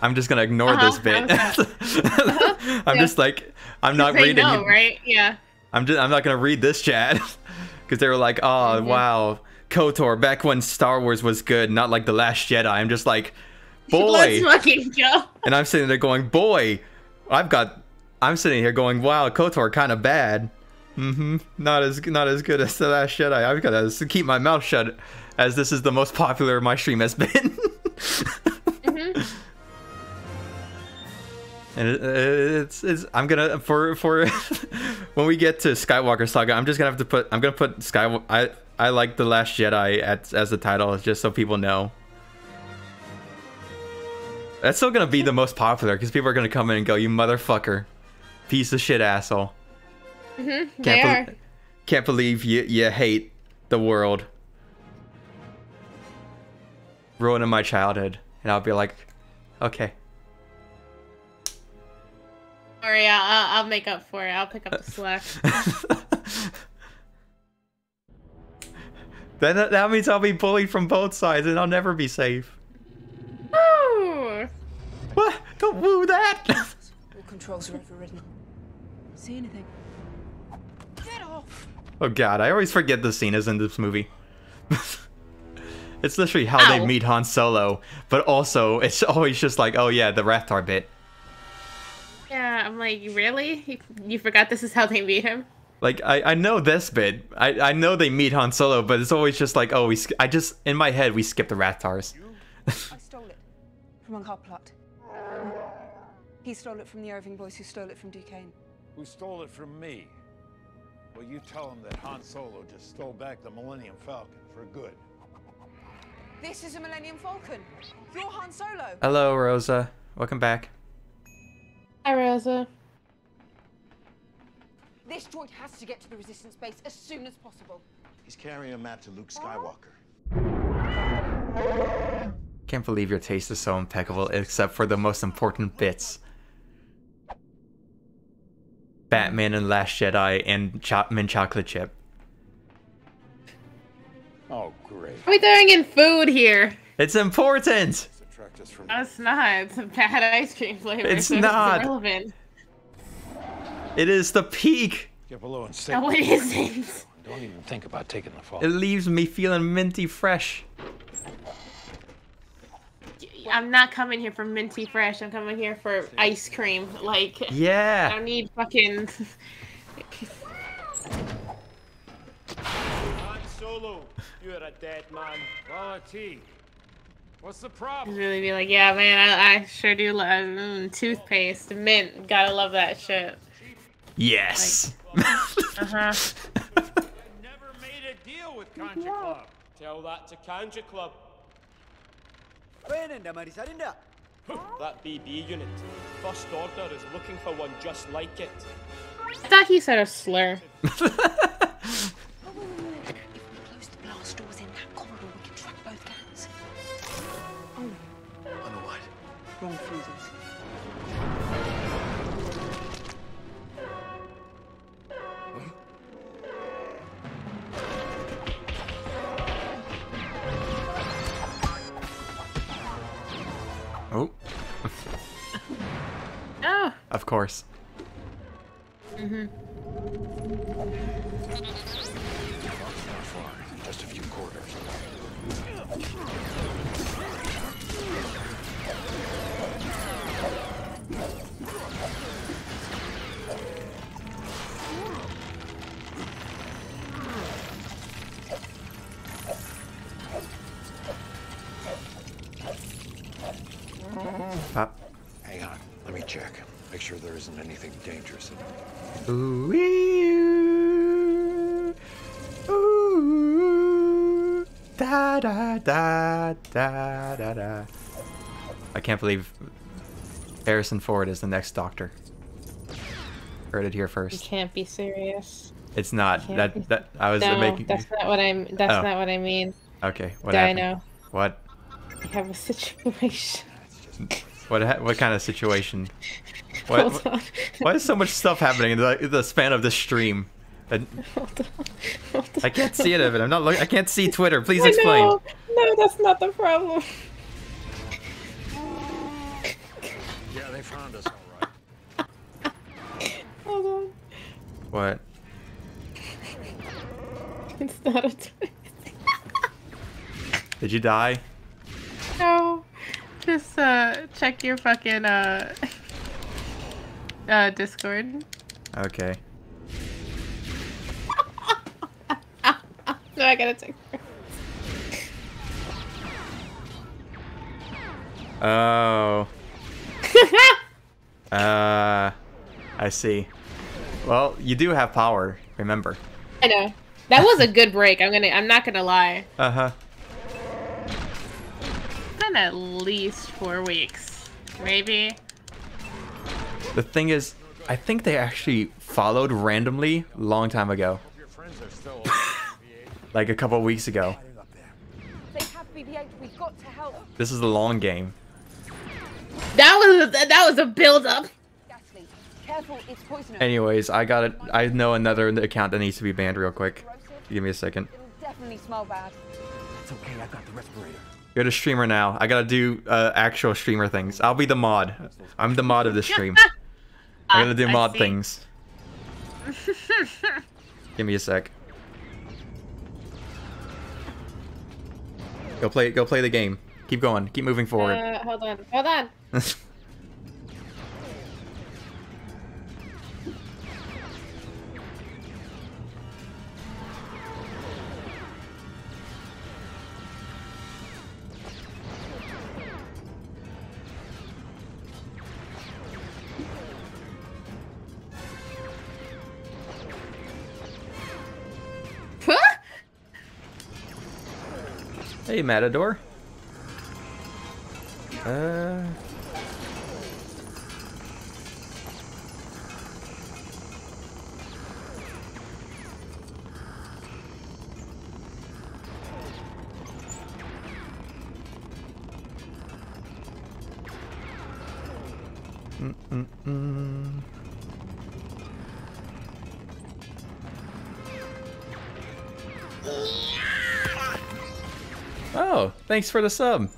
"I'm just gonna ignore Uh-huh, this bit." I'm Yeah. just like, I'm not reading. know, right? Yeah. I'm just, I'm not gonna read this chat because they were like, "Oh Mm-hmm. wow, Kotor, back when Star Wars was good, not like the Last Jedi." I'm just like, boy. Let's fucking go. And I'm sitting there going, boy, I've got. I'm sitting here going, wow, Kotor kind of bad. Mm-hmm. Not as not as good as the Last Jedi. I've got to keep my mouth shut, as this is the most popular my stream has been. and it, it's it's. I'm gonna for for when we get to Skywalker Saga, I'm just gonna have to put. I'm gonna put Sky. I I like the Last Jedi as as the title, just so people know. That's still gonna be the most popular because people are gonna come in and go, "You motherfucker, piece of shit asshole." Mm-hmm. Can't, are. bel- can't believe you you hate the world, ruining my childhood, and I'll be like, "Okay, Sorry, I'll, I'll I'll make up for it. I'll pick up the slack. then that, that means I'll be bullied from both sides, and I'll never be safe." Ooh. What? Don't woo that. All controls are overridden. See anything? Get off! Oh god, I always forget the scene is in this movie. it's literally how Ow. they meet Han Solo, but also it's always just like, oh yeah, the Rathtar bit. Yeah, I'm like, really? You, you forgot this is how they meet him? Like I, I know this bit. I, I know they meet Han Solo, but it's always just like, oh, we. sk- I just in my head we skip the Rathtars. I stole it from Unkar Plutt. He stole it from the Irving boys who stole it from Ducain. Who stole it from me? Well, you tell him that Han Solo just stole back the Millennium Falcon for good. This is a Millennium Falcon. You're Han Solo. Hello, Rosa. Welcome back. Hi, Rosa. This droid has to get to the Resistance base as soon as possible. He's carrying a map to Luke Skywalker. Can't believe your taste is so impeccable, except for the most important bits. Batman and Last Jedi and Cho- Mint Chocolate Chip. Oh, great. What are we throwing in food here? It's important. Subtract us from No, it's not. It's a bad ice cream flavor. It's so not. irrelevant. It is the peak. Get below and stay. No, it isn't. Don't even think about taking the fall. It leaves me feeling minty fresh. I'm not coming here for minty fresh. I'm coming here for ice cream. Like, Yeah. I don't need fucking. Han you're a dead man. Quality. What's the problem? really be like, yeah, man, I, I sure do love mm, toothpaste, mint. Gotta love that shit. Yes. Uh huh. Never made a deal with Kanjiklub. Tell that to Kanjiklub. That BB unit. First Order is looking for one just like it. I thought he said a slur. the what? Wrong freezers. Oh, Oh. of course. Mm-hmm. Sure there isn't anything dangerous in it. Ooh, ooh, ooh, da da da da da da. I can't believe Harrison Ford is the next Doctor. Heard it here first. You first. can't be serious. It's not. Can't That be- that I was no, making. that's not what I'm. That's Oh. not what I mean. Okay. What Do I happened? know? What? I have a situation. What? ha- What kind of situation? What? Hold on. why is so much stuff happening in the, in the span of this stream? And I can't see it of it. I'm not. Look, I can't see Twitter. Please I explain. know. No, that's not the problem. Yeah, they found us all right. Hold on. What? It's not a twist. Did you die? No. Just uh check your fucking uh uh Discord. Okay. No, I gotta take Oh. uh, I see. Well, you do have power. Remember. I know. That was a good break. I'm gonna I'm not gonna lie. Uh huh. Been at least four weeks. Maybe. The thing is, I think they actually followed randomly a long time ago. like a couple weeks ago. They have BB-8. We've got to help. This is the long game. That was a, that was a build up. Careful. Anyways, I got it. I know another account that needs to be banned real quick. Give me a second. Definitely smell bad. It's okay, I got the respirator. You're the streamer now. I gotta do uh, actual streamer things. I'll be the mod. I'm the mod of the stream. I gotta do mod things. Give me a sec. Go play. Go play the game. Keep going. Keep moving forward. Uh, hold on. Hold on. hey, Matador. Uh. Thanks for the sub.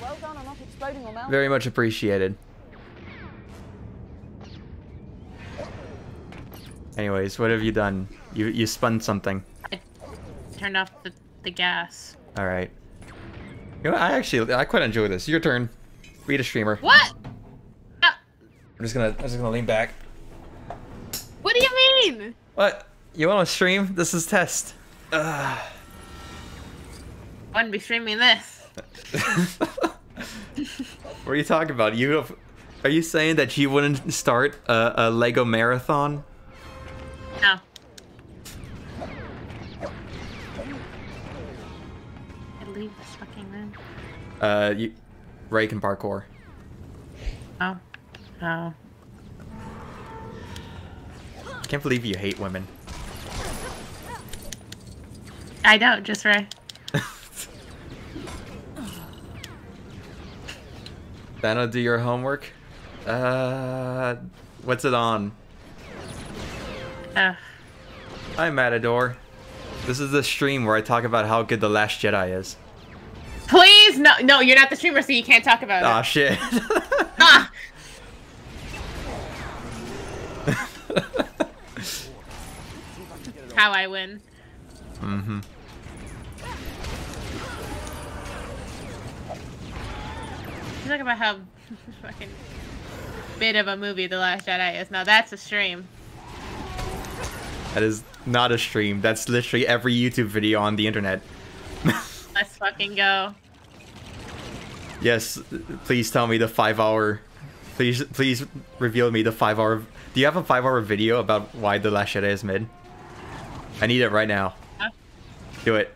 Well done on not exploding or. Very much appreciated. Anyways, what have you done? You you spun something. I turned off the, the gas. All right. You know, I actually I quite enjoy this. Your turn. Read a streamer. What? Uh, I'm just gonna I'm just gonna lean back. What do you mean? What? You want to stream? This is test. Ugh. I wouldn't be streaming this. What are you talking about? You have, are you saying that you wouldn't start a, a Lego marathon? No. I leave this fucking room. Uh, you, Rey can parkour. Oh. Oh. I can't believe you hate women. I don't, just Rey. Dana, do your homework. Uh, what's it on? Uh, Hi, Matador. This is the stream where I talk about how good The Last Jedi is. please, no, no, you're not the streamer, so you can't talk about Aw, it. shit. Ah! How I win. mm-hmm. You talk about how fucking bit of a movie The Last Jedi is. Now that's a stream. That is not a stream. That's literally every YouTube video on the internet. Let's fucking go. Yes, please tell me the five hour. Please, please reveal me the five hour. Do you have a five hour video about why the Last Jedi is mid? I need it right now. Huh? Do it.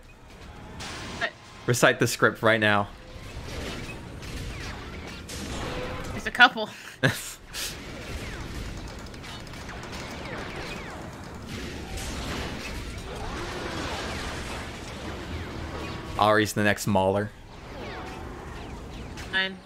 What? Recite the script right now. A couple. Ari's the next Mauler. Fine.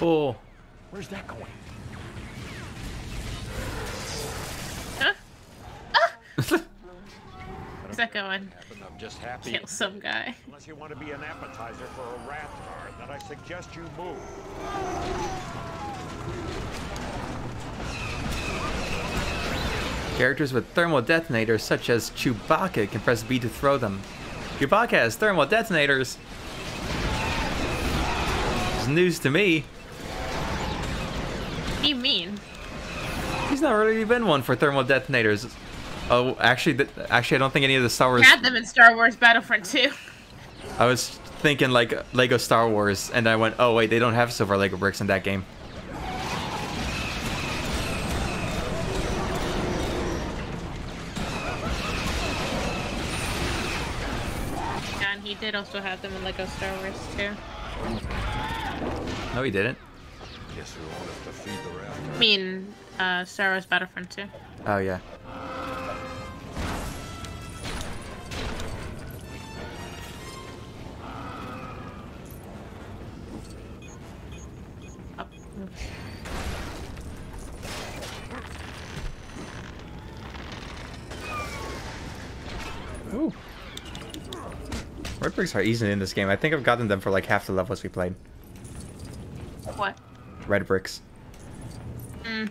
Cool. Where's that going? Huh? Ah! Where's that going? I'm just happy. Kill some guy. Unless you want to be an appetizer for a rathtar, then I suggest you move. Characters with thermal detonators, such as Chewbacca, can press B to throw them. Chewbacca has thermal detonators. It's news to me. What do you mean? He's not really been one for thermal detonators. Oh, actually, th actually, I don't think any of the Star Wars. We had them in Star Wars Battlefront 2. I was thinking like Lego Star Wars, and I went, oh wait, they don't have silver Lego bricks in that game. And he did also have them in Lego Star Wars too. No, he didn't. Guess we won't have to feed the rat I mean, uh, Star Wars Battlefront 2. Oh yeah. Ooh. Red bricks are easy in this game. I think I've gotten them for like half the levels we played. What? Red bricks. Mm.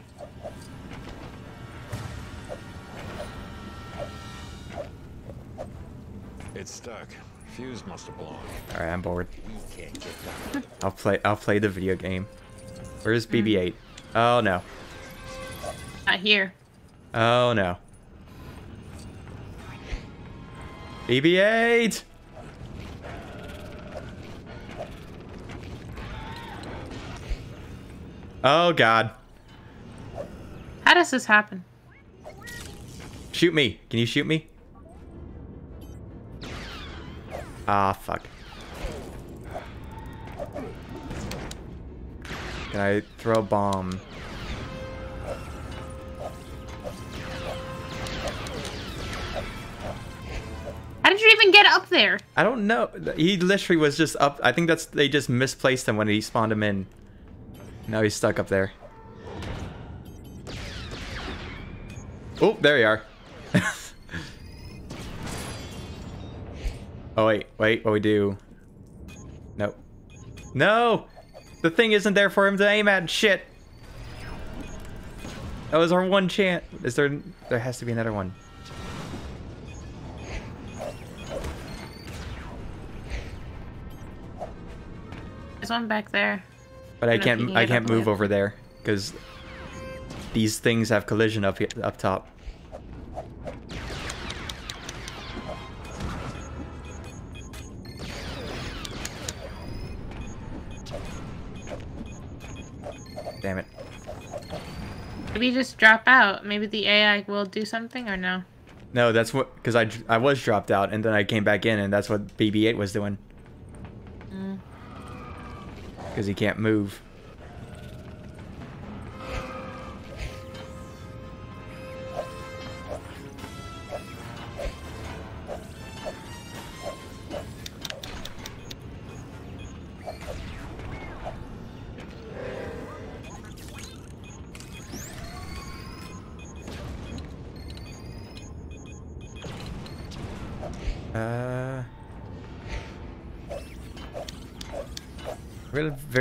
It's stuck. Fuse must have blown. All right, I'm bored. We can't get. I'll play. I'll play the video game. Where's BB-8? Oh no. Not here. Oh no. BB-8. Oh god. How does this happen? Shoot me. Can you shoot me? Ah, fuck. Can I throw a bomb? How did you even get up there? I don't know. He literally was just up. I think that's they just misplaced him when he spawned him in. Now he's stuck up there. Oh, there you are. oh wait, wait, what we do? Nope. No! The thing isn't there for him to aim at. Shit. That was our one chance. Is there? There has to be another one. There's one back there. But I don't know if you can't. I can't move over there because these things have collision up here, up top. Damn it. Maybe just drop out. Maybe the AI will do something or no? No, that's what because I I was dropped out and then I came back in and that's what BB-8 was doing. Because he can't move.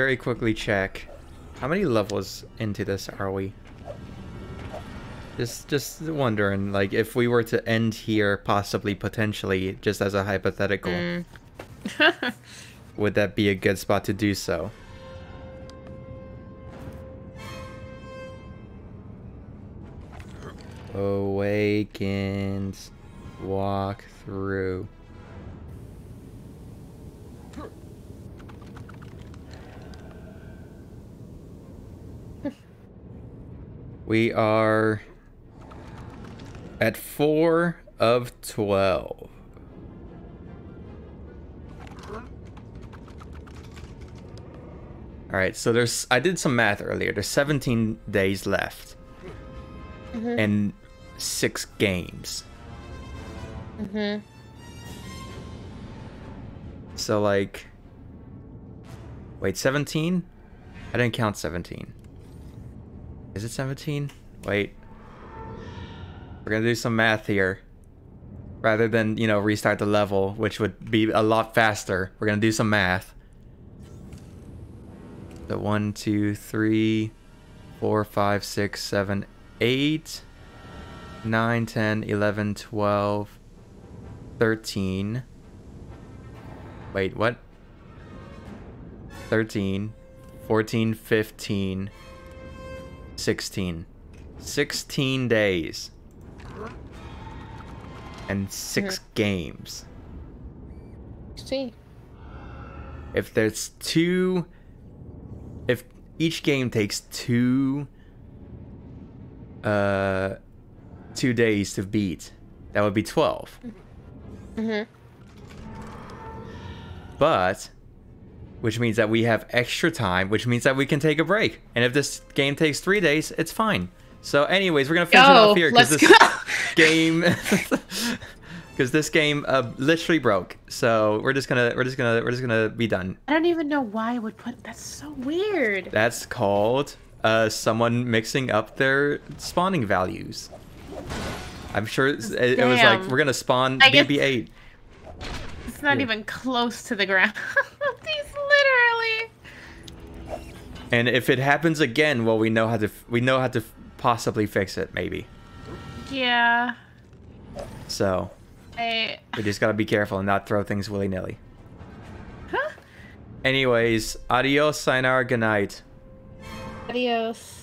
Very quickly check. How many levels into this are we? Just, just wondering, like, if we were to end here, possibly, potentially, just as a hypothetical, Mm. would that be a good spot to do so? Awakens. Walk through. We are at four of 12. All right, so there's I did some math earlier. There's 17 days left Mhm. and 6 games. Mhm. So like Wait, 17? I didn't count 17. Is it 17? Wait. We're to do some math here. Rather than, you know, restart the level, which would be a lot faster. We're to do some math. The 1, 2, 3, 4, 5, 6, 7, 8, 9, 10, 11, 12, 13. Wait, what? 13, 14, 15, 16. 16 days. And 6 Mhm. games. See. If there's two if each game takes two uh 2 days to beat, that would be 12. Mhm. But which means that we have extra time, which means that we can take a break. And if this game takes 3 days, it's fine. So anyways, we're going to finish it Yo, off here cuz this go. game cuz this game uh, literally broke. So we're just going to we're just going to we're just going to be done. I don't even know why I would put. That's so weird. That's called uh, someone mixing up their spawning values. I'm sure it, it was like we're gonna spawn I BB-8. It's not Yeah. even close to the ground. These And if it happens again, well, we know how to f- we know how to possibly fix it, maybe. Yeah. So I. we just gotta be careful and not throw things willy nilly. Huh? Anyways, adios, sayonara, good night. Adios.